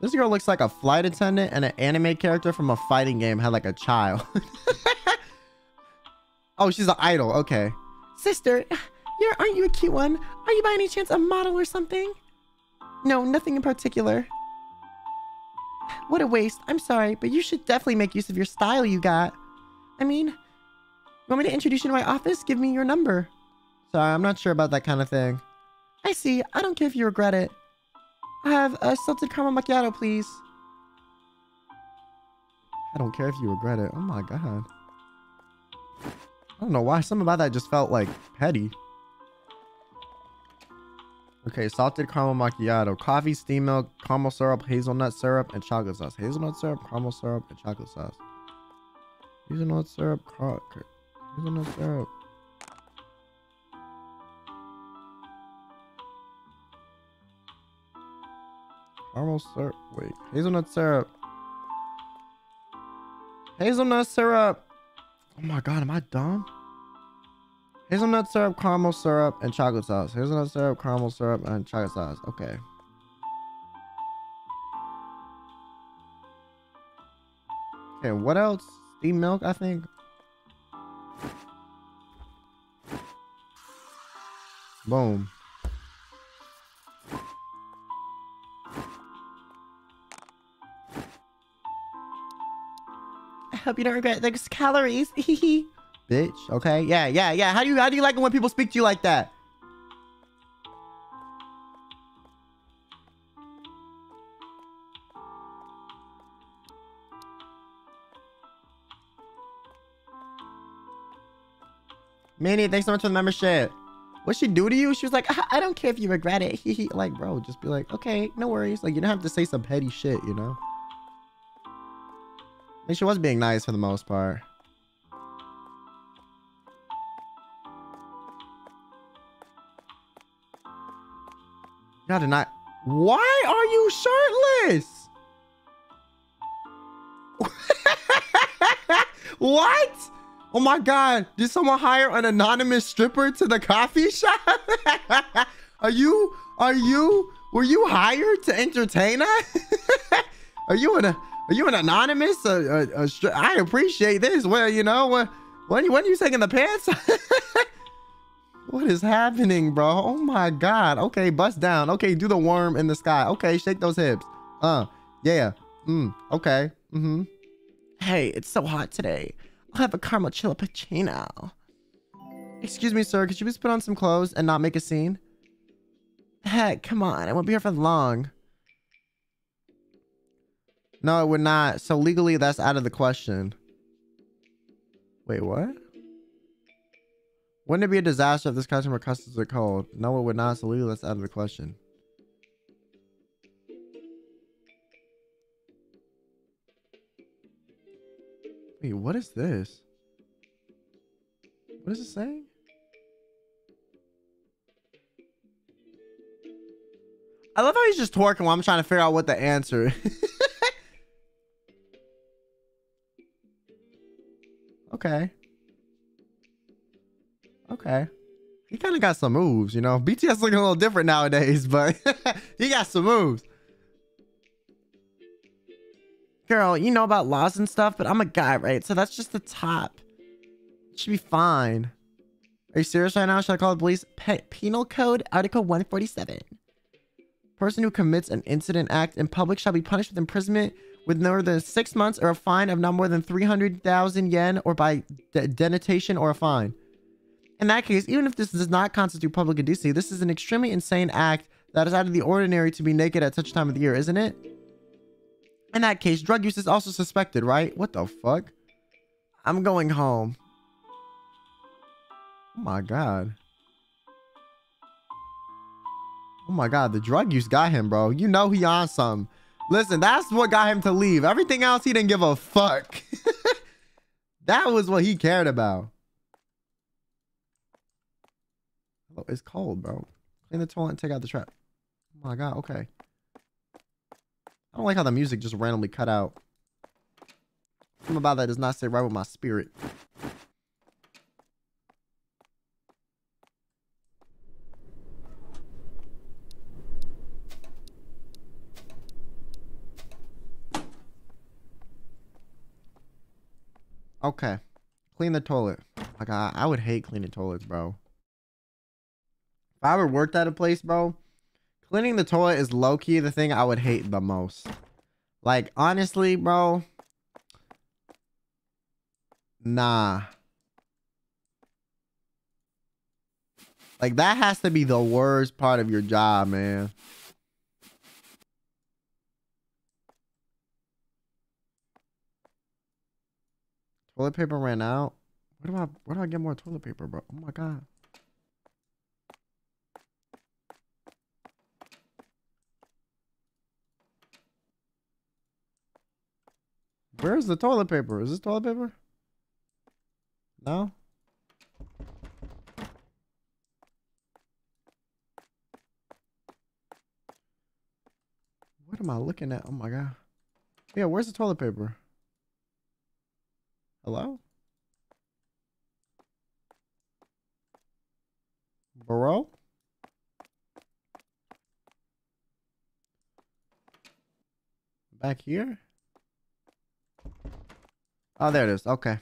This girl looks like a flight attendant and an anime character from a fighting game had like a child. oh, she's an idol. Okay. Sister, you're aren't you a cute one? Are you by any chance a model or something? No, nothing in particular. What a waste. I'm sorry, but you should definitely make use of your style you got. I mean, Want me to introduce you to my office? Give me your number. Sorry, I'm not sure about that kind of thing. I see. I don't care if you regret it. I have a salted caramel macchiato, please. I don't care if you regret it. Oh my god. I don't know why. Something about that just felt like petty. Okay, salted caramel macchiato. Coffee, steam milk, caramel syrup, hazelnut syrup, and chocolate sauce. Hazelnut syrup, caramel syrup, and chocolate sauce. Hazelnut syrup, Hazelnut syrup. Caramel syrup. Wait. Hazelnut syrup. Hazelnut syrup. Oh my god, am I dumb? Hazelnut syrup, caramel syrup, and chocolate sauce. Hazelnut syrup, caramel syrup, and chocolate sauce. Okay. Okay, what else? Steamed milk, I think. Boom. I hope you don't regret those calories. Bitch. Okay. Yeah, yeah, yeah. How do you how do you like it when people speak to you like that? Manny, thanks so much for the membership. What she do to you? She was like, I, I don't care if you regret it. He, like, bro, just be like, okay, no worries. Like, you don't have to say some petty shit, you know? I think she was being nice for the most part. You gotta not. Why are you shirtless? what? Oh my god, did someone hire an anonymous stripper to the coffee shop? are you, are you, were you hired to entertain us? are you an, are you an anonymous? I appreciate this. Well, you know, when, when, when you taking the pants? What is happening, bro? Oh my god. Okay, bust down. Okay, do the worm in the sky. Okay, shake those hips. Uh, yeah. Mm, okay. Mm-hmm. Hey, it's so hot today. I'll have a caramel chillipuccino. Excuse me, sir. Could you please put on some clothes and not make a scene? Heck, come on. I won't be here for long. No, it would not. So legally, that's out of the question. Wait, what? Wouldn't it be a disaster if this customer cusses are cold? No, it would not. So legally, that's out of the question. Wait, what is this? What is it saying? I love how he's just twerking while I'm trying to figure out what the answer is. Okay. Okay. He kind of got some moves, you know. BTS looking a little different nowadays, but he got some moves. Girl, you know about laws and stuff, but I'm a guy, right? So that's just the top. It should be fine. Are you serious right now? Should I call the police? Pe Penal Code, Article 147. Person who commits an indecent act in public shall be punished with imprisonment with no more than six months or a fine of not more than 300,000 yen or by de denutation or a fine. In that case, even if this does not constitute public indecency, this is an extremely insane act that is out of the ordinary to be naked at such time of the year, isn't it? In that case, drug use is also suspected, right? What the fuck? I'm going home. Oh my god. Oh my god, the drug use got him, bro. You know he on something. Listen, that's what got him to leave. Everything else, he didn't give a fuck. that was what he cared about. Oh, it's cold, bro. Clean the toilet and take out the trap. Oh my god, okay. I don't like how the music just randomly cut out. Something about that does not sit right with my spirit. Okay. Clean the toilet. Like I, I would hate cleaning toilets, bro. If I ever worked at a place, bro, cleaning the toilet is low key the thing I would hate the most. Like honestly, bro. Nah. Like that has to be the worst part of your job, man. Toilet paper ran out. Where do I where do I get more toilet paper, bro? Oh my god. Where's the toilet paper? Is this toilet paper? No? What am I looking at? Oh my god. Yeah, where's the toilet paper? Hello? Bro? Back here? Oh, there it is. Okay.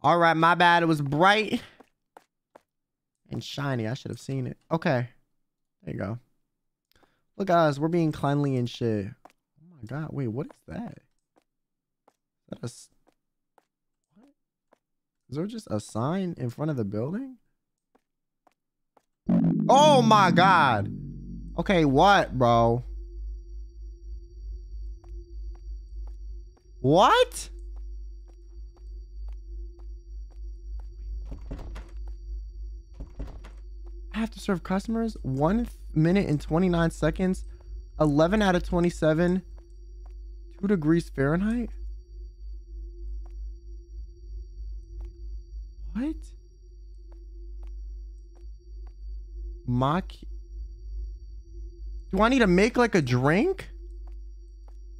All right, my bad. It was bright and shiny. I should have seen it. Okay. There you go. Look, guys, we're being cleanly and shit. Oh my god. Wait, what is that? Is that a is there just a sign in front of the building? Oh my god. Okay, what, bro? What? Have to serve customers? One minute and 29 seconds. 11 out of 27. Two degrees Fahrenheit? What? Mock. Do I need to make like a drink?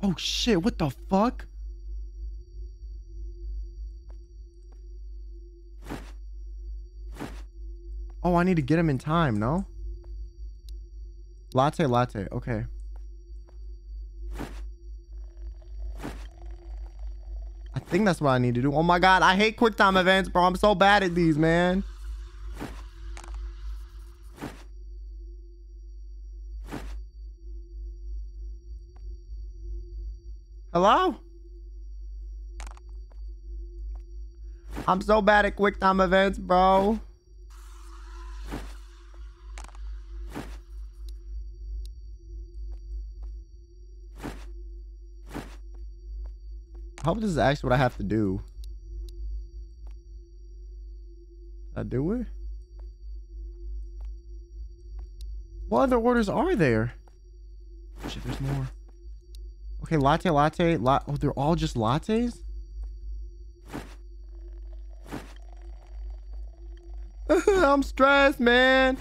Oh shit, what the fuck? Oh, I need to get him in time, no? Latte, latte. Okay. I think that's what I need to do. Oh my god, I hate QuickTime events, bro. I'm so bad at these, man. Hello? I'm so bad at QuickTime events, bro. Hope this is actually what I have to do. I do it? What other orders are there? Shit, there's more. Okay, latte, latte, la oh, they're all just lattes? I'm stressed, man.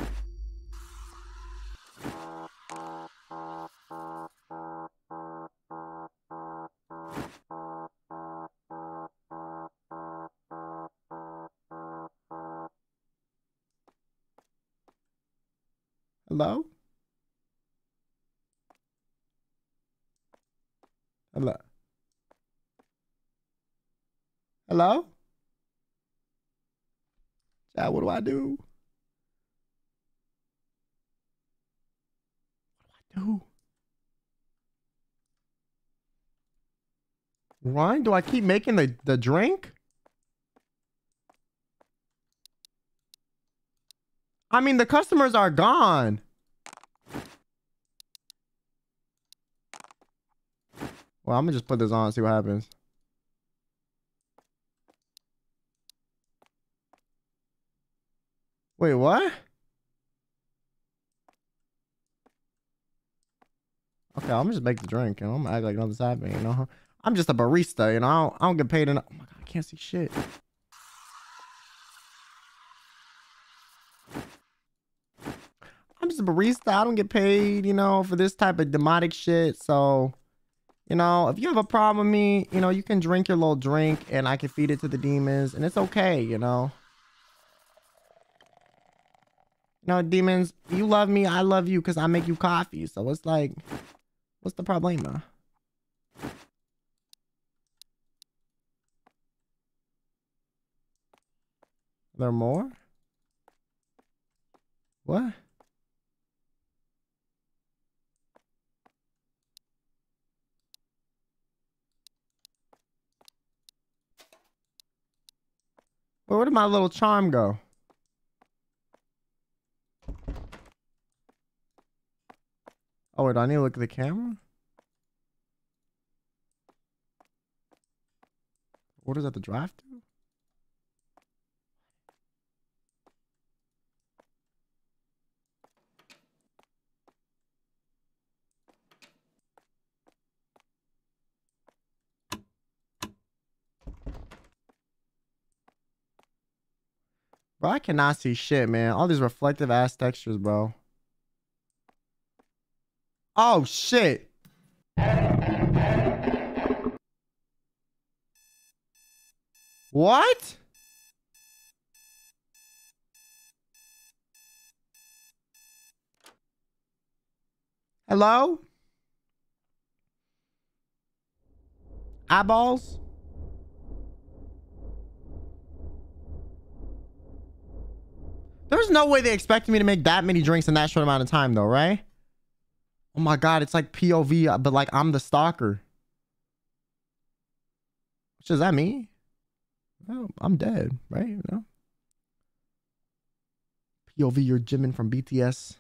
Hello? Hello? Hello? Chad, what do I do? What do I do? Ryan, do I keep making the, the drink? I mean, the customers are gone. Well, I'm gonna just put this on and see what happens. Wait, what? Okay, I'm just make the drink and I'm gonna act like nothing's happening, you know? I'm just a barista, you know? I don't, I don't get paid enough. Oh my god, I can't see shit. I'm just a barista. I don't get paid, you know, for this type of demonic shit. So, you know, if you have a problem with me, you know, you can drink your little drink and I can feed it to the demons and it's okay, you know. Know, demons, you love me, I love you because I make you coffee. So it's like, what's the problema? There more? What? Where did my little charm go? Oh, wait, I need to look at the camera? What is that, the draft to? Bro, I cannot see shit, man. All these reflective ass textures, bro. Oh, shit. What? Hello? Eyeballs? There's no way they expected me to make that many drinks in that short amount of time, though, right? Oh my god, it's like POV, uh, but like I'm the stalker. What does that mean? Well, I'm dead, right? Know? POV, you're Jimin from BTS.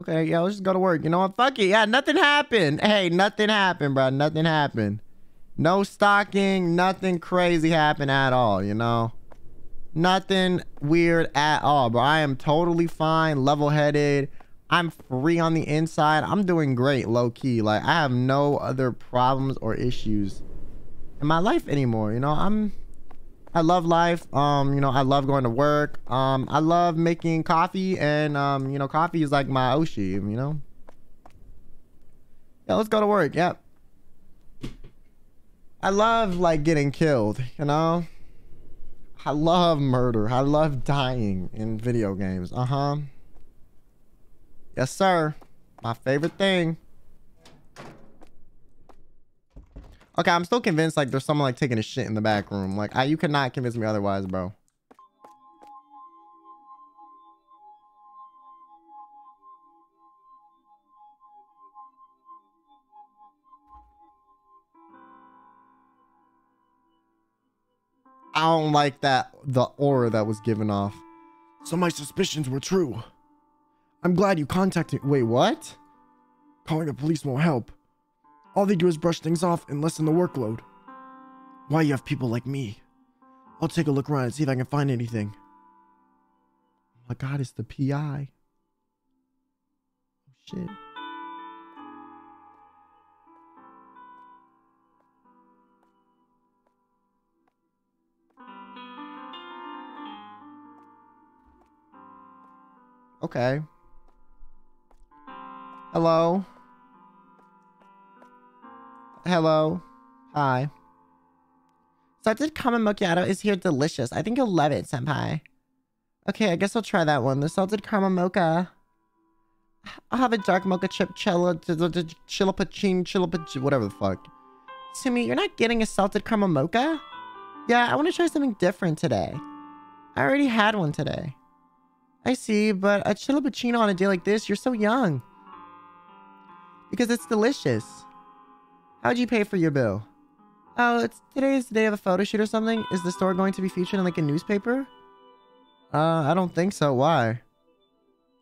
Okay, yeah, let's just go to work. You know what? Fuck it. Yeah, nothing happened. Hey, nothing happened, bro. Nothing happened. No stalking. Nothing crazy happened at all, you know? Nothing weird at all, bro. I am totally fine, level-headed. I'm free on the inside. I'm doing great, low-key. Like, I have no other problems or issues in my life anymore, you know? I'm I love life. Um, you know, I love going to work. Um, I love making coffee, and um, you know, coffee is like my oshi. You know. Yeah, let's go to work. Yep. I love like getting killed. You know. I love murder. I love dying in video games. Uh huh. Yes, sir. My favorite thing. Okay, I'm still convinced like there's someone like taking a shit in the back room. Like, I, you cannot convince me otherwise, bro. I don't like that the aura that was given off. So my suspicions were true. I'm glad you contacted. Wait, what? Calling the police won't help. All they do is brush things off and lessen the workload. Why you have people like me? I'll take a look around and see if I can find anything. Oh my god, it's the PI. Oh shit. Okay. Hello. Hello. Hi. Salted caramel macchiato is here delicious. I think you'll love it, senpai. Okay, I guess I'll try that one. The salted caramel mocha. I'll have a dark mocha chip cello, chillapachin, chillapachin, whatever the fuck. Sumi, you're not getting a salted caramel mocha? Yeah, I want to try something different today. I already had one today. I see, but a chillapacino on a day like this, you're so young. Because it's delicious. How'd you pay for your bill? Oh, it's today's the day of a photo shoot or something. Is the store going to be featured in like a newspaper? Uh, I don't think so. Why?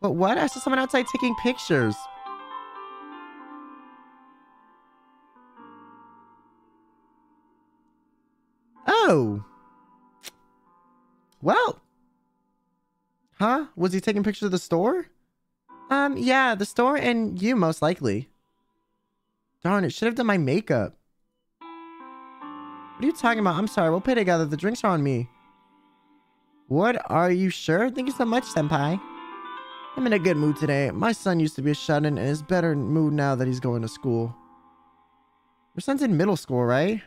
But what? I saw someone outside taking pictures. Oh. Well. Huh? Was he taking pictures of the store? Um, yeah, the store and you most likely. Darn, it should have done my makeup. What are you talking about? I'm sorry, we'll pay together. The drinks are on me. What? Are you sure? Thank you so much, Senpai. I'm in a good mood today. My son used to be a shut-in and is better mood now that he's going to school. Your son's in middle school, right?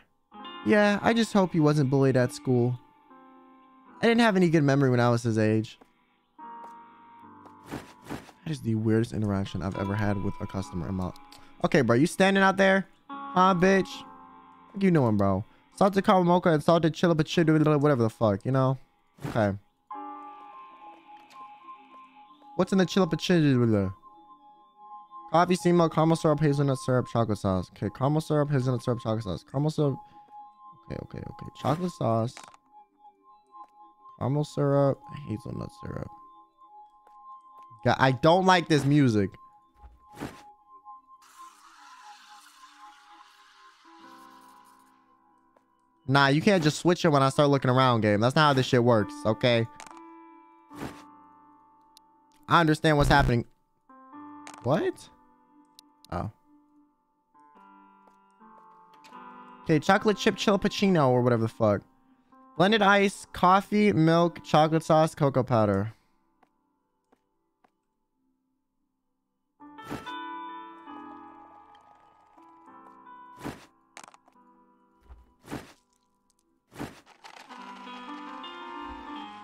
Yeah, I just hope he wasn't bullied at school. I didn't have any good memory when I was his age. That is the weirdest interaction I've ever had with a customer. I'm out. Okay, bro, you standing out there? Huh, bitch? You know him, bro. Salted caramel mocha and salted chili whatever the fuck, you know? Okay. What's in the chili Coffee, steamed milk, caramel syrup, hazelnut syrup, chocolate sauce. Okay, caramel syrup, hazelnut syrup, chocolate sauce. Caramel syrup. Okay, okay, okay. Chocolate sauce. Caramel syrup, hazelnut syrup. I don't like this music. Nah, you can't just switch it when I start looking around, game. That's not how this shit works, okay? I understand what's happening. What? Oh. Okay, chocolate chip chillapacino or whatever the fuck. Blended ice, coffee, milk, chocolate sauce, cocoa powder.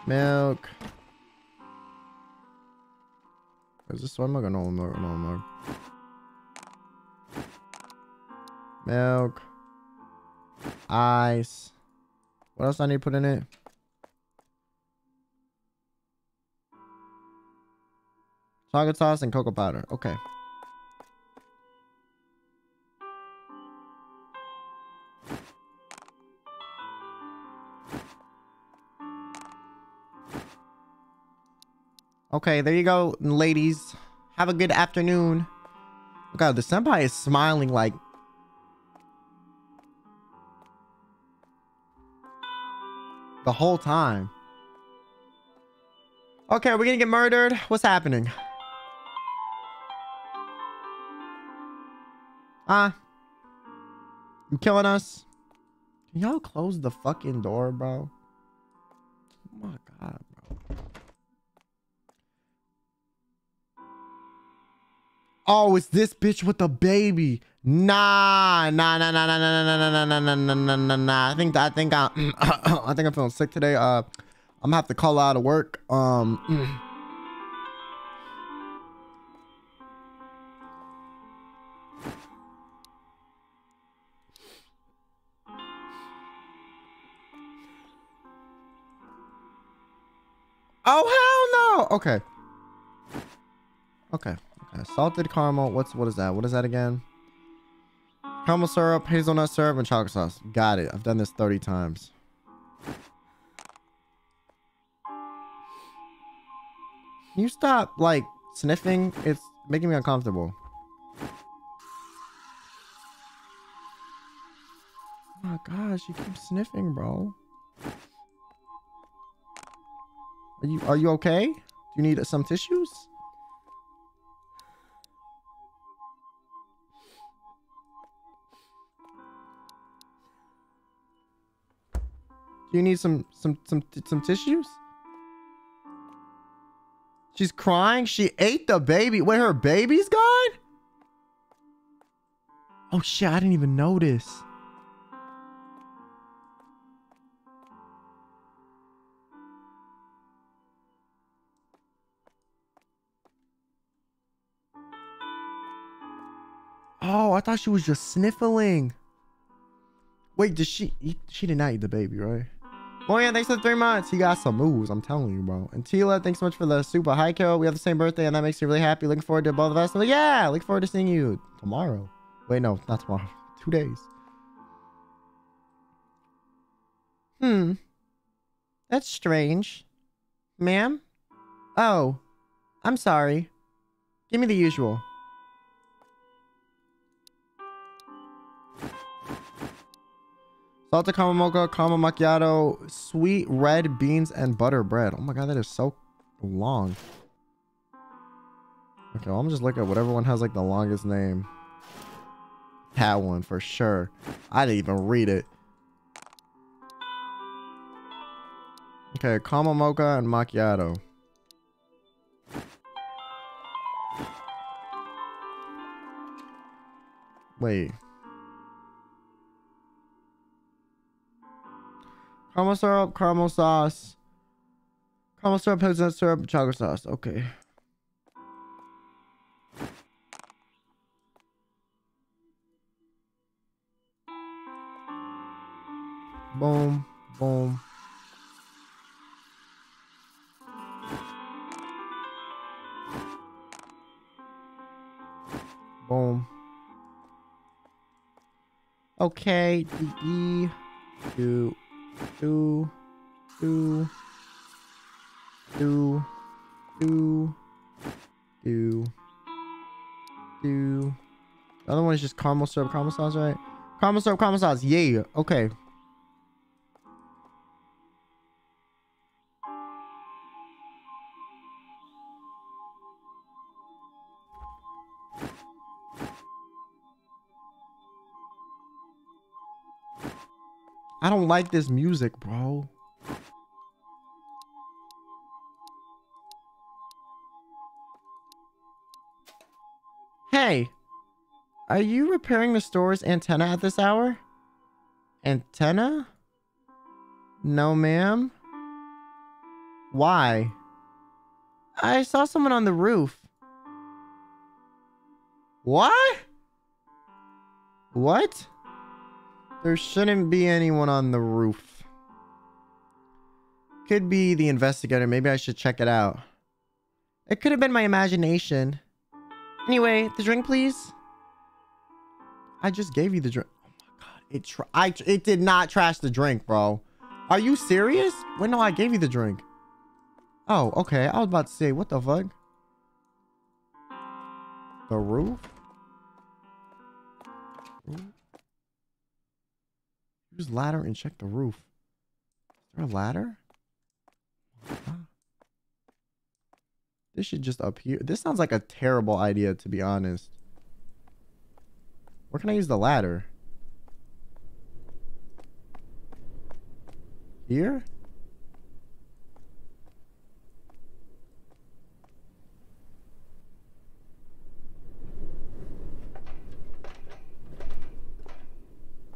Milk. Is this one milk or no milk? No milk. Milk. Ice. What else I need to put in it? Chocolate sauce and cocoa powder. Okay. Okay, there you go, ladies. Have a good afternoon. God, the senpai is smiling like... The whole time. Okay, we're gonna get murdered. What's happening? Huh? You killing us? Can y'all close the fucking door, bro? Oh my god. Oh, it's this bitch with the baby. Nah, nah, nah, nah, nah, nah, nah, nah, nah, nah, nah, nah, nah, nah. I think I think I, I think I'm feeling sick today. Uh, I'm gonna have to call out of work. Um. Oh hell no! Okay. Okay. Uh, salted caramel. What's what is that? What is that again? Caramel syrup, hazelnut syrup, and chocolate sauce. Got it. I've done this 30 times. Can you stop, like, sniffing? It's making me uncomfortable. Oh my gosh, you keep sniffing, bro. Are you, are you okay? Do you need some tissues? Do you need some some some some tissues? She's crying. She ate the baby. Wait, her baby's gone? Oh shit, I didn't even notice. Oh, I thought she was just sniffling. Wait, did she eat? She did not eat the baby, right? Oh yeah, thanks for the three months. He got some moves, I'm telling you, bro. And Tila, thanks so much for the super high kill. We have the same birthday, and that makes me really happy. Looking forward to both of us. Like, yeah, look forward to seeing you tomorrow. Wait, no, not tomorrow. Two days. Hmm. That's strange. Ma'am? Oh. I'm sorry. Give me the usual. Salted caramel mocha, caramel macchiato, sweet red beans, and butter bread. Oh my god, that is so long. Okay, well, I'm just looking at whatever one has like the longest name. That one for sure. I didn't even read it. Okay, caramel mocha and macchiato. Wait. Caramel syrup, caramel sauce. Caramel syrup, hazelnut syrup, chocolate sauce. Okay. Boom, boom. Boom. Okay, D, do, do, do, do, do, do, do. The other one is just caramel syrup, caramel sauce, right? Caramel syrup, caramel sauce. Yeah. Okay. I don't like this music, bro. Hey, are you repairing the store's antenna at this hour? Antenna? No, ma'am. Why? I saw someone on the roof. What? What? There shouldn't be anyone on the roof. Could be the investigator. Maybe I should check it out. It could have been my imagination. Anyway, the drink, please. I just gave you the drink. Oh my god. It tra I it did not trash the drink, bro. Are you serious? Wait, no, I gave you the drink. Oh, okay. I was about to say, what the fuck? The roof? Use ladder and check the roof. Is there a ladder? This should just appear. This sounds like a terrible idea, to be honest. Where can I use the ladder? Here?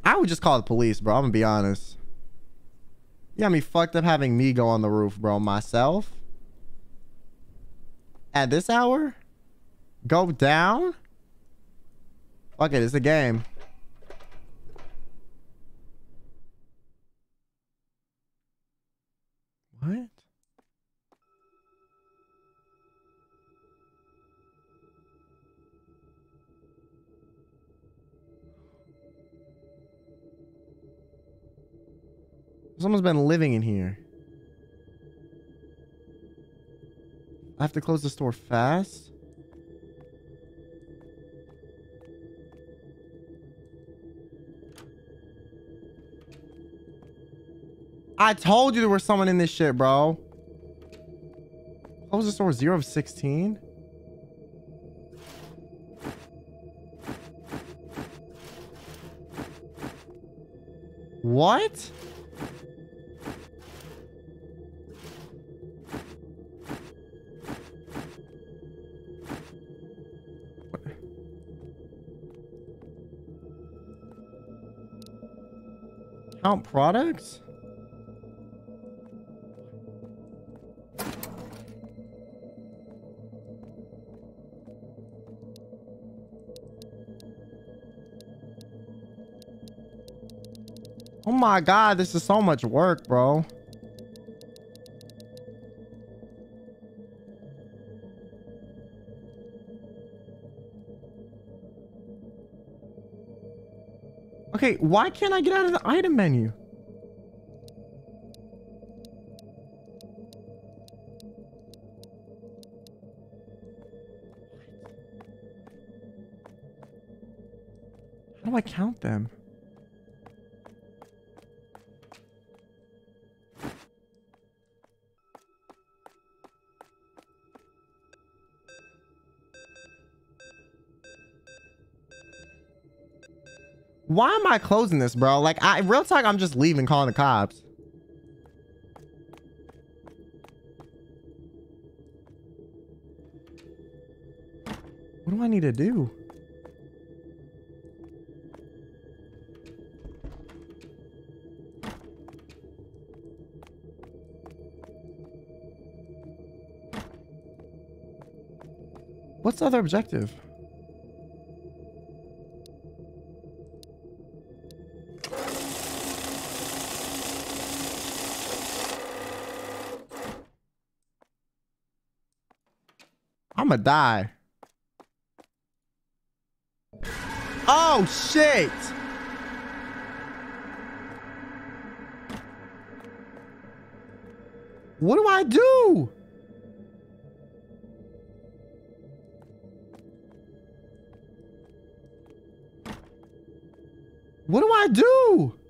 I would just call the police, bro. I'm gonna be honest. You got me fucked up having me go on the roof, bro. Myself? At this hour? Go down? Fuck it, it's a game. What? Someone's been living in here. I have to close the store fast. I told you there was someone in this shit, bro. Close the store 0 of 16. What? Count products? Oh my god, this is so much work, bro. Okay, why can't I get out of the item menu? How do I count them? Why am I closing this, bro? Like, I real talk, I'm just leaving, calling the cops. What do I need to do? What's the other objective? I'ma die. Oh shit! What do I do? What do I do?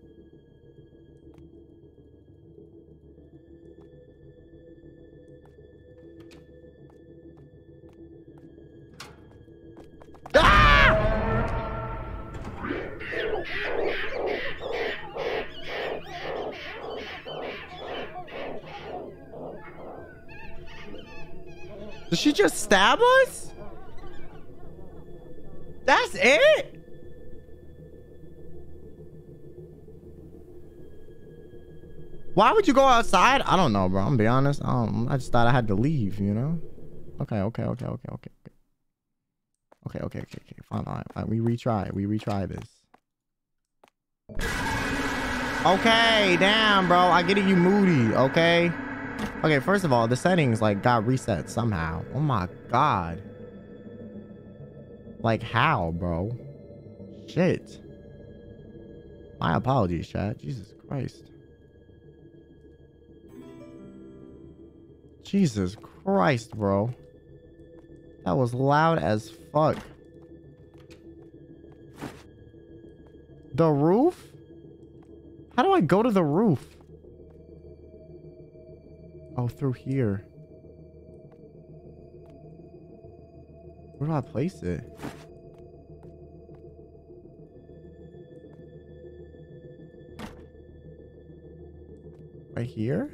Stab us? That's it? Why would you go outside? I don't know, bro. I'm gonna be honest. I, I just thought I had to leave, you know? Okay, okay, okay, okay, okay. Okay, okay, okay, okay. Fine, fine, fine. We retry. We retry this. Okay, damn, bro. I get it. You moody. Okay. Okay, first of all, the settings like got reset somehow. Oh my god. Like how, bro? Shit. My apologies, chat. Jesus Christ. Jesus Christ, bro. That was loud as fuck. The roof? How do I go to the roof? Oh, through here. Where do I place it? Right here?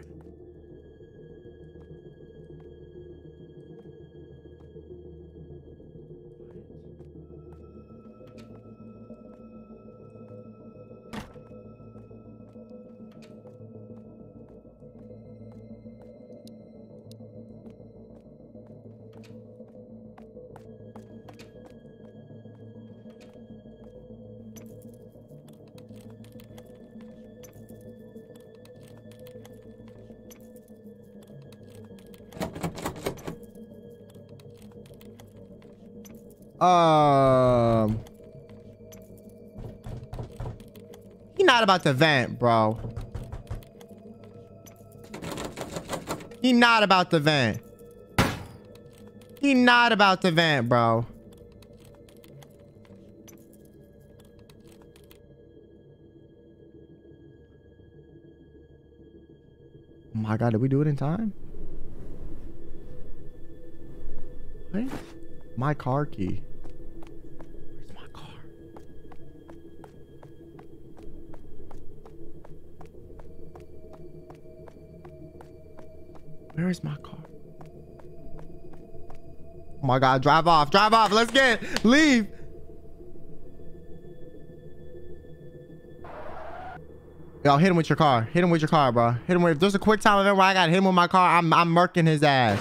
Um. He not about to vent, bro. He not about to vent. He not about to vent, bro. Oh my god, did we do it in time? What? My car key. Where is my car? Oh my god, drive off, drive off, let's get it. Leave. Yo, hit him with your car. Hit him with your car, bro. Hit him with. If there's a quick time event where I got him with my car, I'm I'm murking his ass.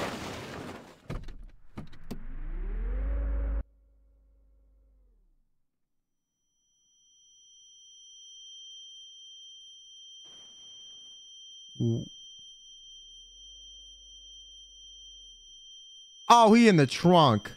Oh, he in the trunk.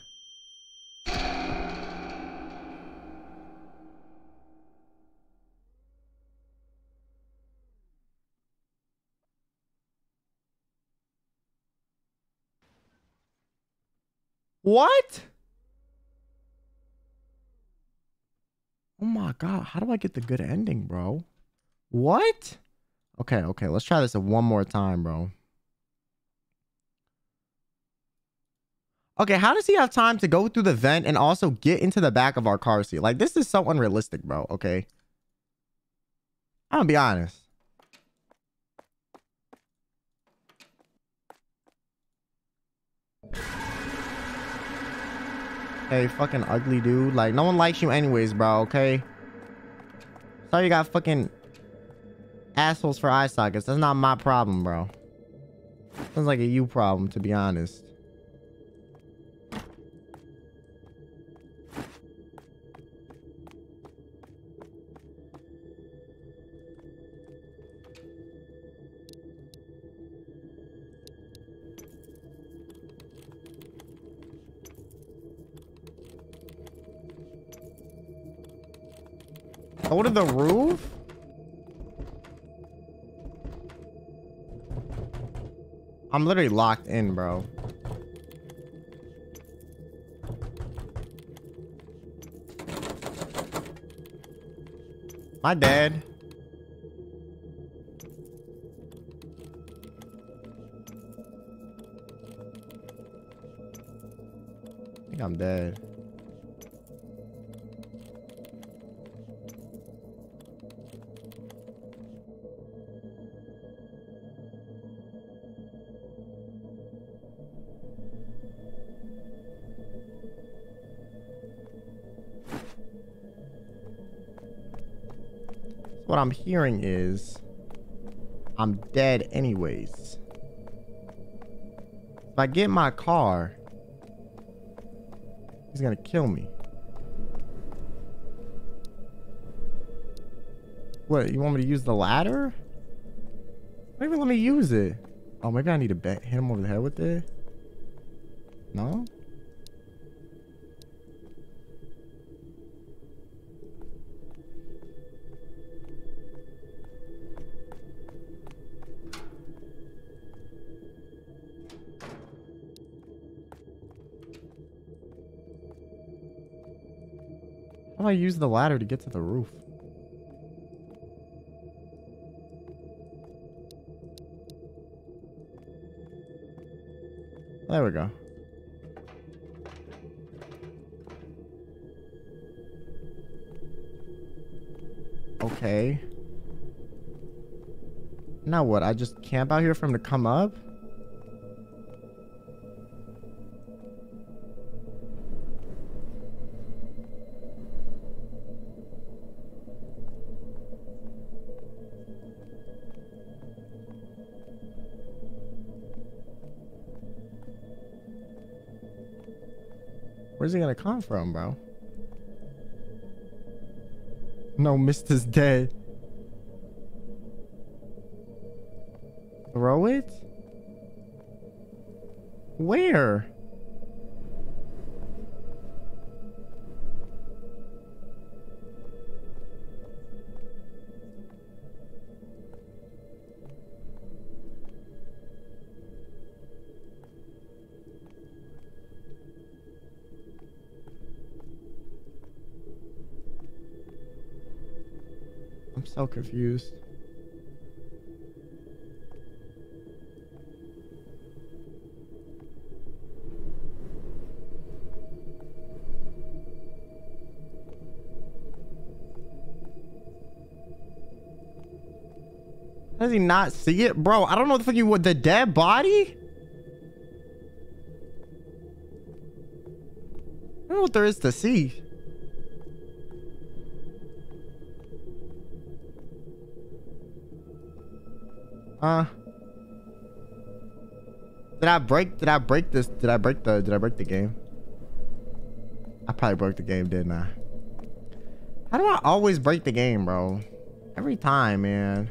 What? Oh my god, how do I get the good ending, bro? What? Okay, okay, let's try this one more time, bro. Okay, how does he have time to go through the vent and also get into the back of our car seat? Like, this is so unrealistic, bro, okay? I'm gonna be honest. Hey, fucking ugly dude. Like, no one likes you anyways, bro, okay? Sorry you got fucking assholes for eye sockets. That's not my problem, bro. Sounds like a you problem, to be honest. Go to the roof? I'm literally locked in, bro. My dad. I think I'm dead. What I'm hearing is I'm dead anyways. If I get my car, he's gonna kill me. What, you want me to use the ladder? Even let me use it. Oh, maybe I need to hit him over the head with it. Do I use the ladder to get to the roof? There we go. Okay. Now what? I just camp out here for him to come up? Come from, bro? No, Mister's dead. Confused. Does he not see it? Bro, I don't know what the fuck you want. The dead body? I don't know what there is to see. Uh. Did I break, did I break this, did I break the, did I break the game? I probably broke the game, didn't I? How do I always break the game, bro? Every time, man.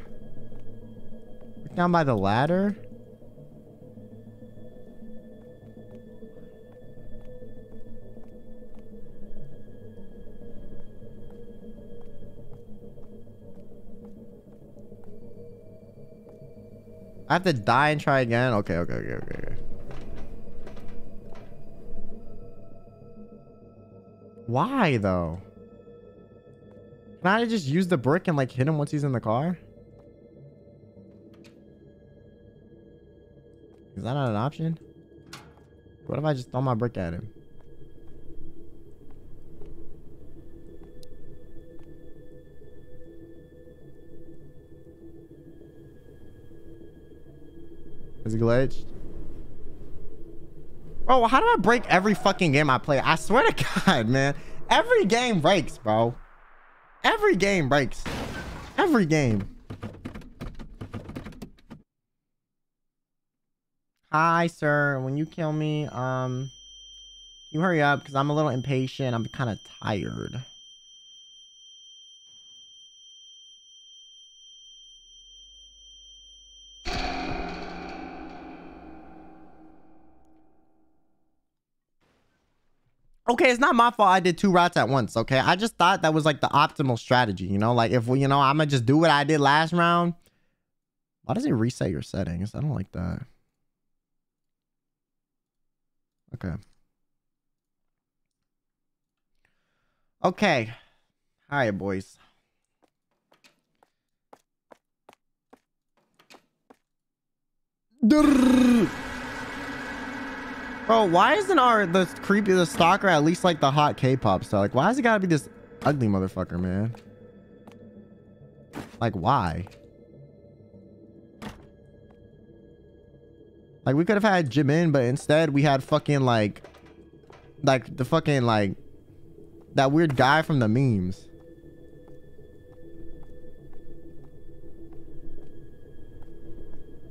Down by the ladder? I have to die and try again? Okay, okay, okay, okay, okay. Why, though? Can I just use the brick and, like, hit him once he's in the car? Is that not an option? What if I just throw my brick at him? Is glitched? Bro, how do I break every fucking game I play? I swear to God, man. Every game breaks, bro. Every game breaks. Every game. Hi, sir. When you kill me, um, you hurry up because I'm a little impatient. I'm kind of tired. Okay, it's not my fault I did two routes at once, okay? I just thought that was like the optimal strategy, you know? Like if we, you know, I'm gonna just do what I did last round. Why does it reset your settings? I don't like that. Okay. Okay. All right, boys. Bro, why isn't our the creepy the stalker at least like the hot K-pop star? Like, why has it gotta be this ugly motherfucker, man? Like, why? Like, we could have had Jimin, but instead we had fucking like, like the fucking like that weird guy from the memes.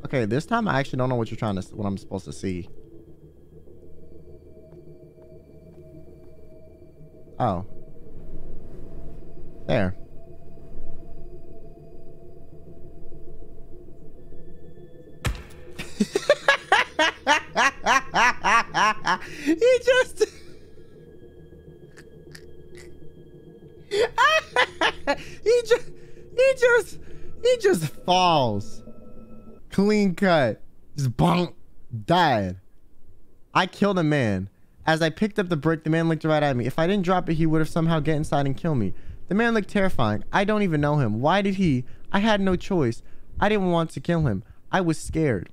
Okay, this time I actually don't know what you're trying to, what I'm supposed to see. Oh. There. he just he just he just he just falls. Clean cut. Just bonk. Died. I killed a man as i picked up the brick the man looked right at me if i didn't drop it he would have somehow get inside and kill me the man looked terrifying i don't even know him why did he i had no choice i didn't want to kill him i was scared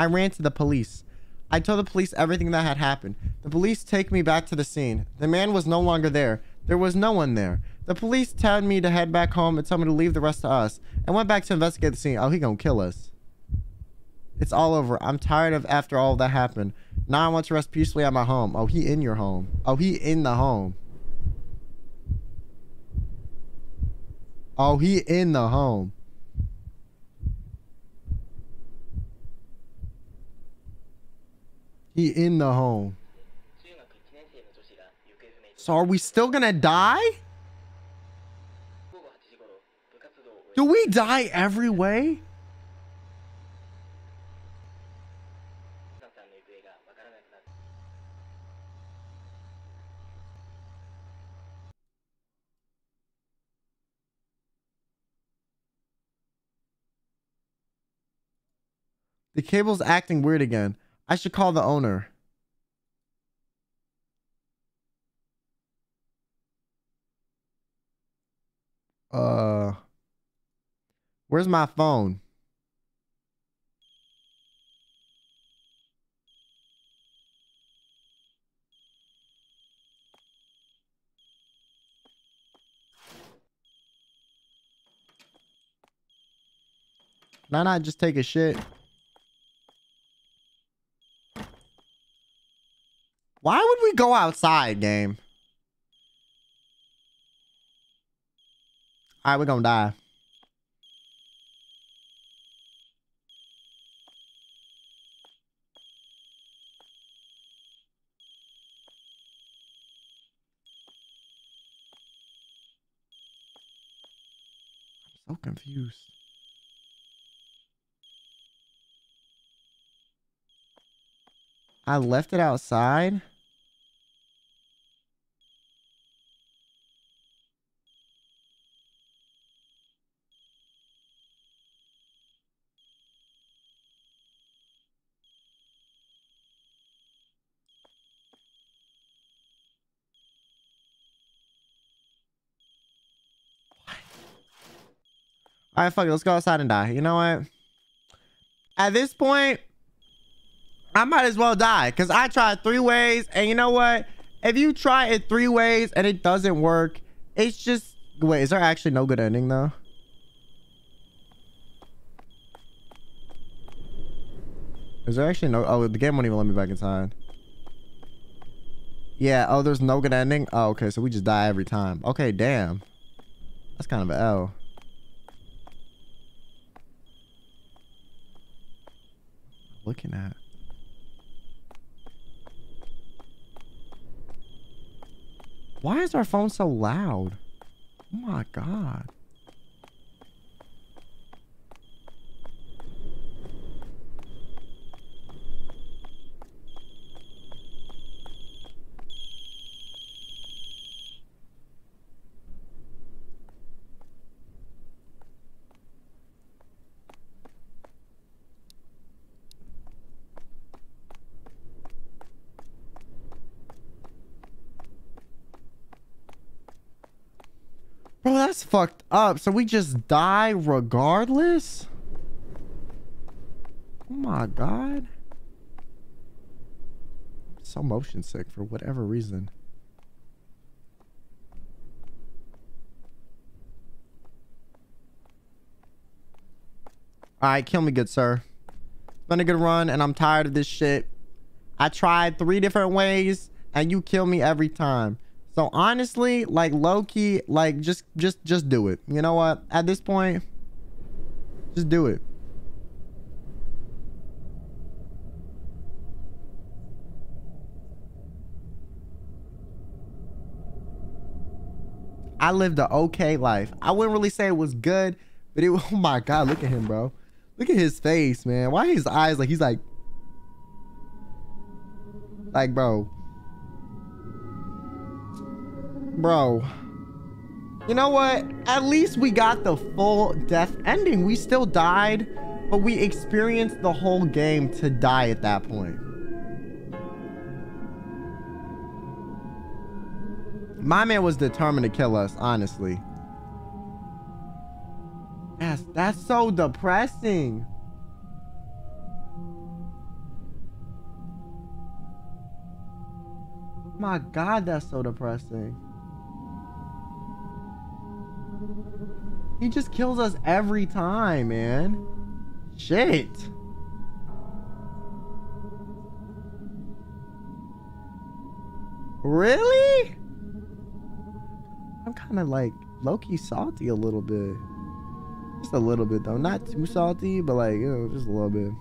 I ran to the police. I told the police everything that had happened. The police take me back to the scene. The man was no longer there. There was no one there. The police told me to head back home and told me to leave the rest to us. And went back to investigate the scene. Oh, he gonna kill us. It's all over. I'm tired of after all that happened. Now I want to rest peacefully at my home. Oh, he in your home. Oh, he in the home. Oh, he in the home. He in the home. So are we still gonna die? Do we die every way? The cable's acting weird again. I should call the owner. Uh, where's my phone? Can I not just take a shit? Why would we go outside, game? All right, we're gonna die. I'm so confused. I left it outside. All right, fuck it. Let's go outside and die. You know what? At this point, I might as well die because I tried three ways. And you know what? If you try it three ways and it doesn't work, it's just... Wait, is there actually no good ending though? Is there actually no... Oh, the game won't even let me back inside. Yeah, oh, there's no good ending? Oh, okay, so we just die every time. Okay, damn. That's kind of an L. Looking at... Why is our phone so loud? Oh my god. Bro, that's fucked up. So we just die regardless? Oh my god. So motion sick for whatever reason. Alright, kill me good, sir. It's been a good run, and I'm tired of this shit. I tried three different ways, and you kill me every time. So honestly, like low key, like just just just do it. You know what? At this point, just do it. I lived an okay life. I wouldn't really say it was good, but it oh my god, look at him, bro. Look at his face, man. Why his eyes like he's like like bro Bro. You know what? At least we got the full death ending. We still died, but we experienced the whole game to die at that point. My man was determined to kill us, honestly. That's, that's so depressing. My God, that's so depressing. He just kills us every time, man. Shit. Really? I'm kind of like low-key salty a little bit. Just a little bit though. Not too salty, but like, you know, just a little bit.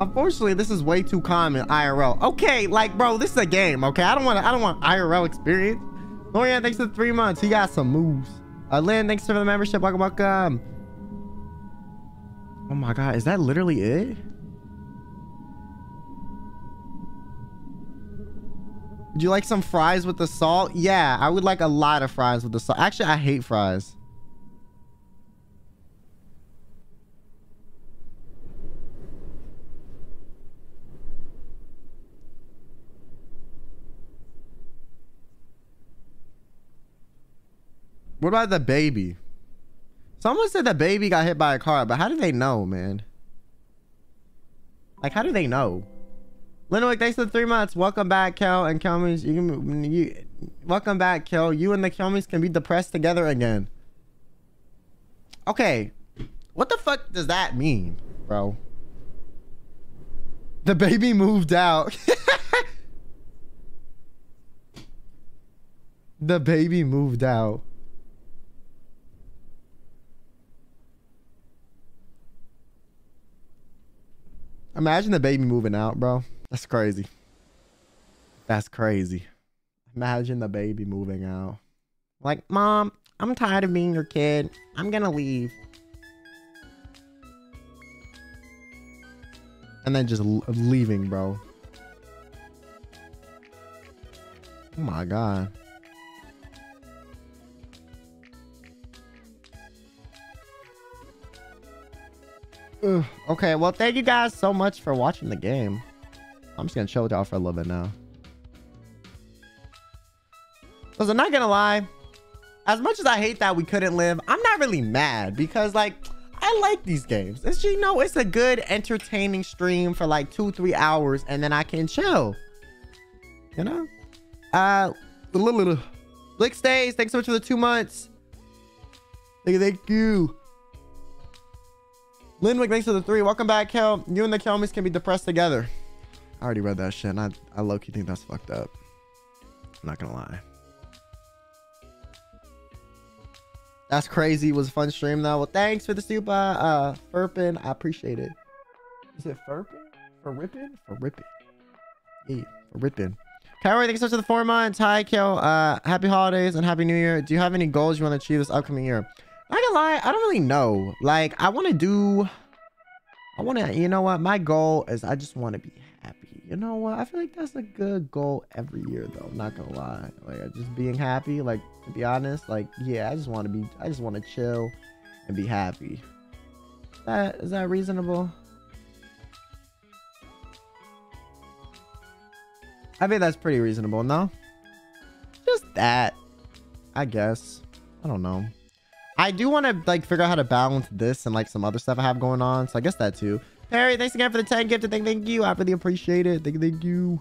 Unfortunately, this is way too common IRL. Okay, like, bro, this is a game, okay? I don't want I don't want IRL experience. Lorian, thanks for the three months. He got some moves. Uh, Lynn, thanks for the membership. Welcome, welcome. Oh my god, is that literally it? Would you like some fries with the salt? Yeah, I would like a lot of fries with the salt. Actually, I hate fries. What about the baby? Someone said the baby got hit by a car, but how do they know, man? Like, how do they know? Linwick, thanks for the three months. Welcome back, Kel and Kelmies. You can you welcome back, Kel. You and the Kelmies can be depressed together again. Okay. What the fuck does that mean, bro? The baby moved out. the baby moved out. Imagine the baby moving out, bro. That's crazy. That's crazy. Imagine the baby moving out. Like, mom, I'm tired of being your kid. I'm gonna leave. And then just leaving, bro. Oh my god. Okay, well, thank you guys so much for watching the game. I'm just gonna chill with y'all for a little bit now. Cause I'm not gonna lie, as much as I hate that we couldn't live, I'm not really mad because like I like these games. It's you know, it's a good entertaining stream for like two, three hours, and then I can chill. You know? Uh little little Blick stays, thanks so much for the two months. Thank you, thank you. Linwick, thanks for the three. Welcome back, Kel. You and the Kelmies can be depressed together. I already read that shit, and I, I low-key think that's fucked up. I'm not gonna lie. That's crazy. It was a fun stream, though. Well, thanks for the super, uh, Furpin. I appreciate it. Is it Furpin? For ripping? For ripping. Yeah, for ripping. Kyrie, thanks so much for the four months. Hi, Kel. Uh, happy holidays and happy new year. Do you have any goals you want to achieve this upcoming year? Not gonna lie, I don't really know. Like, I want to do... I want to... You know what? My goal is I just want to be happy. You know what? I feel like that's a good goal every year, though. Not gonna lie. Like, uh, just being happy. Like, to be honest, like, yeah, I just want to be... I just want to chill and be happy. Is that, is that reasonable? I think that's pretty reasonable, no? Just that. I guess. I don't know. I do want to like figure out how to balance this and like some other stuff I have going on. So I guess that too. Perry, thanks again for the 10 gift. Thank, thank you. I really appreciate it. Thank, thank you.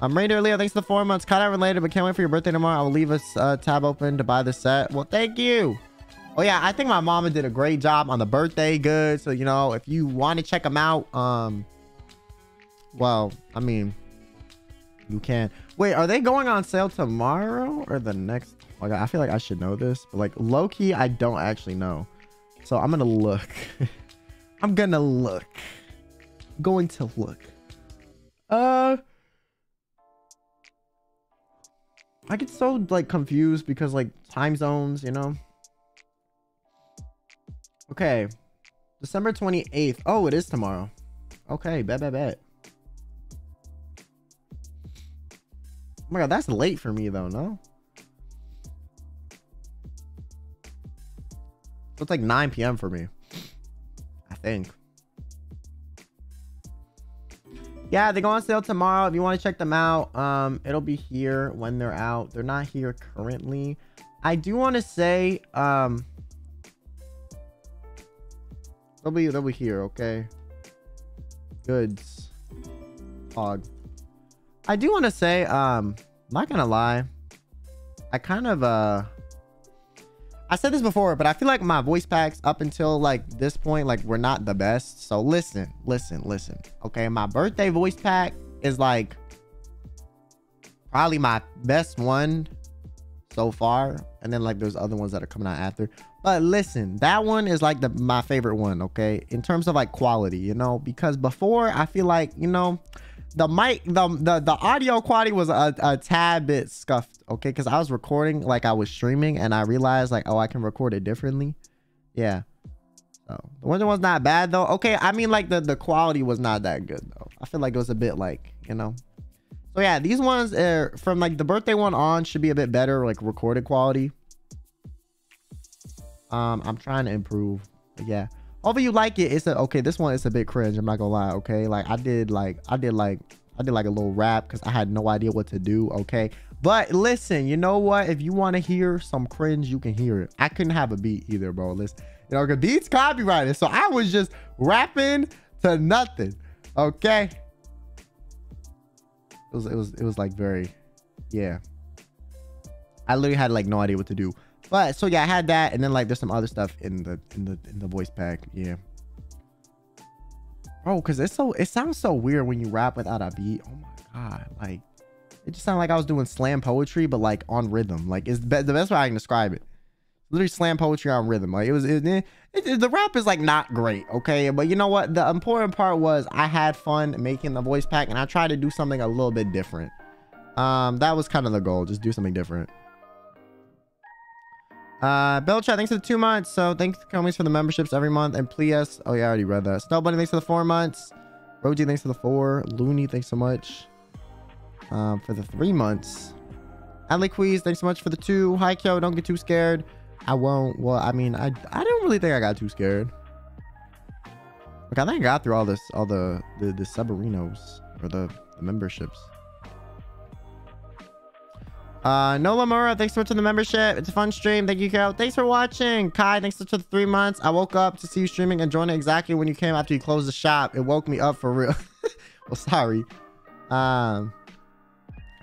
I'm Reindeer Leo. Thanks for the four months. Kind of related, but can't wait for your birthday tomorrow. I will leave a uh, tab open to buy the set. Well, thank you. Oh yeah, I think my mama did a great job on the birthday goods. So you know, if you want to check them out, um, well, I mean, you can. Wait, are they going on sale tomorrow or the next? Like, I feel like I should know this, but like low key, I don't actually know. So I'm gonna look. I'm gonna look. going to look. Uh, I get so like confused because like time zones, you know. Okay, December 28th. Oh, it is tomorrow. Okay, bet, bet, bet. My god, that's late for me though, no? It's like 9 p.m. for me. I think. Yeah, they go on sale tomorrow. If you want to check them out, um, it'll be here when they're out. They're not here currently. I do want to say, um, they'll be they'll be here. Okay. Goods. Hog. I do want to say, um, not gonna lie, I kind of uh I said this before, but I feel like my voice packs up until like this point, like we're not the best. So listen, listen, listen. Okay, my birthday voice pack is like probably my best one so far. And then like there's other ones that are coming out after. But listen, that one is like the my favorite one, okay? In terms of like quality, you know, because before I feel like, you know, the mic the the, the audio quality was a, a tad bit scuffed okay? Because i was recording like i was streaming and i realized like oh i can record it differently. Yeah. So the one was not bad though. Okay i mean like the the quality was not that good though. I feel like it was a bit like you know? So yeah these ones are from like the birthday one on should be a bit better like recorded quality. Um i'm trying to improve but yeah Hopefully you like it. It's a okay. This one is a bit cringe. I'm not gonna lie. Okay, like I did like I did like I did like a little rap because I had no idea what to do. Okay, But listen, you know what? If you want to hear some cringe, you can hear it. I couldn't have a beat either, bro. Listen, you know, because beats copyrighted. So I was just rapping to nothing. Okay. It was it was it was like very yeah. I literally had like no idea what to do. But so yeah, I had that, and then like there's some other stuff in the in the in the voice pack. Yeah. Bro, cause it's so it sounds so weird when you rap without a beat. Oh my god, like it just sounded like I was doing slam poetry, but like on rhythm. Like it's be- the best way I can describe it. Literally slam poetry on rhythm. Like it was it, it, it, the rap is like not great, okay? But you know what? The important part was I had fun making the voice pack, and I tried to do something a little bit different. Um, that was kind of the goal, just do something different. Uh, Chat, thanks for the two months. So thanks Comies for the memberships every month. And Plius, oh yeah, I already read that. Snow Bunny, thanks for the four months. Roji, thanks for the four. Looney, thanks so much. Um, for the three months. Adley Quiz, thanks so much for the two. Hi, Kyo, don't get too scared. I won't. Well, I mean, I I don't really think I got too scared. Like, I think I got through all this, all the the, the submarinos or the, the memberships. Uh, Nola Mura, thanks so much for the membership. It's a fun stream. Thank you, Carol. Thanks for watching. Kai, thanks so much for the three months. I woke up to see you streaming and joined it exactly when you came after you closed the shop. It woke me up for real. well, sorry. Um,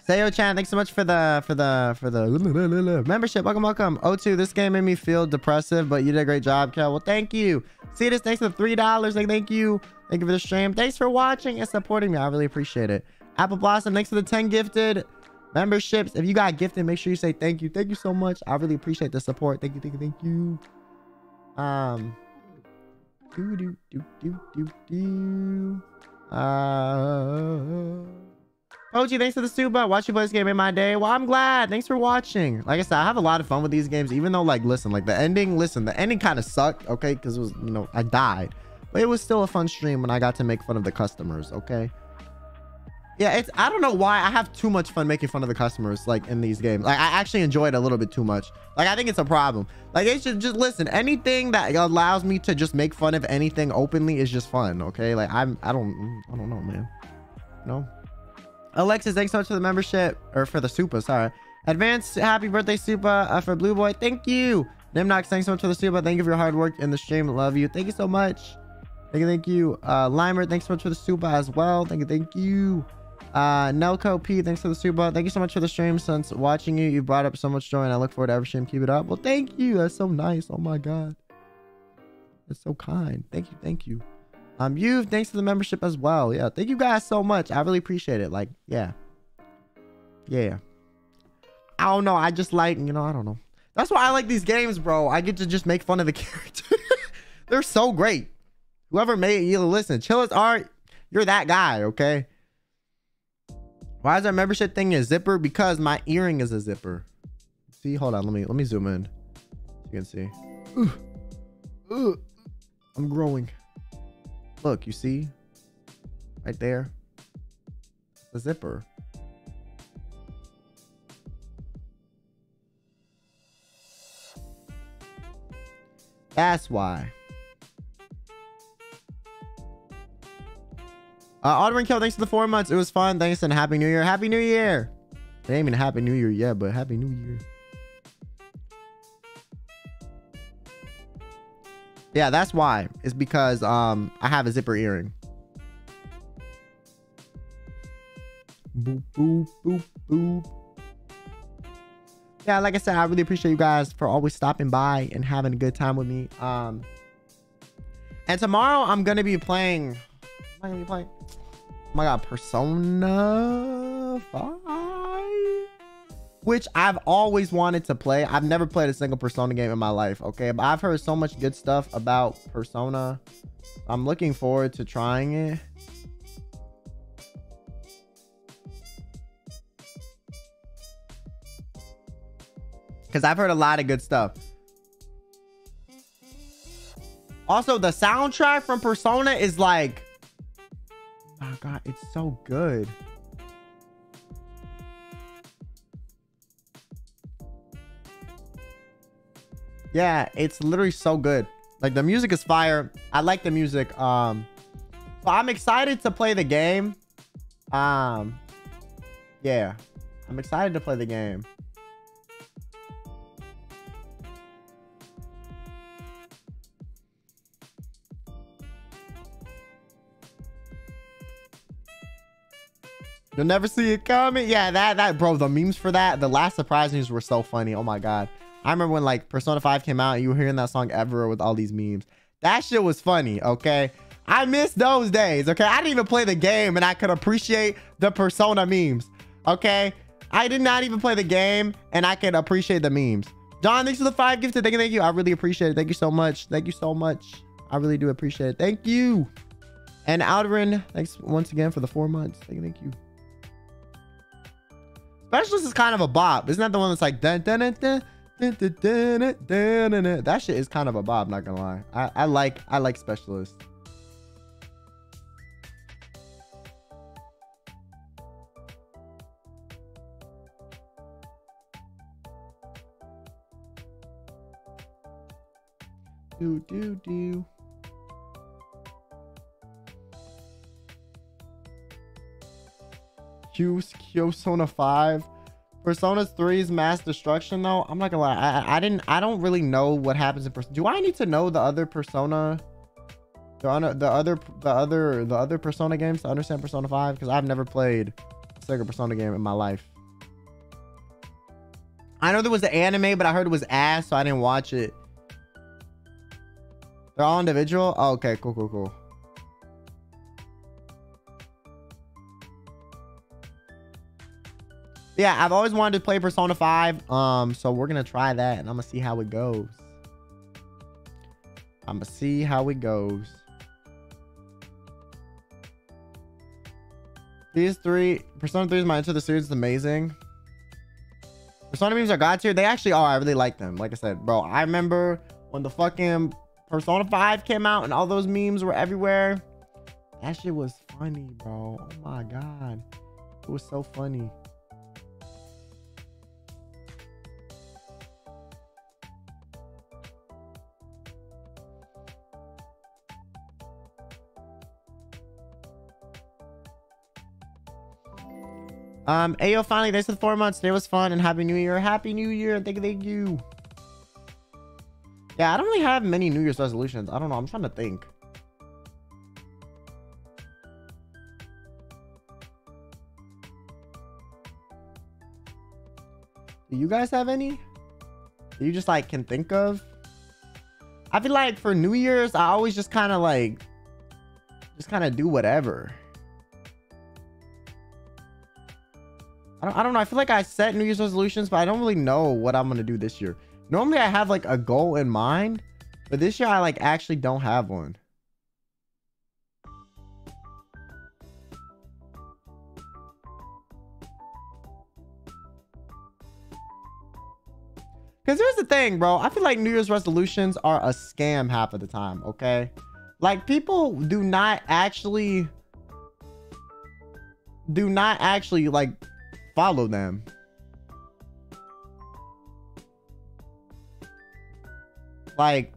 Sayo Chan, thanks so much for the for the for the membership. Welcome, welcome. O2, this game made me feel depressive, but you did a great job, Kel. Well, thank you. See this, thanks for the three dollars. Like, thank you. Thank you for the stream. Thanks for watching and supporting me. I really appreciate it. Apple Blossom, thanks for the 10 gifted memberships. If you got gifted, make sure you say thank you. Thank you so much. I really appreciate the support. Thank you, thank you, thank you. Um, do do do do do do. Uh, Oji, thanks for the super. Watch you play this game in my day. Well, I'm glad. Thanks for watching. Like I said, I have a lot of fun with these games, even though, like, listen, like the ending, listen, the ending kind of sucked, okay? Because it was, you know, I died. But it was still a fun stream when I got to make fun of the customers, okay? Yeah it's i don't know why i have too much fun making fun of the customers like in these games. Like i actually enjoy it a little bit too much. Like i think it's a problem. Like it should just listen anything that allows me to just make fun of anything openly is just fun okay? Like i'm i don't i don't know man. No. Alexis thanks so much for the membership or for the super sorry. Advanced happy birthday super uh, for blue boy. Thank you. Nimnox thanks so much for the super. Thank you for your hard work in the stream. Love you. Thank you so much. Thank you thank you. Uh limer thanks so much for the super as well. Thank you thank you uh, Nelco P, thanks for the super. Thank you so much for the stream. Since watching you, you brought up so much joy, and I look forward to every stream. Keep it up. Well, thank you. That's so nice. Oh my god, that's so kind. Thank you, thank you. Um, you, thanks for the membership as well. Yeah, thank you guys so much. I really appreciate it. Like, yeah, yeah. I don't know. I just like, you know, I don't know. That's why I like these games, bro. I get to just make fun of the character. They're so great. Whoever made you listen, Chilla's Art, you're that guy, okay? Why is our membership thing a zipper? Because my earring is a zipper. See, hold on. Let me let me zoom in. You can see. Ugh. Ugh. I'm growing. Look, you see? Right there. The zipper. That's why. Uh, Audrey Kill, thanks for the four months. It was fun. Thanks and Happy New Year. Happy New Year. It ain't even Happy New Year yet, but Happy New Year. Yeah, that's why. It's because um I have a zipper earring. Boop, boop, boop, boop. Yeah, like I said, I really appreciate you guys for always stopping by and having a good time with me. Um, and tomorrow I'm gonna be playing. Am I gonna be playing? Oh my god, Persona 5? Which I've always wanted to play. I've never played a single Persona game in my life, okay? But I've heard so much good stuff about Persona. I'm looking forward to trying it. Because I've heard a lot of good stuff. Also, the soundtrack from Persona is like Oh god, it's so good. Yeah, it's literally so good. Like the music is fire. I like the music. Um so I'm excited to play the game. Um yeah. I'm excited to play the game. You'll never see it coming. Yeah, that that bro, the memes for that, the last surprise news were so funny. Oh my god. I remember when like Persona 5 came out and you were hearing that song ever with all these memes. That shit was funny, okay? I miss those days, okay? I didn't even play the game and I could appreciate the Persona memes, okay? I did not even play the game and I could appreciate the memes. John, thanks for the five gifted. Thank you, thank you. I really appreciate it. Thank you so much. Thank you so much. I really do appreciate it. Thank you. And Alderin, thanks once again for the four months. Thank you, thank you. Specialist is kind of a bop. Isn't that the one that's like dun dun dun dun? dun, dun, dun, dun, dun, dun. That shit is kind of a bob, not gonna lie. I, I like I like specialist. Do do do. Hughes Kyosona 5. Persona 3's mass destruction though. I'm not gonna lie. I, I didn't I don't really know what happens in Persona. Do I need to know the other Persona? The other the other the other the other Persona games to understand Persona 5? Because I've never played a Sega Persona game in my life. I know there was the anime, but I heard it was ass, so I didn't watch it. They're all individual? Oh, okay, cool, cool, cool. Yeah, I've always wanted to play Persona 5. Um, so we're gonna try that and I'm gonna see how it goes. I'm gonna see how it goes. These three, Persona 3 is my into the series. It's amazing. Persona memes are god tier. They actually are. I really like them. Like I said, bro, I remember when the fucking Persona 5 came out and all those memes were everywhere. That shit was funny, bro. Oh my god. It was so funny. Um, Ayo, finally, thanks for the four months. Today was fun and happy new year. Happy new year. Thank you, thank you. Yeah, I don't really have many New Year's resolutions. I don't know. I'm trying to think. Do you guys have any? You just like can think of? I feel like for New Year's, I always just kind of like, just kind of do whatever. I don't, I don't know. I feel like I set New Year's resolutions, but I don't really know what I'm going to do this year. Normally I have like a goal in mind, but this year I like actually don't have one. Because here's the thing, bro. I feel like New Year's resolutions are a scam half of the time, okay? Like, people do not actually... Do not actually, like, follow them. Like,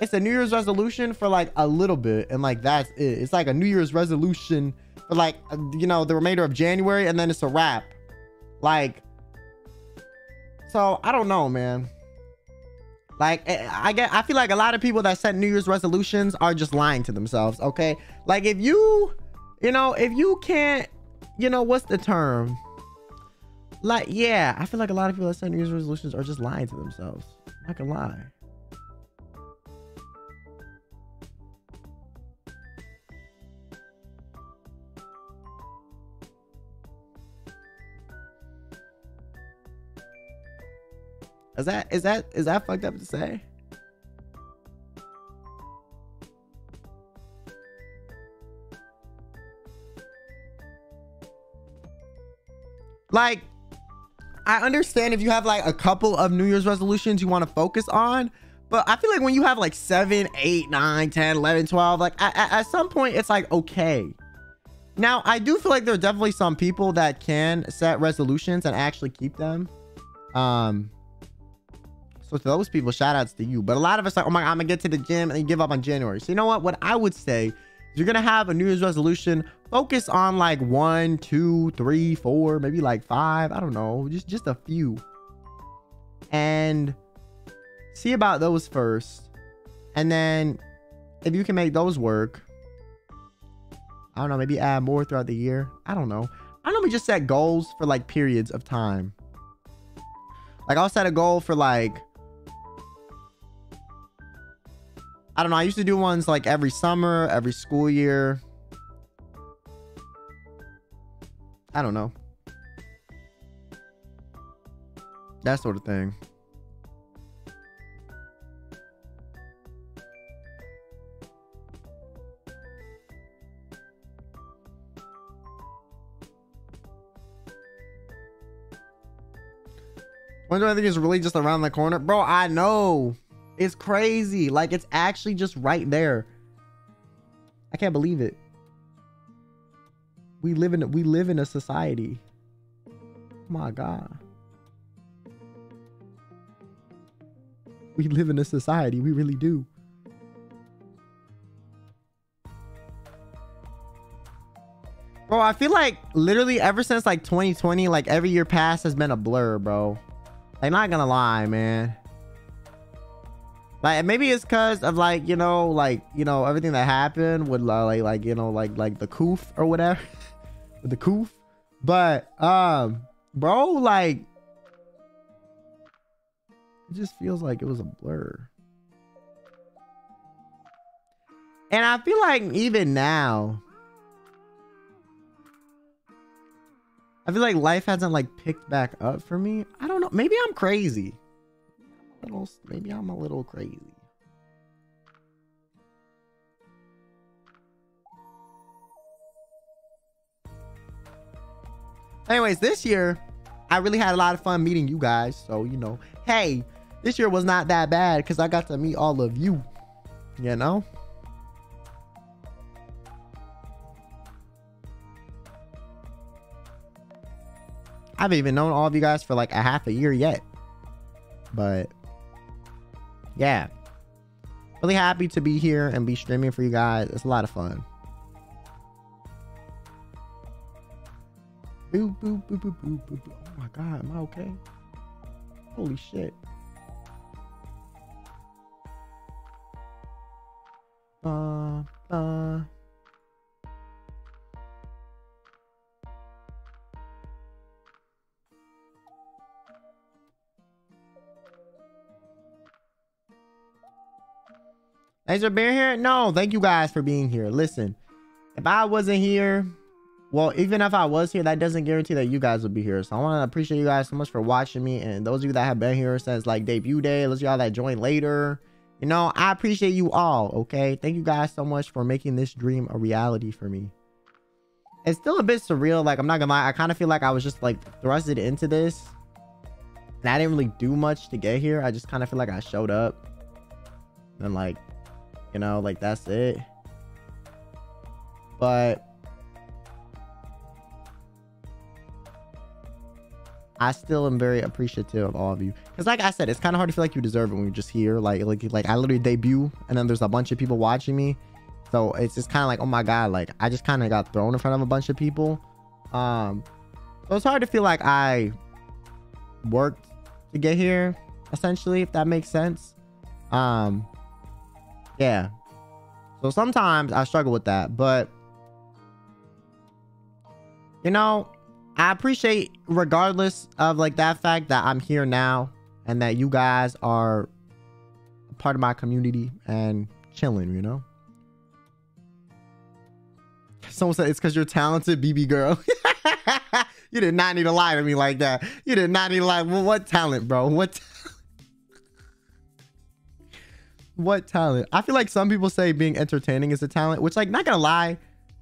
it's a New Year's resolution for like a little bit, and like that's it. It's like a New Year's resolution for like uh, you know the remainder of January, and then it's a wrap. Like, so I don't know, man. Like eh, I get, I feel like a lot of people that set New Year's resolutions are just lying to themselves. Okay, like if you, you know, if you can't, you know, what's the term? Like, yeah, I feel like a lot of people that set New Year's resolutions are just lying to themselves. Not gonna lie. Is that is that is that fucked up to say? Like I understand if you have like a couple of New Year's resolutions you want to focus on, but I feel like when you have like 7, 8, 9, 10, 11, 12, like at, at some point it's like okay. Now, I do feel like there are definitely some people that can set resolutions and actually keep them. Um, so to those people, shout outs to you. But a lot of us like, oh my God, I'm gonna get to the gym and give up on January. So you know what? What I would say You're gonna have a New Year's resolution. Focus on like one, two, three, four, maybe like five. I don't know, just just a few, and see about those first, and then if you can make those work, I don't know, maybe add more throughout the year. I don't know. I normally just set goals for like periods of time. Like I'll set a goal for like I don't know. I used to do ones like every summer, every school year. I don't know. That sort of thing. Do I think is really just around the corner? Bro, I know. It's crazy. Like it's actually just right there. I can't believe it. We live in we live in a society. My god. We live in a society. We really do. Bro, I feel like literally ever since like 2020, like every year past has been a blur, bro. Like not gonna lie, man. Like maybe it's cause of like you know like you know everything that happened with like like you know like like the coof or whatever, with the coof. But um, bro, like it just feels like it was a blur. And I feel like even now, I feel like life hasn't like picked back up for me. I don't know. Maybe I'm crazy. Little, maybe I'm a little crazy. Anyways, this year, I really had a lot of fun meeting you guys. So, you know, hey, this year was not that bad because I got to meet all of you, you know? I haven't even known all of you guys for like a half a year yet. But yeah. Really happy to be here and be streaming for you guys. It's a lot of fun. Oh my god, am I okay? Holy shit. Uh, uh. Thanks for being here. No, thank you guys for being here. Listen, if I wasn't here, well, even if I was here, that doesn't guarantee that you guys would be here. So I want to appreciate you guys so much for watching me. And those of you that have been here since like debut day, of y'all that joined later, you know, I appreciate you all. Okay. Thank you guys so much for making this dream a reality for me. It's still a bit surreal. Like, I'm not gonna lie. I kind of feel like I was just like thrusted into this. And I didn't really do much to get here. I just kind of feel like I showed up. And like, you know, like that's it. But I still am very appreciative of all of you. Because like I said, it's kind of hard to feel like you deserve it when you're just here. Like, like, like I literally debut and then there's a bunch of people watching me. So it's just kind of like, oh my God, like I just kind of got thrown in front of a bunch of people. Um, so it's hard to feel like I worked to get here, essentially, if that makes sense. Um, yeah. So sometimes I struggle with that, but you know, I appreciate regardless of like that fact that I'm here now and that you guys are part of my community and chilling, you know? Someone said it's because you're talented, BB girl. you did not need to lie to me like that. You did not need to lie. Well, what talent, bro? What? What talent? I feel like some people say being entertaining is a talent, which like not gonna lie.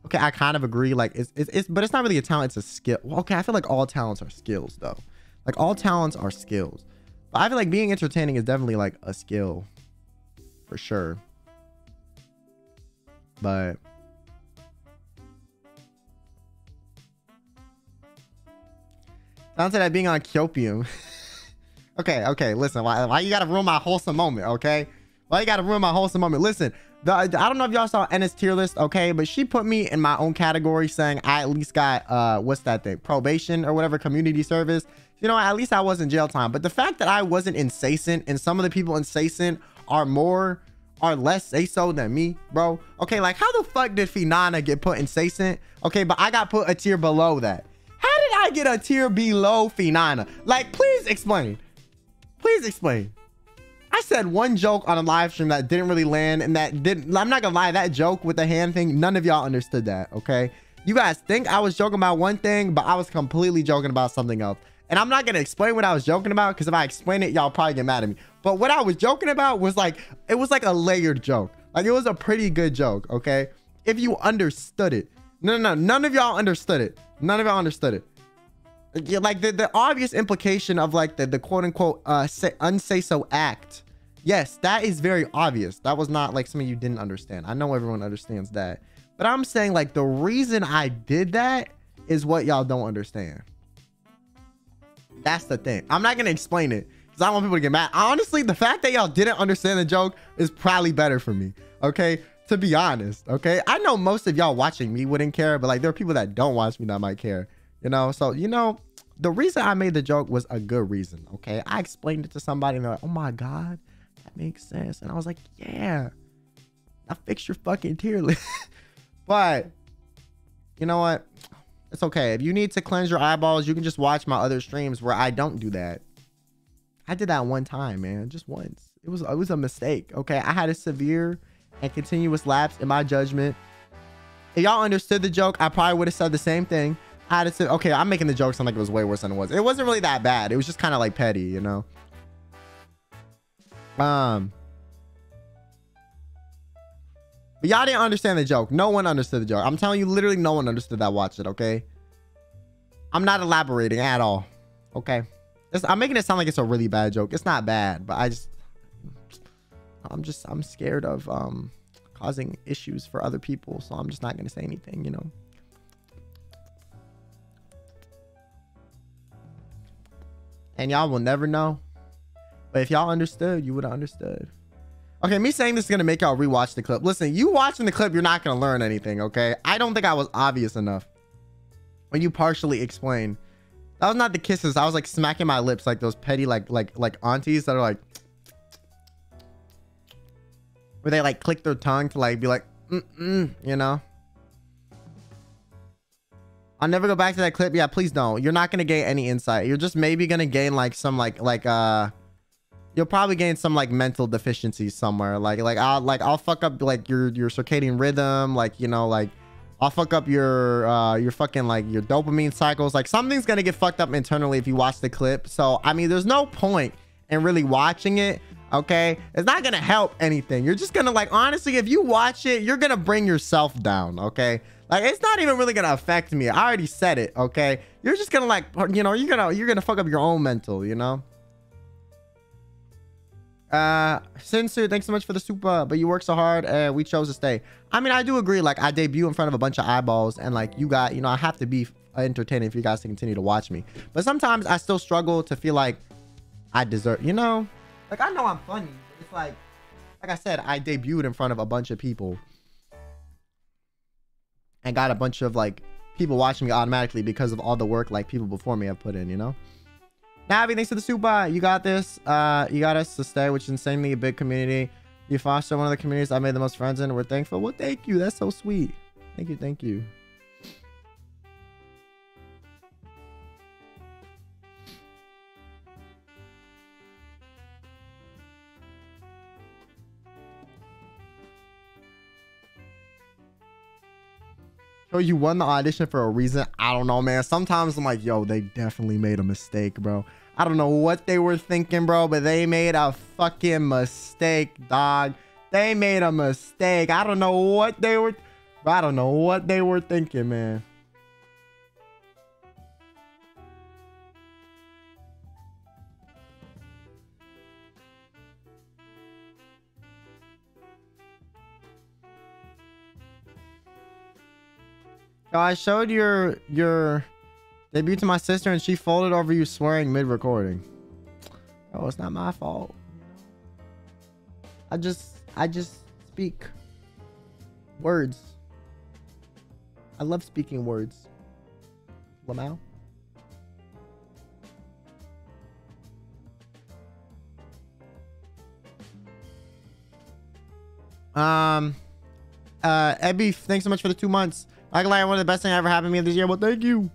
Okay, I kind of agree. Like it's, it's, it's but it's not really a talent, it's a skill. Okay, I feel like all talents are skills though. Like all talents are skills. But I feel like being entertaining is definitely like a skill for sure. But Sounds like that being on Kyopium. okay, okay, listen. Why, why you gotta ruin my wholesome moment, okay? Why you gotta ruin my wholesome moment? Listen, the, I don't know if y'all saw Enna's tier list, okay, but she put me in my own category saying I at least got uh what's that thing? Probation or whatever, community service. You know, at least I was in jail time. But the fact that I wasn't in and some of the people in are more are less say so than me, bro. Okay, like how the fuck did Finana get put in Sasent? Okay, but I got put a tier below that. How did I get a tier below Finana? Like, please explain. Please explain. I said one joke on a live stream that didn't really land and that didn't I'm not gonna lie, that joke with the hand thing, none of y'all understood that, okay? You guys think I was joking about one thing, but I was completely joking about something else. And I'm not gonna explain what I was joking about because if I explain it, y'all probably get mad at me. But what I was joking about was like it was like a layered joke. Like it was a pretty good joke, okay? If you understood it. No, no, no. None of y'all understood it. None of y'all understood it like the, the obvious implication of like the, the quote unquote uh say, unsay so act yes that is very obvious. That was not like something you didn't understand. I know everyone understands that. But i'm saying like the reason i did that is what y'all don't understand. That's the thing. I'm not gonna explain it because i want people to get mad. Honestly the fact that y'all didn't understand the joke is probably better for me okay? To be honest okay? I know most of y'all watching me wouldn't care but like there are people that don't watch me that might care you know? So you know the reason i made the joke was a good reason okay? I explained it to somebody and they're like oh my god makes sense. And i was like yeah I fix your fucking tier list but you know what? It's okay. If you need to cleanse your eyeballs you can just watch my other streams where i don't do that. I did that one time man just once. It was it was a mistake okay? I had a severe and continuous lapse in my judgment. If y'all understood the joke i probably would have said the same thing. I had to say, okay, I'm making the joke sound like it was way worse than it was. It wasn't really that bad. It was just kind of like petty, you know? Um, but y'all didn't understand the joke. No one understood the joke. I'm telling you, literally no one understood that Watch it, okay? I'm not elaborating at all, okay? It's, I'm making it sound like it's a really bad joke. It's not bad, but I just, I'm just, I'm scared of um causing issues for other people. So I'm just not to say anything, you know? and y'all will never know. But if y'all understood, you would have understood. Okay, me saying this is gonna make y'all rewatch the clip. Listen, you watching the clip, you're not gonna learn anything. Okay, I don't think I was obvious enough when you partially explain. That was not the kisses. I was like smacking my lips like those petty like like like aunties that are like where they like click their tongue to like be like mm -mm, you know. I'll never go back to that clip. Yeah, please don't. You're not gonna gain any insight. You're just maybe gonna gain like some like like uh you'll probably gain some like mental deficiencies somewhere. Like like I'll like I'll fuck up like your your circadian rhythm, like you know, like I'll fuck up your uh your fucking like your dopamine cycles. Like something's gonna get fucked up internally if you watch the clip. So I mean there's no point in really watching it. Okay, it's not gonna help anything. You're just gonna like honestly, if you watch it, you're gonna bring yourself down. Okay, like it's not even really gonna affect me. I already said it, okay? You're just gonna like, you know, you're gonna you're gonna fuck up your own mental, you know. Uh, Sinsu, thanks so much for the super, but you work so hard and we chose to stay. I mean, I do agree. Like, I debut in front of a bunch of eyeballs, and like, you got, you know, I have to be entertaining for you guys to continue to watch me. But sometimes I still struggle to feel like I deserve, you know, like I know I'm funny. It's like, like I said, I debuted in front of a bunch of people and got a bunch of like people watching me automatically because of all the work like people before me have put in, you know? Navi, thanks for the super. You got this. Uh, you got us to stay, which is insanely a big community. You foster one of the communities I made the most friends in. We're thankful. Well, thank you. That's so sweet. Thank you. Thank you. You won the audition for a reason. I don't know, man. Sometimes I'm like, yo, they definitely made a mistake, bro. I don't know what they were thinking, bro, but they made a fucking mistake, dog. They made a mistake. I don't know what they were. I don't know what they were thinking, man. I showed your your debut to my sister and she folded over you swearing mid-recording. Oh, it's not my fault. I just I just speak Words. I love speaking words. Lamau. Um, uh, Ebby, thanks so much for the two months. Michael, one of the best thing that ever happened to me this year. Well, thank you.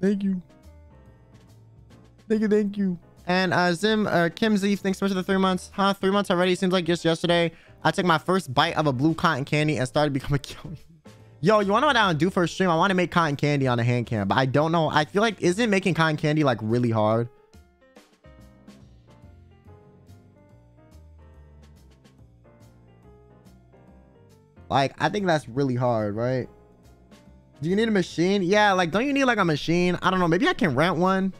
Thank you. Thank you, thank you. And uh, Zim, uh, Kim Z, thanks so much for the three months. Huh? Three months already? Seems like just yesterday. I took my first bite of a blue cotton candy and started becoming Yo, you want to know what I want to do for a stream? I want to make cotton candy on a hand cam, but I don't know. I feel like, isn't making cotton candy like really hard? Like, I think that's really hard, right? Do you need a machine? Yeah, like, don't you need like a machine? I don't know. Maybe I can rent one.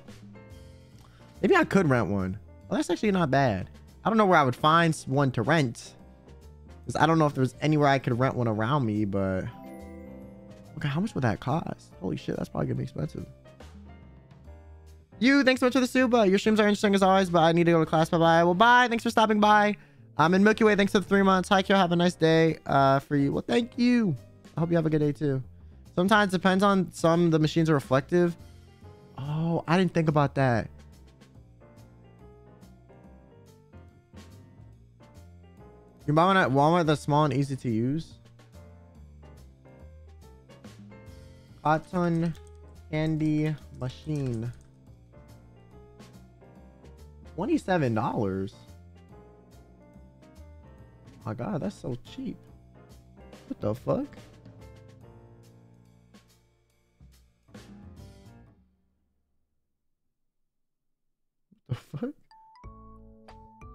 Maybe I could rent one. Well, that's actually not bad. I don't know where I would find one to rent. Because I don't know if there's anywhere I could rent one around me, but... Okay, how much would that cost? Holy shit, that's probably gonna be expensive. You, thanks so much for the super. Your streams are interesting as always, but I need to go to class. Bye-bye. Well, bye. Thanks for stopping by. I'm in Milky Way. Thanks for the three months. Hi, Kyo. Have a nice day uh, for you. Well, thank you. I hope you have a good day, too. Sometimes depends on some the machines are reflective. Oh, I didn't think about that. You buy one at Walmart that's small and easy to use. Cotton candy machine. $27 my god, that's so cheap. What the fuck? The fuck?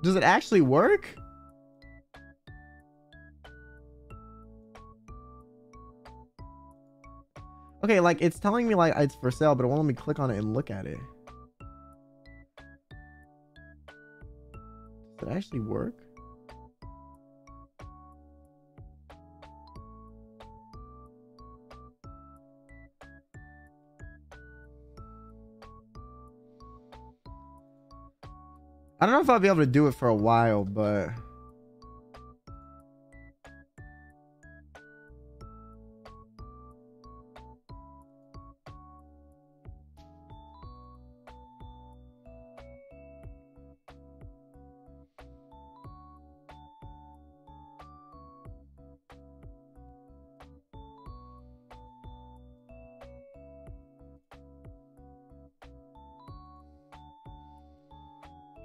Does it actually work? Okay, like it's telling me like it's for sale, but it won't let me click on it and look at it. Does it actually work? I don't know if I'll be able to do it for a while, but...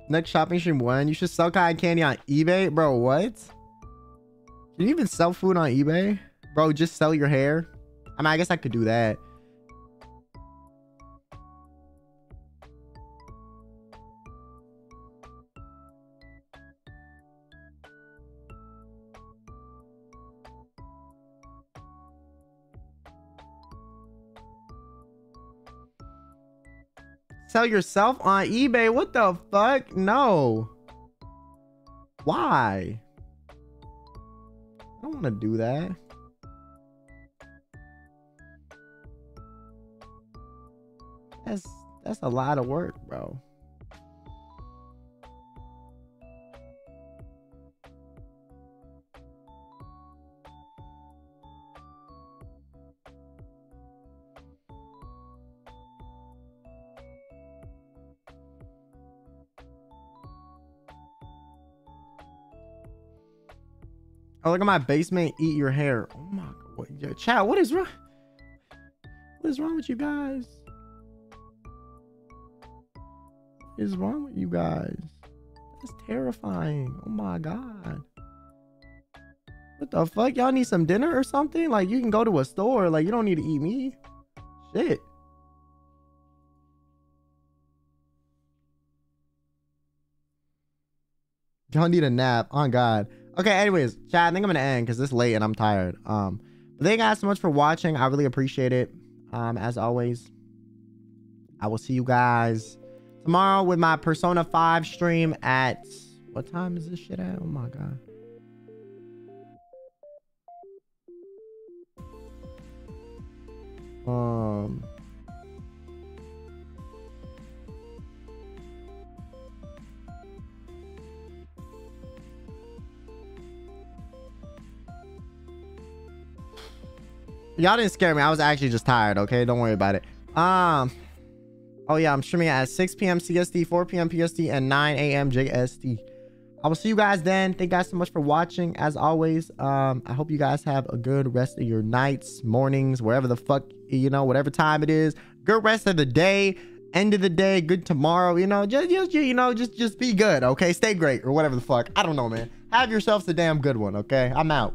Next shopping stream when? You should sell cotton candy on eBay? Bro, what? Can you even sell food on eBay? Bro, just sell your hair? I mean, I guess I could do that. Sell yourself on eBay? What the fuck? No. Why? I don't want to do that. That's that's a lot of work, bro. Oh, look at my basement. Eat your hair. Oh my god. Yo, chat, what is wrong? What is wrong with you guys? What is wrong with you guys? That's terrifying. Oh my god. What the fuck? Y'all need some dinner or something? Like you can go to a store. Like you don't need to eat me. Shit. Y'all need a nap. On God. Okay, anyways, chat, I think I'm gonna end because it's late and I'm tired. Um, but thank you guys so much for watching. I really appreciate it. Um, as always, I will see you guys tomorrow with my Persona 5 stream at what time is this shit at? Oh my god. Um y'all didn't scare me. I was actually just tired. Okay, don't worry about it. Um. Oh yeah, I'm streaming at 6 p.m. CST, 4 p.m. PST, and 9 a.m. JST. I will see you guys then. Thank you guys so much for watching. As always, um, I hope you guys have a good rest of your nights, mornings, wherever the fuck you know, whatever time it is. Good rest of the day end of the day, good tomorrow. You know, just, just you know, just just be good. Okay, stay great or whatever the fuck. I don't know, man. Have yourselves a damn good one. Okay, I'm out.